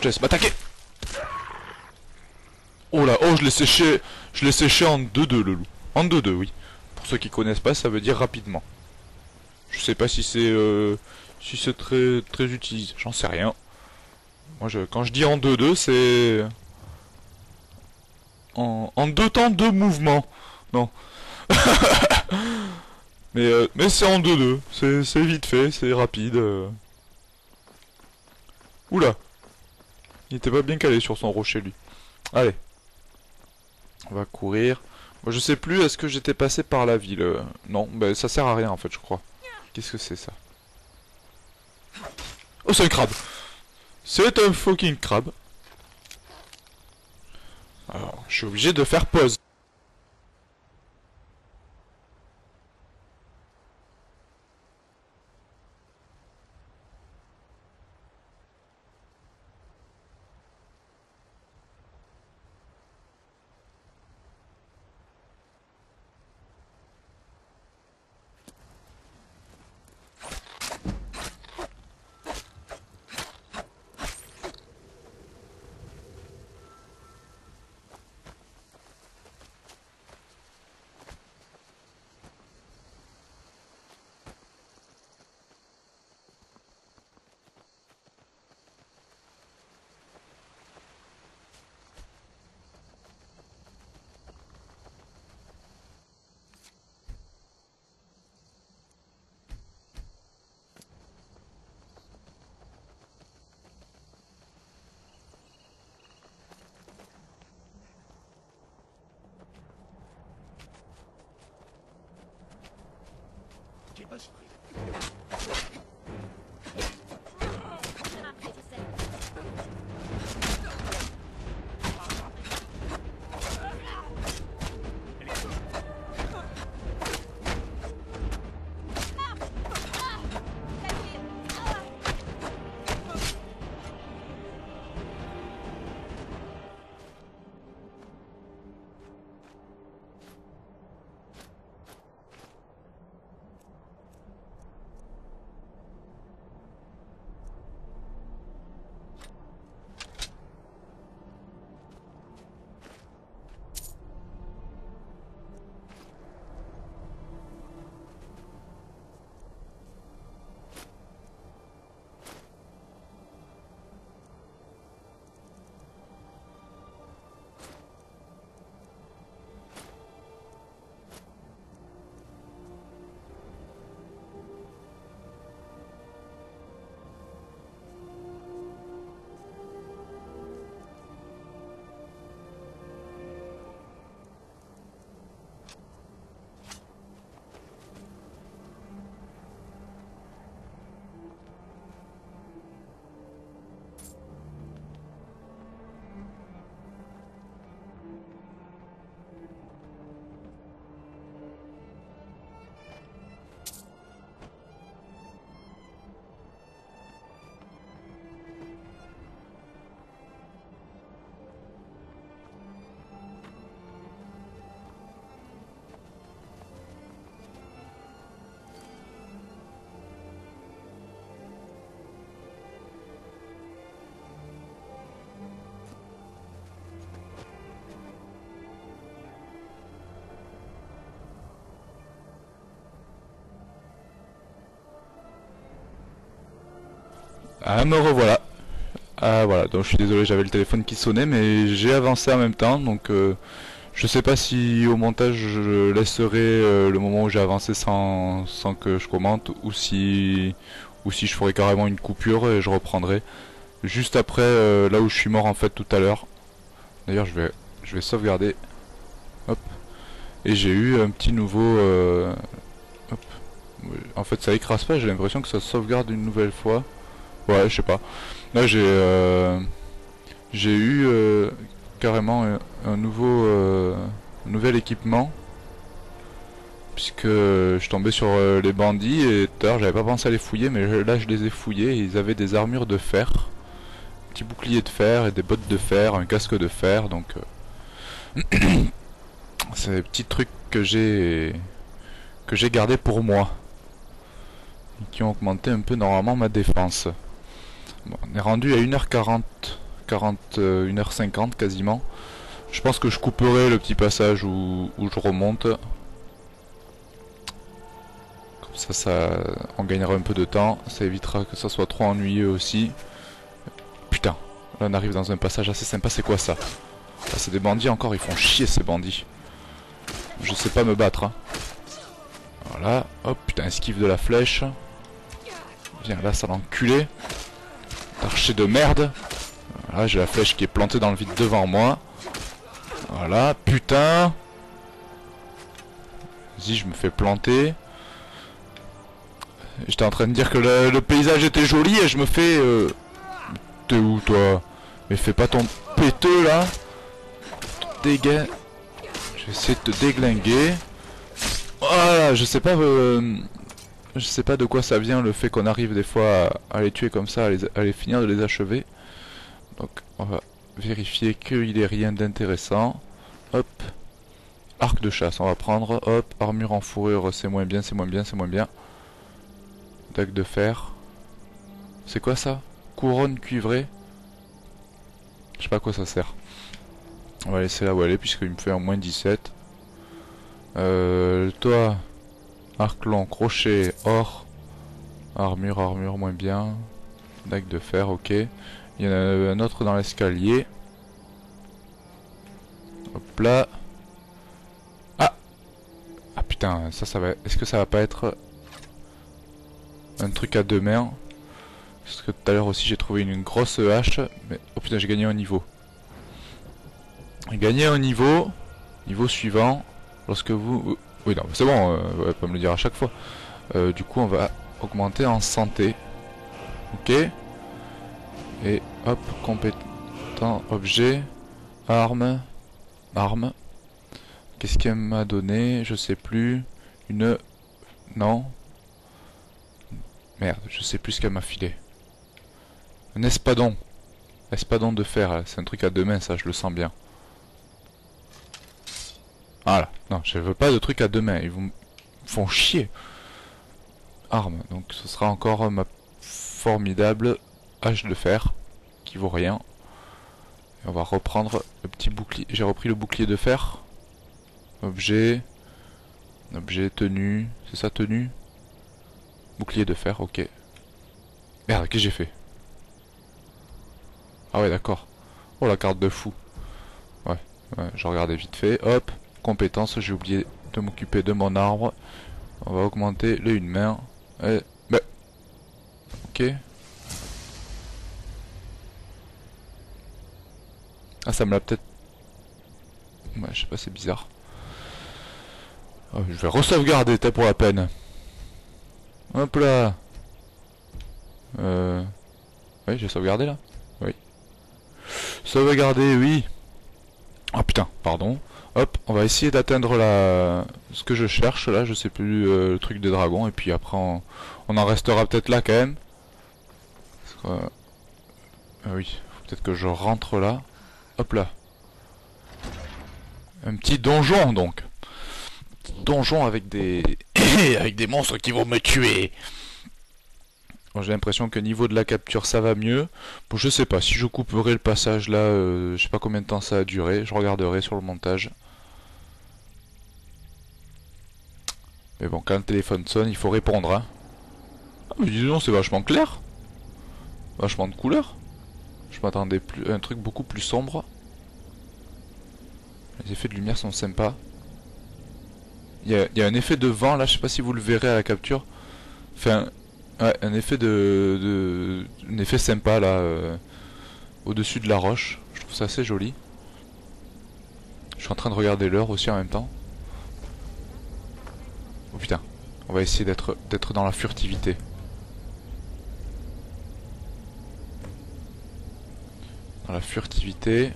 Laisse m'attaquer Oh là, oh, je l'ai séché. Je l'ai séché en 2-2 le loup. En 2-2, oui. Pour ceux qui connaissent pas, ça veut dire rapidement. Je sais pas si c'est euh, si c'est très très utilisé, j'en sais rien. Moi je quand je dis en 2-2, c'est en, en deux temps deux mouvements. Non. mais euh, mais c'est en 2-2, c'est vite fait, c'est rapide. Euh. Oula. Il était pas bien calé sur son rocher lui. Allez. On va courir je sais plus, est-ce que j'étais passé par la ville euh, Non, ben ça sert à rien en fait, je crois. Qu'est-ce que c'est ça? Oh, c'est un crabe C'est un fucking crabe. Alors, je suis obligé de faire pause. Ah me revoilà. Ah voilà, donc je suis désolé, j'avais le téléphone qui sonnait, mais j'ai avancé en même temps, donc euh, je sais pas si au montage je laisserai euh, le moment où j'ai avancé sans, que je commente, ou si, ou si je ferai carrément une coupure et je reprendrai juste après euh, là où je suis mort en fait tout à l'heure. D'ailleurs je vais, je vais sauvegarder. Hop. Et j'ai eu un petit nouveau... hop. En fait ça écrase pas, j'ai l'impression que ça sauvegarde une nouvelle fois. Ouais, je sais pas. Là, j'ai euh, j'ai eu euh, carrément un, nouveau euh, nouvel équipement puisque je suis tombé sur les bandits et tout j'avais pas pensé à les fouiller mais là je les ai fouillés ils avaient des armures de fer un petit bouclier de fer et des bottes de fer un casque de fer donc c'est des petits trucs que j'ai que j'ai gardé pour moi et qui ont augmenté un peu normalement ma défense on est rendu à 1h40, 40, 1h50 quasiment. Je pense que je couperai le petit passage où, je remonte. Comme ça, ça, on gagnera un peu de temps. Ça évitera que ça soit trop ennuyeux aussi. Putain, là on arrive dans un passage assez sympa. C'est quoi ça? Ah, C'est des bandits encore, ils font chier ces bandits. Je sais pas me battre. Hein. Voilà, hop, putain, esquive de la flèche. Viens là, ça l'enculé. Archer de merde. Voilà, j'ai la flèche qui est plantée dans le vide devant moi. Voilà, putain. Vas-y, je me fais planter. J'étais en train de dire que le, paysage était joli et je me fais... Euh... T'es où toi? Mais fais pas ton péteux là. Dégaine. J'essaie de te déglinguer. Voilà, je sais pas... Euh... Je sais pas de quoi ça vient le fait qu'on arrive des fois à, les tuer comme ça, à les, finir de les achever. Donc on va vérifier qu'il ait rien d'intéressant. Hop. Arc de chasse, on va prendre. Hop. Armure en fourrure, c'est moins bien, c'est moins bien, c'est moins bien. Dague de fer. C'est quoi ça? Couronne cuivrée. Je sais pas à quoi ça sert. On va laisser là où elle est puisqu'il me fait un moins 17. Euh, toi, Arc long, crochet, or. Armure, armure, moins bien. Dague de fer, ok. Il y en a un autre dans l'escalier. Hop là. Ah Ah putain, ça, ça va... Est-ce que ça va pas être... Un truc à deux mains? Parce que tout à l'heure aussi j'ai trouvé une, grosse hache. Mais... Oh putain, j'ai gagné un niveau. J'ai gagné un niveau. Niveau suivant. Lorsque vous... Oui, non, c'est bon, euh, pas me le dire à chaque fois. Euh, du coup, on va augmenter en santé. Ok. Et hop, compétent, objet, arme, arme. Qu'est-ce qu'elle m'a donné? Je sais plus. Une... Non. Merde, je sais plus ce qu'elle m'a filé. Un espadon. Espadon de fer, c'est un truc à deux mains, ça, je le sens bien. Voilà. Non, je veux pas de trucs à deux mains. Ils vous font chier. Arme. Donc ce sera encore ma formidable hache de fer. Qui vaut rien. Et on va reprendre le petit bouclier. J'ai repris le bouclier de fer. Objet. Objet, tenue. C'est ça, tenue? Bouclier de fer, ok. Merde, qu'est-ce que j'ai fait? Ah ouais, d'accord. Oh, la carte de fou. Ouais, ouais, je regardais vite fait. Hop compétences, j'ai oublié de m'occuper de mon arbre. On va augmenter le une main. Et... Ben. Ok. Ah ça me l'a peut-être... Ouais, je sais pas, c'est bizarre. Oh, je vais re-sauvegarder, t'as pour la peine. Hop là. Euh... Oui, j'ai sauvegardé là. Oui. Sauvegarder, oui. Ah putain, pardon. Hop, on va essayer d'atteindre la... ce que je cherche là, je sais plus euh, le truc des dragons, et puis après on, en restera peut-être là quand même. Ah oui, peut-être que je rentre là. Hop là. Un petit donjon donc. Donjon avec des... avec des monstres qui vont me tuer. J'ai l'impression que niveau de la capture ça va mieux. Bon je sais pas, si je couperai le passage là, euh, je sais pas combien de temps ça a duré, je regarderai sur le montage. Mais bon, quand le téléphone sonne, il faut répondre. Hein. Ah, mais dis c'est vachement clair. Vachement de couleurs. Je m'attendais plus à un truc beaucoup plus sombre. Les effets de lumière sont sympas. Il y a, un effet de vent là, je sais pas si vous le verrez à la capture. Enfin, ouais, un effet de, de, un effet sympa là, euh, au-dessus de la roche. Je trouve ça assez joli. Je suis en train de regarder l'heure aussi en même temps. Oh putain, on va essayer d'être dans la furtivité. Dans la furtivité.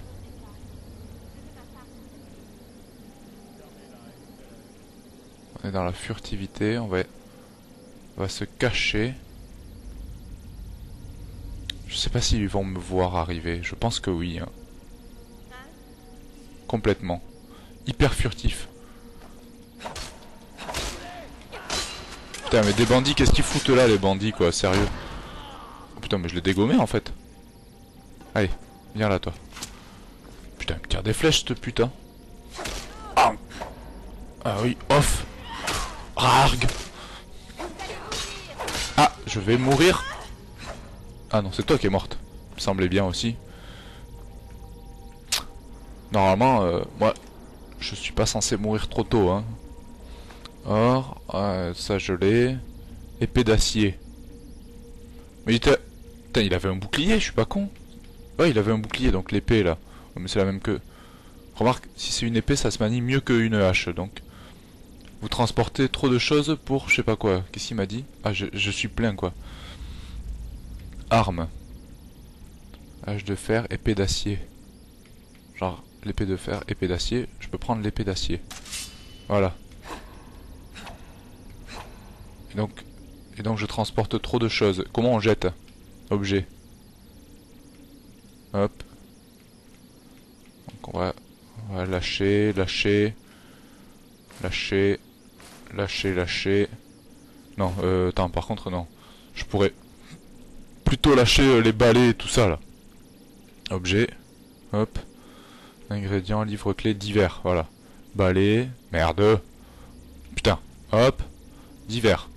On est dans la furtivité, on va, va se cacher. Je sais pas s'ils vont me voir arriver, je pense que oui. Hein. Complètement. Hyper furtif. Putain mais des bandits, qu'est-ce qu'ils foutent là les bandits quoi, sérieux oh, Putain mais je l'ai dégommé en fait. Allez, viens là toi. Putain, il me tire des flèches ce putain. Ah, ah oui, off Arg Ah, je vais mourir. Ah non, c'est toi qui es morte. me semblait bien aussi. Normalement, euh, moi, je suis pas censé mourir trop tôt, hein. Or, ça je l'ai. Épée d'acier. Mais il était... Putain, il avait un bouclier, je suis pas con. Ouais, il avait un bouclier, donc l'épée, là. Mais c'est la même que... Remarque, si c'est une épée, ça se manie mieux qu'une hache, donc... Vous transportez trop de choses pour je sais pas quoi. Qu'est-ce qu'il m'a dit? Ah, je, suis plein quoi. Arme. Hache de fer, épée d'acier. Genre, l'épée de fer, épée d'acier. Je peux prendre l'épée d'acier. Voilà. Et donc, et donc je transporte trop de choses. Comment on jette Objet. Hop. Donc on va, on va lâcher, lâcher, lâcher, Lâcher, lâcher. Non, euh, attends, par contre, non. Je pourrais plutôt lâcher euh, les balais et tout ça, là. Objet. Hop. Ingrédients, livre clé, divers. Voilà. Balai. Merde. Putain. Hop. Divers.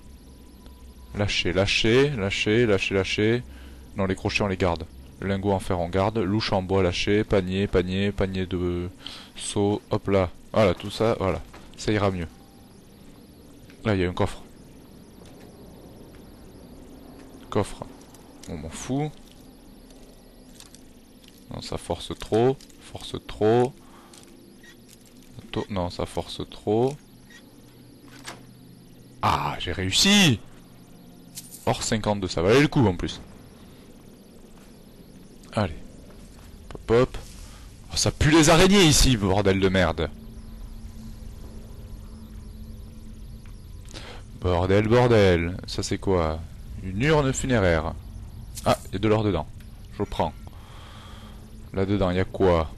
Lâcher, lâcher, lâcher, lâcher, lâcher. Non, les crochets, on les garde. Lingot en fer, on garde. Louche en bois, lâcher. Panier, panier, panier de saut. Hop là. Voilà, tout ça, voilà. Ça ira mieux. Là, il y a un coffre. Coffre. On m'en fout. Non, ça force trop. Force trop. Non, ça force trop. Ah, j'ai réussi Or 52, ça valait le coup en plus. Allez. Pop hop. Oh, ça pue les araignées ici, bordel de merde. Bordel, bordel. Ça c'est quoi? Une urne funéraire. Ah, il y a de l'or dedans. Je prends. Là-dedans, il y a quoi?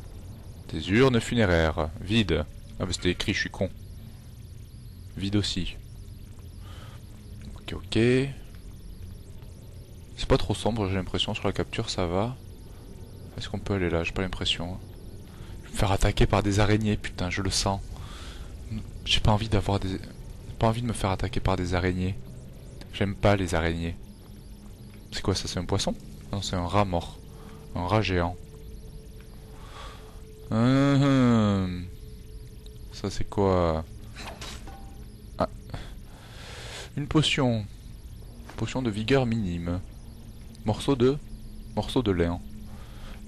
Des urnes funéraires. Vide. Ah, mais c'était écrit, je suis con. Vide aussi. Ok, ok. C'est pas trop sombre, j'ai l'impression, sur la capture, ça va. Est-ce qu'on peut aller là? J'ai pas l'impression. Je vais me faire attaquer par des araignées, putain, je le sens. J'ai pas envie d'avoir des pas envie de me faire attaquer par des araignées. J'aime pas les araignées. C'est quoi ça? C'est un poisson? Non, c'est un rat mort. Un rat géant. Hum, hum. Ça c'est quoi? Ah. Une potion. Potion de vigueur minime. Morceau de morceau de lin.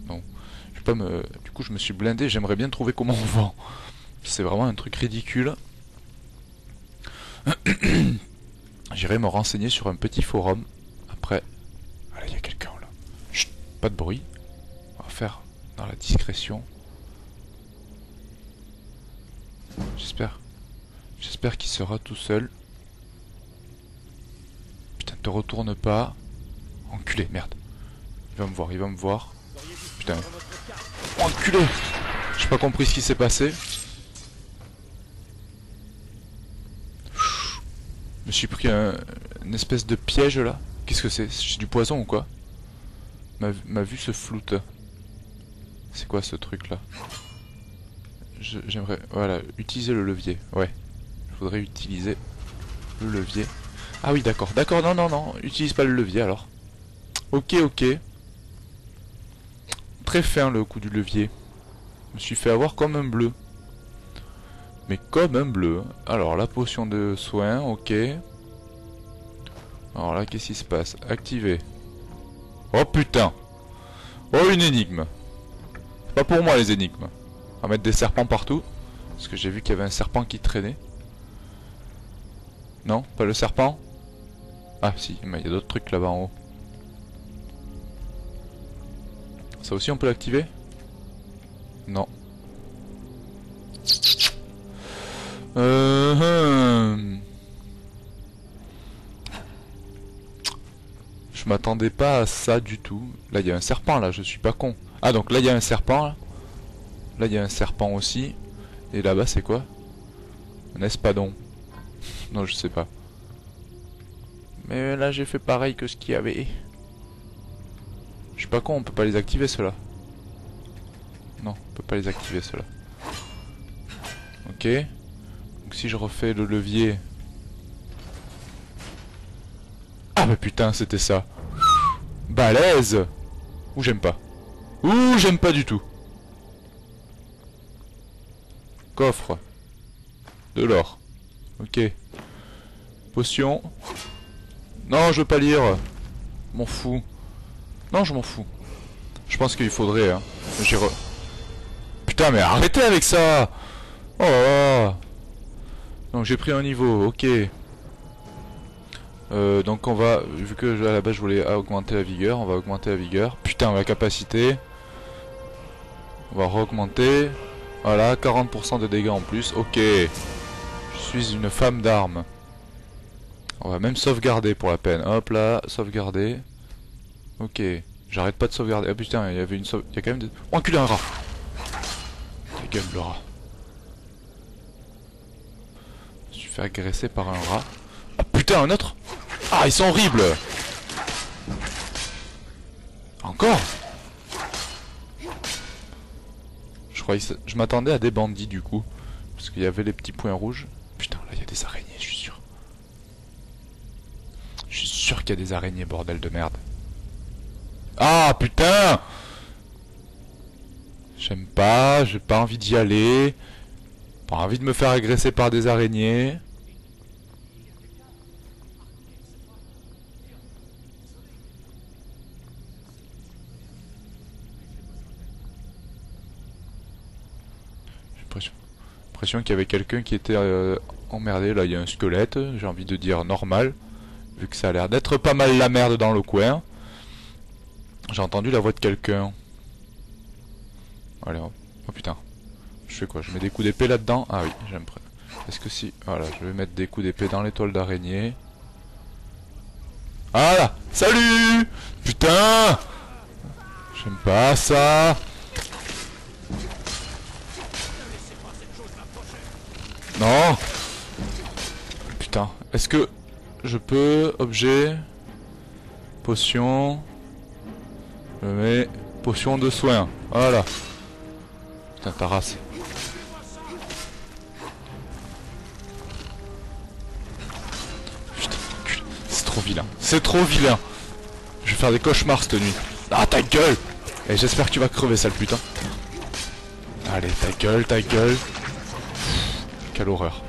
Non. Je vais pas me du coup je me suis blindé, j'aimerais bien trouver comment on vend. C'est vraiment un truc ridicule. J'irai me renseigner sur un petit forum. Après... Voilà, il y a quelqu'un là. Pas de bruit. On va faire dans la discrétion. J'espère. J'espère qu'il sera tout seul. Putain, te retourne pas. Enculé, merde. Il va me voir, il va me voir. Putain. Enculé J'ai pas compris ce qui s'est passé. Je me suis pris un, une espèce de piège là. Qu'est-ce que c'est? C'est du poison ou quoi? Ma, vue se floute. C'est quoi ce truc là J'aimerais... Voilà, utiliser le levier. Ouais. Il faudrait utiliser le levier. Ah oui, d'accord. D'accord, non, non, non. Utilise pas le levier alors. Ok, ok. très fin le coup du levier. Je me suis fait avoir comme un bleu. Mais comme un bleu. Alors la potion de soin, ok. Alors là, qu'est-ce qui se passe? Activer. Oh putain Oh une énigme Pas pour moi les énigmes. On va mettre des serpents partout. Parce que j'ai vu qu'il y avait un serpent qui traînait. Non Pas le serpent? Ah si, mais il y a d'autres trucs là-bas en haut. Ça aussi on peut l'activer Non. Euh, je m'attendais pas à ça du tout. Là il y a un serpent là, je suis pas con. Ah donc là il y a un serpent là. Là il y a un serpent aussi. Et là-bas c'est quoi? Un espadon. non je sais pas. Mais là j'ai fait pareil que ce qu'il y avait. Je suis pas con, on peut pas les activer ceux-là. Non, on peut pas les activer ceux-là. Ok. Donc si je refais le levier... Ah bah putain, c'était ça. Balèze Ou j'aime pas. Ouh, j'aime pas du tout. Coffre. De l'or. Ok. Potion. Non, je veux pas lire. M'en fous. Non, je m'en fous. Je pense qu'il faudrait, hein. J'ai Putain, mais arrêtez avec ça Oh Donc j'ai pris un niveau, ok. Euh, donc on va, vu que à la base je voulais augmenter la vigueur, on va augmenter la vigueur. Putain, la capacité. On va re-augmenter. Voilà, 40% de dégâts en plus, ok. Je suis une femme d'armes. On va même sauvegarder pour la peine. Hop là, sauvegarder. Ok. J'arrête pas de sauvegarder. Ah putain, il y avait une sauve... Il y a quand même des... Oh, enculé un rat Ta gueule, le rat. Je suis fait agresser par un rat. Ah putain, un autre Ah, ils sont horribles Encore Je croyais... Je m'attendais à des bandits, du coup. Parce qu'il y avait les petits points rouges. Putain, là, il y a des araignées, je suis sûr. Je suis sûr qu'il y a des araignées, bordel de merde. Ah putain J'aime pas, j'ai pas envie d'y aller. Pas envie de me faire agresser par des araignées. J'ai l'impression qu'il y avait quelqu'un qui était euh, emmerdé. Là, il y a un squelette. J'ai envie de dire normal. Vu que ça a l'air d'être pas mal la merde dans le coin. J'ai entendu la voix de quelqu'un. Allez, oh putain. Je fais quoi? Je mets des coups d'épée là-dedans? Ah oui, j'aime. Est-ce que si... Voilà, je vais mettre des coups d'épée dans l'étoile d'araignée. Voilà Salut Putain J'aime pas ça Non Putain. Est-ce que je peux... Objet... Potion... Je potion de soin. Voilà. Putain, ta race. C'est trop vilain. C'est trop vilain. Je vais faire des cauchemars cette nuit. Ah, ta gueule Et j'espère que tu vas crever, sale putain. Allez, ta gueule, ta gueule. quelle horreur.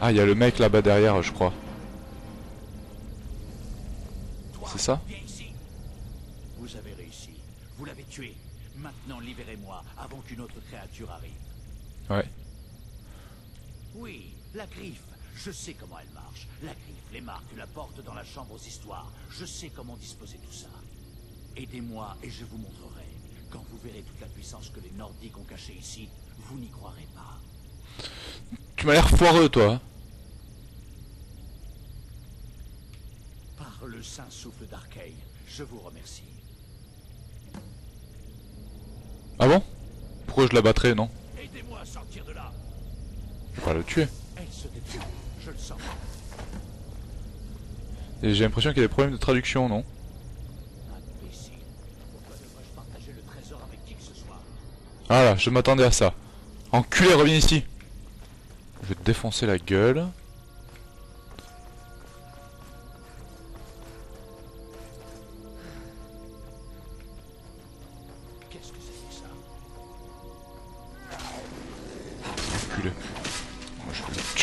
Ah, il y a le mec là-bas derrière, je crois. C'est ça moi avant qu'une autre créature arrive. Ouais. Oui, la griffe. Je sais comment elle marche. La griffe, les marques, la porte dans la chambre aux histoires. Je sais comment disposer tout ça. Aidez-moi et je vous montrerai. Quand vous verrez toute la puissance que les Nordiques ont cachée ici, vous n'y croirez pas. Tu m'as l'air foireux, toi. Par le saint souffle d'Arkay, je vous remercie. Ah bon? Pourquoi je la battrais, non? Vais pas le tuer. J'ai l'impression qu'il y a des problèmes de traduction, non Ah là, je m'attendais à ça. Enculé, reviens ici. Je vais te défoncer la gueule.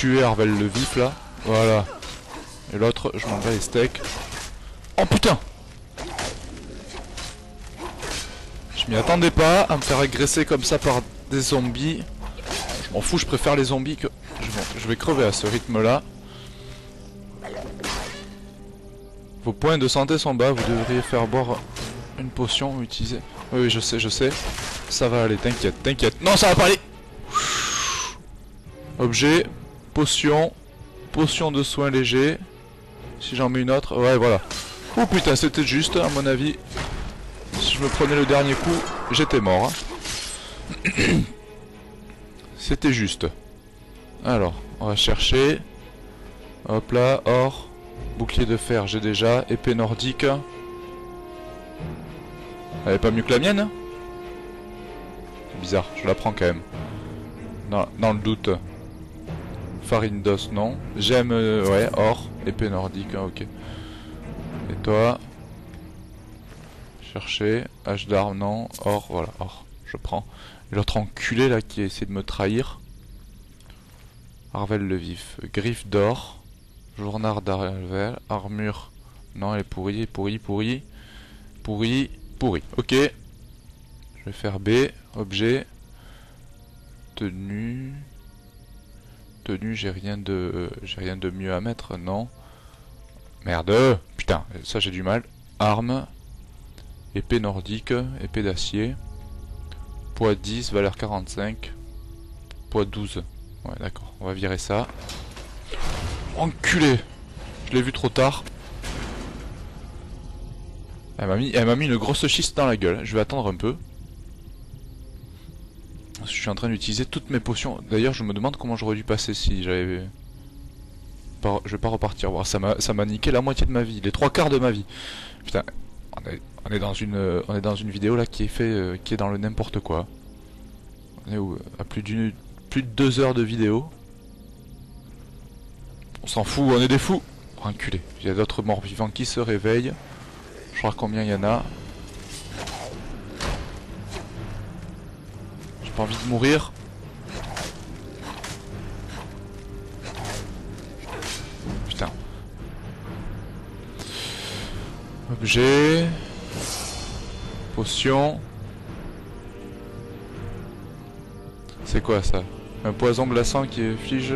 Tuer Arvel le vif là. Voilà. Et l'autre, je m'en vais les steaks. Oh putain Je m'y attendais pas à me faire agresser comme ça par des zombies. Je m'en fous, je préfère les zombies que... Je vais crever à ce rythme là. Vos points de santé sont bas, vous devriez faire boire une potion ou utiliser... Oui, oui, je sais, je sais. Ça va aller, t'inquiète, t'inquiète. Non, ça va pas aller Objet, potion, potion de soins légers. Si j'en mets une autre, ouais, voilà. Oh putain, c'était juste, à mon avis. Si je me prenais le dernier coup, j'étais mort. Hein. c'était juste. Alors, on va chercher. Hop là, or. Bouclier de fer, j'ai déjà. Épée nordique. Elle est pas mieux que la mienne C'est bizarre, je la prends quand même. Dans le doute. Farine d'os, non. J'aime, euh, ouais, or. Épée nordique, hein, ok. Et toi? Chercher. H d'arme, non. Or, voilà, or. Je prends. L'autre enculé là qui essaie de me trahir. Arvel le vif. Griffe d'or. Journard d'Arvel. Armure. Non, elle est pourrie, pourrie, pourrie. Pourrie, pourrie. Ok. Je vais faire B. Objet. Tenue. Tenue, j'ai rien de. J'ai rien de mieux à mettre, non. Merde Putain, ça j'ai du mal. Arme. Épée nordique. Épée d'acier. Poids 10, valeur 45. Poids 12. Ouais, d'accord. On va virer ça. Enculé Je l'ai vu trop tard. Elle m'a mis, mis une grosse schiste dans la gueule. Je vais attendre un peu. Je suis en train d'utiliser toutes mes potions. D'ailleurs, je me demande comment j'aurais dû passer si j'avais... Je vais pas repartir voir. Ça m'a niqué la moitié de ma vie. Les trois quarts de ma vie. Putain, on est, dans une on est dans une vidéo là qui est fait euh, qui est dans le n'importe quoi. On est où À plus d'une plus de deux heures de vidéo. On s'en fout, on est des fous. Enculé. Il y a d'autres morts vivants qui se réveillent. Je crois combien il y en a. pas envie de mourir. Putain. Objet. Potion. C'est quoi ça? Un poison glaçant qui inflige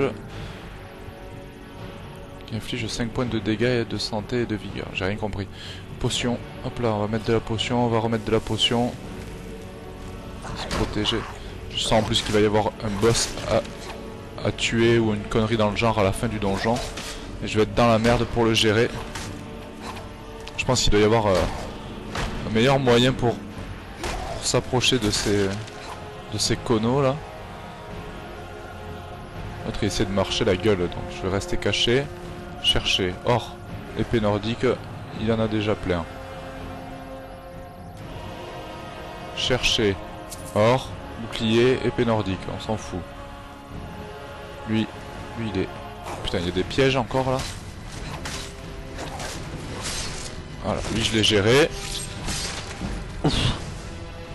qui inflige 5 points de dégâts et de santé et de vigueur. J'ai rien compris. Potion. Hop là, on va mettre de la potion, on va remettre de la potion. Se protéger. Je sens en plus qu'il va y avoir un boss à, tuer ou une connerie dans le genre à la fin du donjon. Et je vais être dans la merde pour le gérer. Je pense qu'il doit y avoir euh, un meilleur moyen pour, s'approcher de ces de ces conos là. L'autre essaie de marcher la gueule donc je vais rester caché. Chercher. Or, épée nordique, il en a déjà plein. Chercher. Or, bouclier, épée nordique, on s'en fout. Lui, lui il est... Putain, il y a des pièges encore là. Voilà, lui je l'ai géré. Ouf.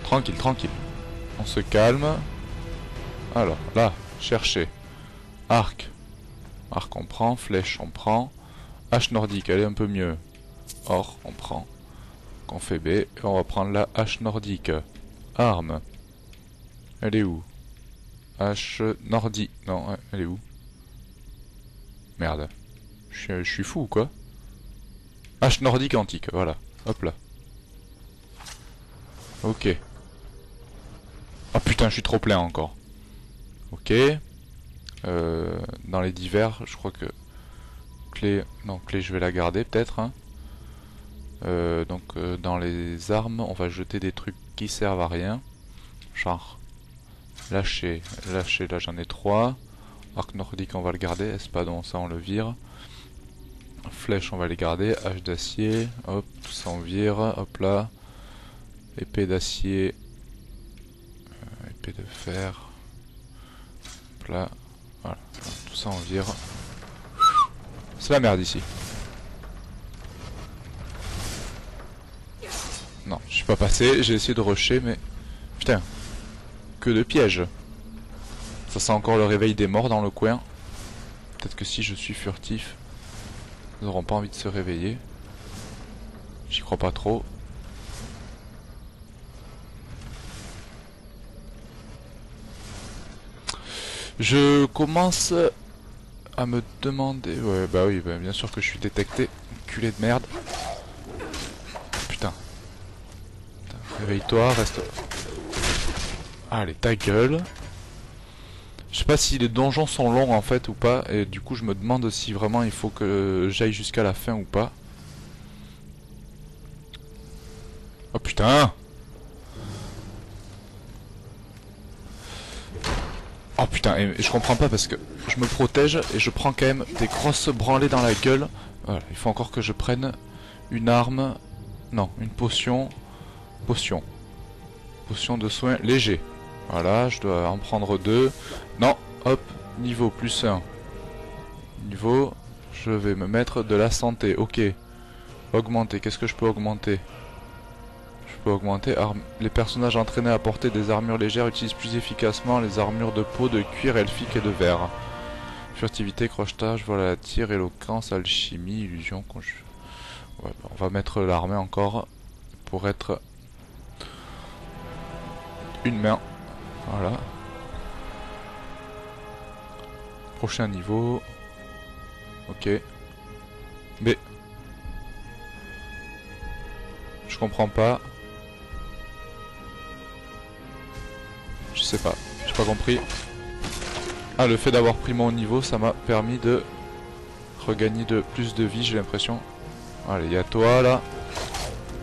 Tranquille, tranquille. On se calme. Alors, là, chercher. Arc. Arc on prend, flèche on prend. Hache nordique, elle est un peu mieux. Or on prend. On fait B. Et on va prendre la hache nordique. Arme. Elle est où? Hache nordique. Non, elle est où? Merde. Je suis, fou ou quoi? Hache nordique antique, voilà. Hop là. Ok. Ah putain, je suis trop plein encore. Ok. Euh, dans les divers, je crois que clé, non clé je vais la garder peut-être. Hein. Euh, donc euh, dans les armes, on va jeter des trucs qui servent à rien, genre lâcher, lâcher. Là j'en ai trois. Arc nordique on va le garder, espadon ça on le vire. Flèche on va les garder, hache d'acier, hop tout ça on vire, hop là. Épée d'acier, épée de fer, hop là, voilà, tout ça on vire. C'est la merde ici. Non, je suis pas passé, j'ai essayé de rusher, mais... Putain. De pièges. Ça sent encore le réveil des morts dans le coin. Peut-être que si je suis furtif, ils n'auront pas envie de se réveiller. J'y crois pas trop. Je commence à me demander... Ouais, bah oui, bah bien sûr que je suis détecté. Culé de merde. Putain. Réveille-toi, reste... Allez, ta gueule. Je sais pas si les donjons sont longs en fait ou pas, et du coup je me demande si vraiment il faut que j'aille jusqu'à la fin ou pas. Oh putain Oh putain, et je comprends pas parce que je me protège et je prends quand même des grosses branlées dans la gueule. Voilà, il faut encore que je prenne une arme. Non, une potion. Potion. Potion de soins léger. Voilà, je dois en prendre deux. Non, hop, niveau plus 1. Niveau, je vais me mettre de la santé. Ok. Augmenter, qu'est-ce que je peux augmenter? Je peux augmenter les personnages entraînés à porter des armures légères utilisent plus efficacement les armures de peau, de cuir, elfique et de verre. Furtivité, crochetage, voilà, tir, éloquence, alchimie, illusion, Ouais, on va mettre l'armée encore pour être une main. Voilà. Prochain niveau. Ok. B. Je comprends pas. Je sais pas. J'ai pas compris. Ah, le fait d'avoir pris mon niveau, ça m'a permis de regagner de plus de vie, j'ai l'impression. Allez, y a toi là.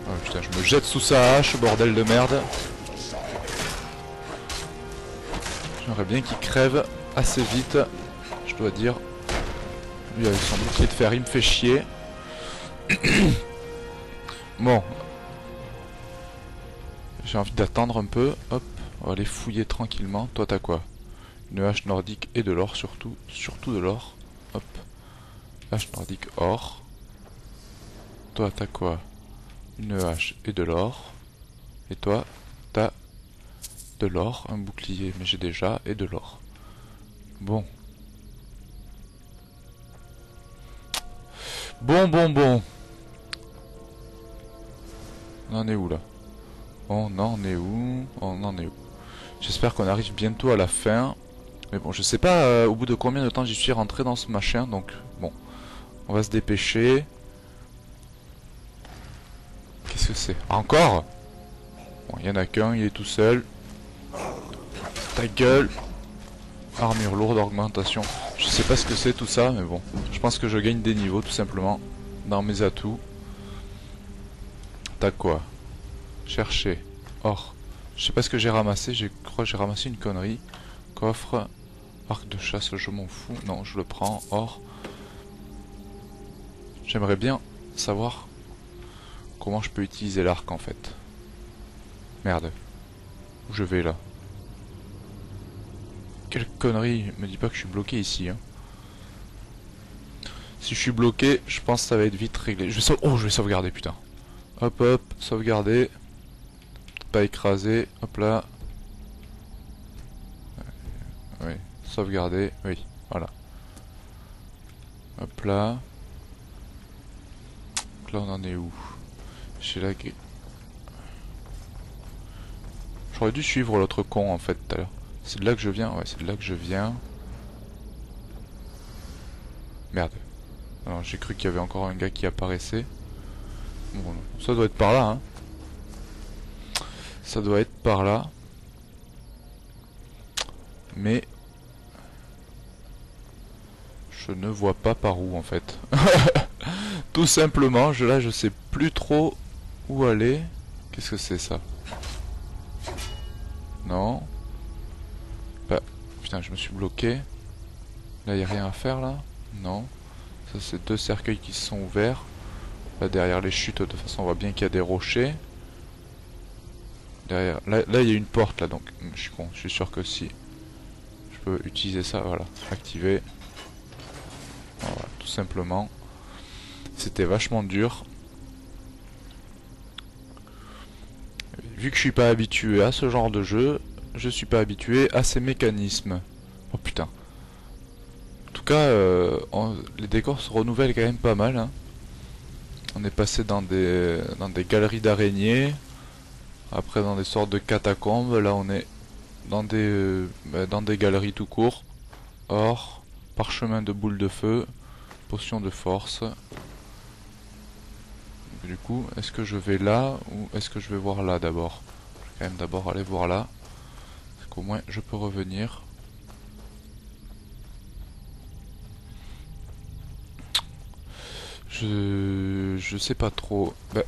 Oh putain, je me jette sous sa hache, bordel de merde. J'aimerais bien qu'il crève assez vite, je dois dire. Lui avec son bouclier de fer, il me fait chier. bon. J'ai envie d'attendre un peu. Hop, on va aller fouiller tranquillement. Toi t'as quoi? Une hache nordique et de l'or surtout. Surtout de l'or. Hop. Hache nordique or. Toi t'as quoi? Une hache et de l'or. Et toi t'as de l'or, un bouclier, mais j'ai déjà, et de l'or. Bon. Bon, bon, bon. On en est où là? On en est où? On en est où? J'espère qu'on arrive bientôt à la fin. Mais bon, je sais pas euh, au bout de combien de temps j'y suis rentré dans ce machin, donc bon. On va se dépêcher. Qu'est-ce que c'est? Encore? Bon, il y en a qu'un, il est tout seul. Ta gueule. Armure lourde, augmentation. Je sais pas ce que c'est tout ça, mais bon. Je pense que je gagne des niveaux tout simplement. Dans mes atouts. T'as quoi? Chercher. Or. Je sais pas ce que j'ai ramassé. Je crois que j'ai ramassé une connerie. Coffre. Arc de chasse, je m'en fous. Non, je le prends. Or. J'aimerais bien savoir comment je peux utiliser l'arc en fait. Merde. Où je vais là quelle connerie, me dis pas que je suis bloqué ici. Hein. Si je suis bloqué, je pense que ça va être vite réglé. Je vais Oh, je vais sauvegarder, putain. Hop, hop, sauvegarder. Pas écraser, hop là. Oui, sauvegarder, oui, voilà. Hop là. là, on en est où? J'ai la... J'aurais dû suivre l'autre con, en fait, tout à l'heure. C'est de là que je viens Ouais, c'est de là que je viens. Merde. Alors j'ai cru qu'il y avait encore un gars qui apparaissait. Bon, ça doit être par là, hein. Ça doit être par là. Mais... Je ne vois pas par où, en fait. Tout simplement, je, là, je sais plus trop où aller. Qu'est-ce que c'est, ça? Non je me suis bloqué. Là, n'y a rien à faire, là Non. Ça, c'est deux cercueils qui se sont ouverts. Là, derrière les chutes, de toute façon, on voit bien qu'il y a des rochers. Derrière... Là, il y a une porte, là, donc... Je suis sûr que si... Je peux utiliser ça, voilà. Activer. Tout simplement. C'était vachement dur. Vu que je suis pas habitué à ce genre de jeu, je suis pas habitué à ces mécanismes. Oh putain. tout cas, euh, les décors se renouvellent quand même pas mal. Hein. On est passé dans des, dans des galeries d'araignées, après dans des sortes de catacombes. Là, on est dans des, euh, bah, dans des galeries tout court. Or, parchemin de boule de feu, potion de force. Du coup, est-ce que je vais là ou est-ce que je vais voir là d'abord? Je vais quand même d'abord aller voir là. Parce qu'au moins je peux revenir. Je... Je sais pas trop. Bah.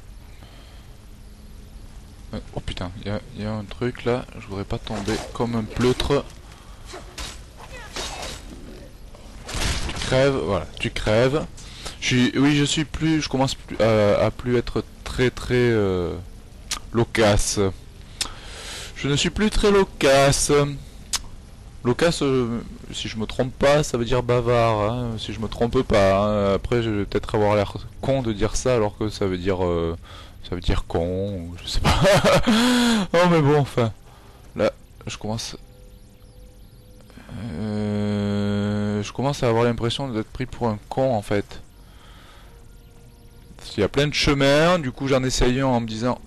Oh putain, il y, a un truc là. Je voudrais pas tomber comme un pleutre. Tu crèves, voilà, tu crèves. Oui, je suis plus, je commence plus à, plus être très très euh, loquace. Je ne suis plus très loquace. Loquace, euh, si je me trompe pas, ça veut dire bavard. Hein, si je me trompe pas. Hein. Après, je vais peut-être avoir l'air con de dire ça, alors que ça veut dire, euh, ça veut dire con, je sais pas. oh mais bon, enfin, là, je commence. je commence à avoir l'impression d'être pris pour un con en fait. Il y a plein de chemins, du coup j'en essaye en me disant...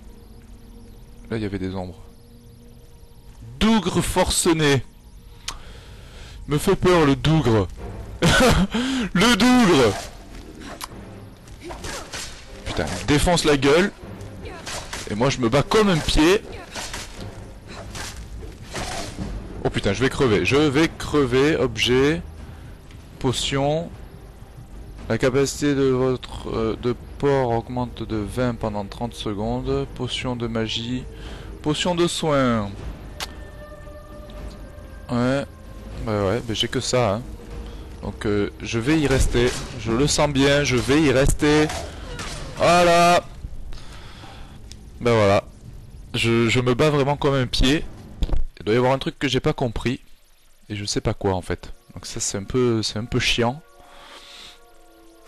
Là il y avait des ombres. Dougre forcené Me fait peur le dougre Le dougre Putain, il défonce la gueule. Et moi je me bats comme un pied. Oh putain, je vais crever. Je vais crever. Objet. Potion. La capacité de votre euh, de port augmente de 20 pendant 30 secondes. Potion de magie. Potion de soin. Ouais. Bah ouais, mais j'ai que ça. Hein. Donc euh, je vais y rester. Je le sens bien, je vais y rester. Voilà. Ben voilà. Je, je me bats vraiment comme un pied. Il doit y avoir un truc que j'ai pas compris. Et je sais pas quoi en fait. Donc ça c'est un peu c'est un peu chiant.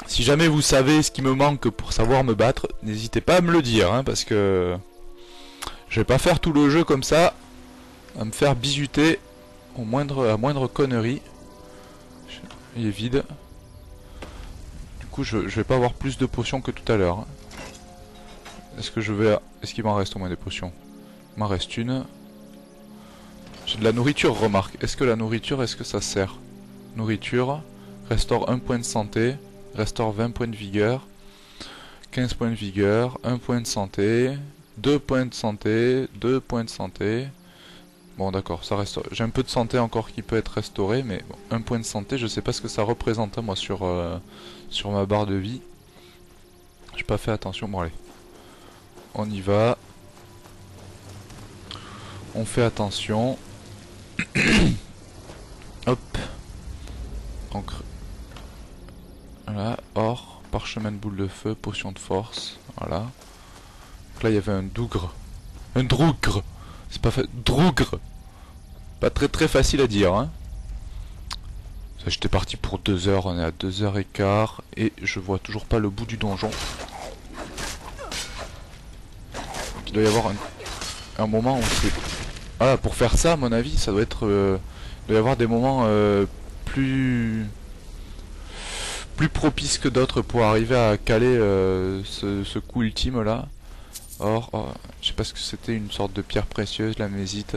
Si jamais vous savez ce qui me manque pour savoir me battre, n'hésitez pas à me le dire, hein, parce que je vais pas faire tout le jeu comme ça, à me faire bisuter au moindre, à moindre connerie. Il est vide. Du coup, je, je vais pas avoir plus de potions que tout à l'heure. Est-ce que je vais... Est-ce qu'il m'en reste au moins des potions? Il m'en reste une. J'ai de la nourriture, remarque. Est-ce que la nourriture, est-ce que ça sert? Nourriture. Restaure un point de santé. Restaure 20 points de vigueur. 15 points de vigueur. 1 point de santé. 2 points de santé. 2 points de santé. Bon d'accord, ça reste. J'ai un peu de santé encore qui peut être restauré, mais bon, un point de santé, je sais pas ce que ça représente hein, moi sur, euh, sur ma barre de vie. J'ai pas fait attention. Bon allez. On y va. On fait attention. Hop. Encre voilà, or, parchemin de boule de feu, potion de force. Voilà. Donc là, il y avait un dougre. Un drougre C'est pas fait. Drougre Pas très très facile à dire, hein. J'étais parti pour deux heures. On est à deux heures et quart. Et je vois toujours pas le bout du donjon. il doit y avoir un, moment où c'est... Ah, pour faire ça, à mon avis, ça doit être... Euh, il doit y avoir des moments euh, plus plus propice que d'autres pour arriver à caler euh, ce, coup ultime là. Or, oh, je sais pas ce que c'était, une sorte de pierre précieuse, la mésite.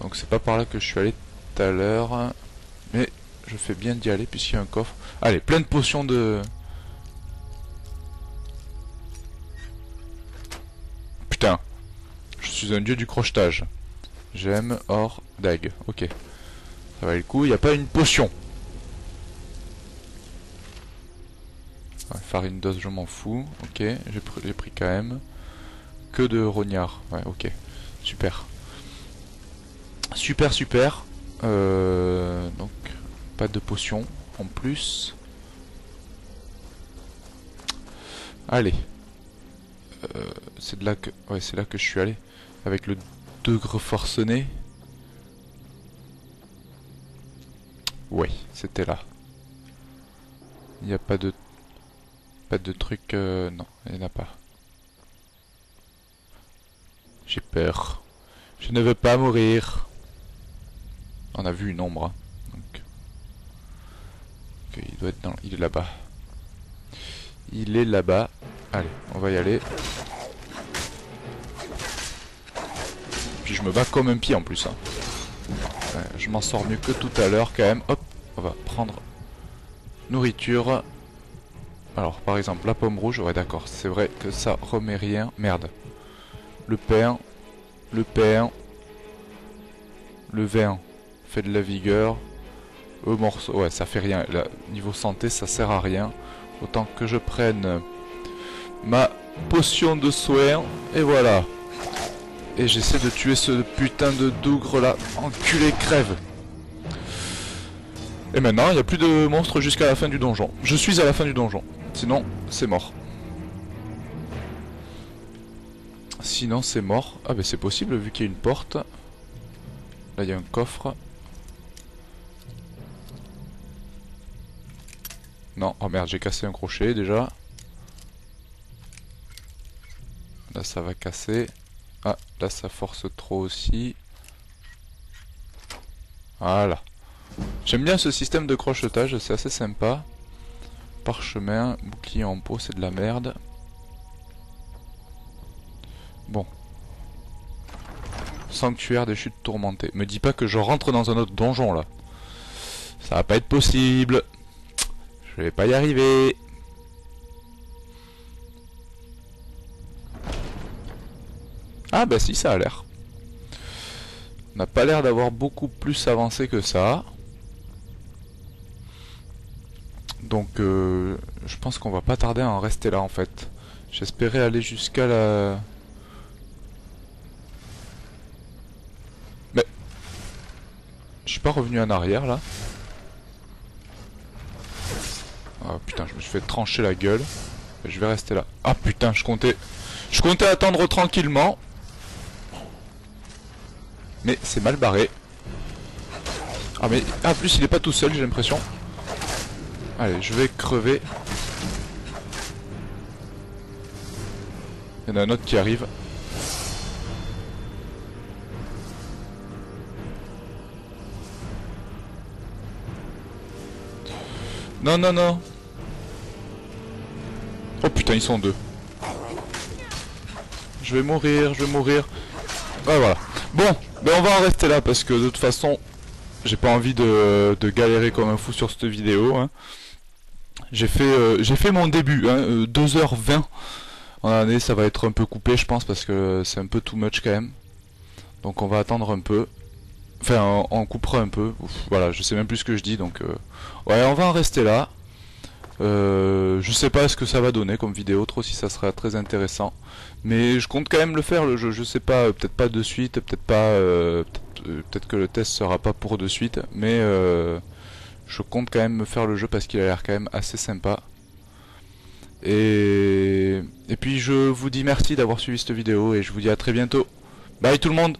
Donc c'est pas par là que je suis allé tout à l'heure. Mais je fais bien d'y aller puisqu'il y a un coffre. Allez, plein de potions de... Putain. Je suis un dieu du crochetage. J'aime, or, dague. Ok. Ça va le coup, il n'y a pas une potion. farine d'os, je m'en fous. Ok, j'ai pris, pris, quand même. Que de rognard. Ouais, ok. Super. Super, super. Euh, donc, pas de potion en plus. Allez. Euh, c'est de là que, ouais, c'est là que je suis allé avec le degré forcené. Oui, c'était là. Il n'y a pas de... Pas de truc... Euh, non, il n'y en a pas. J'ai peur. Je ne veux pas mourir. On a vu une ombre. Hein. Il doit être dans... Il est là-bas. Il est là-bas. Allez, on va y aller. Puis je me bats comme un pied en plus. Hein. Je m'en sors mieux que tout à l'heure quand même. Hop, on va prendre nourriture. Alors par exemple la pomme rouge, ouais d'accord, c'est vrai que ça remet rien. Merde. Le pain, le pain, le vin fait de la vigueur. Au morceau, ouais ça fait rien. niveau santé ça sert à rien. Autant que je prenne ma potion de soin. Et voilà. Et j'essaie de tuer ce putain de dougre là. Enculé crève. Et maintenant, il n'y a plus de monstres jusqu'à la fin du donjon. Je suis à la fin du donjon. Sinon, c'est mort. Sinon, c'est mort. Ah ben c'est possible vu qu'il y a une porte. Là, il y a un coffre. Non, oh merde, j'ai cassé un crochet déjà. Là, ça va casser. Ah, là, ça force trop aussi. Voilà. J'aime bien ce système de crochetage, c'est assez sympa. Parchemin, bouclier en peau, c'est de la merde. Bon. Sanctuaire des chutes tourmentées. Me dis pas que je rentre dans un autre donjon là. Ça va pas être possible. Je vais pas y arriver. Ah bah si, ça a l'air. On n'a pas l'air d'avoir beaucoup plus avancé que ça. Donc euh, je pense qu'on va pas tarder à en rester là en fait. J'espérais aller jusqu'à la... Mais... Je suis pas revenu en arrière là. Ah putain, je me suis fait trancher la gueule. Je vais rester là. Ah putain, je comptais... Je comptais attendre tranquillement. Mais c'est mal barré. Ah mais... Ah, en plus il est pas tout seul j'ai l'impression. Allez, je vais crever. Il y en a un autre qui arrive. Non, non, non. Oh putain, ils sont deux. Je vais mourir, je vais mourir. Ah voilà. Bon, ben on va en rester là parce que de toute façon, j'ai pas envie de, galérer comme un fou sur cette vidéo. Hein. J'ai fait, euh, fait mon début, hein, 2h20 euh, en année, ça va être un peu coupé je pense parce que c'est un peu too much quand même. Donc on va attendre un peu. Enfin, on, coupera un peu. voilà, je sais même plus ce que je dis, donc... Euh, ouais, on va en rester là. Euh, je sais pas ce que ça va donner comme vidéo, trop si ça sera très intéressant. Mais je compte quand même le faire le jeu, je sais pas, euh, peut-être pas de suite, peut-être pas... Euh, peut-être que le test sera pas pour de suite, mais je compte quand même me faire le jeu parce qu'il a l'air quand même assez sympa. Et... et puis je vous dis merci d'avoir suivi cette vidéo et je vous dis à très bientôt. Bye tout le monde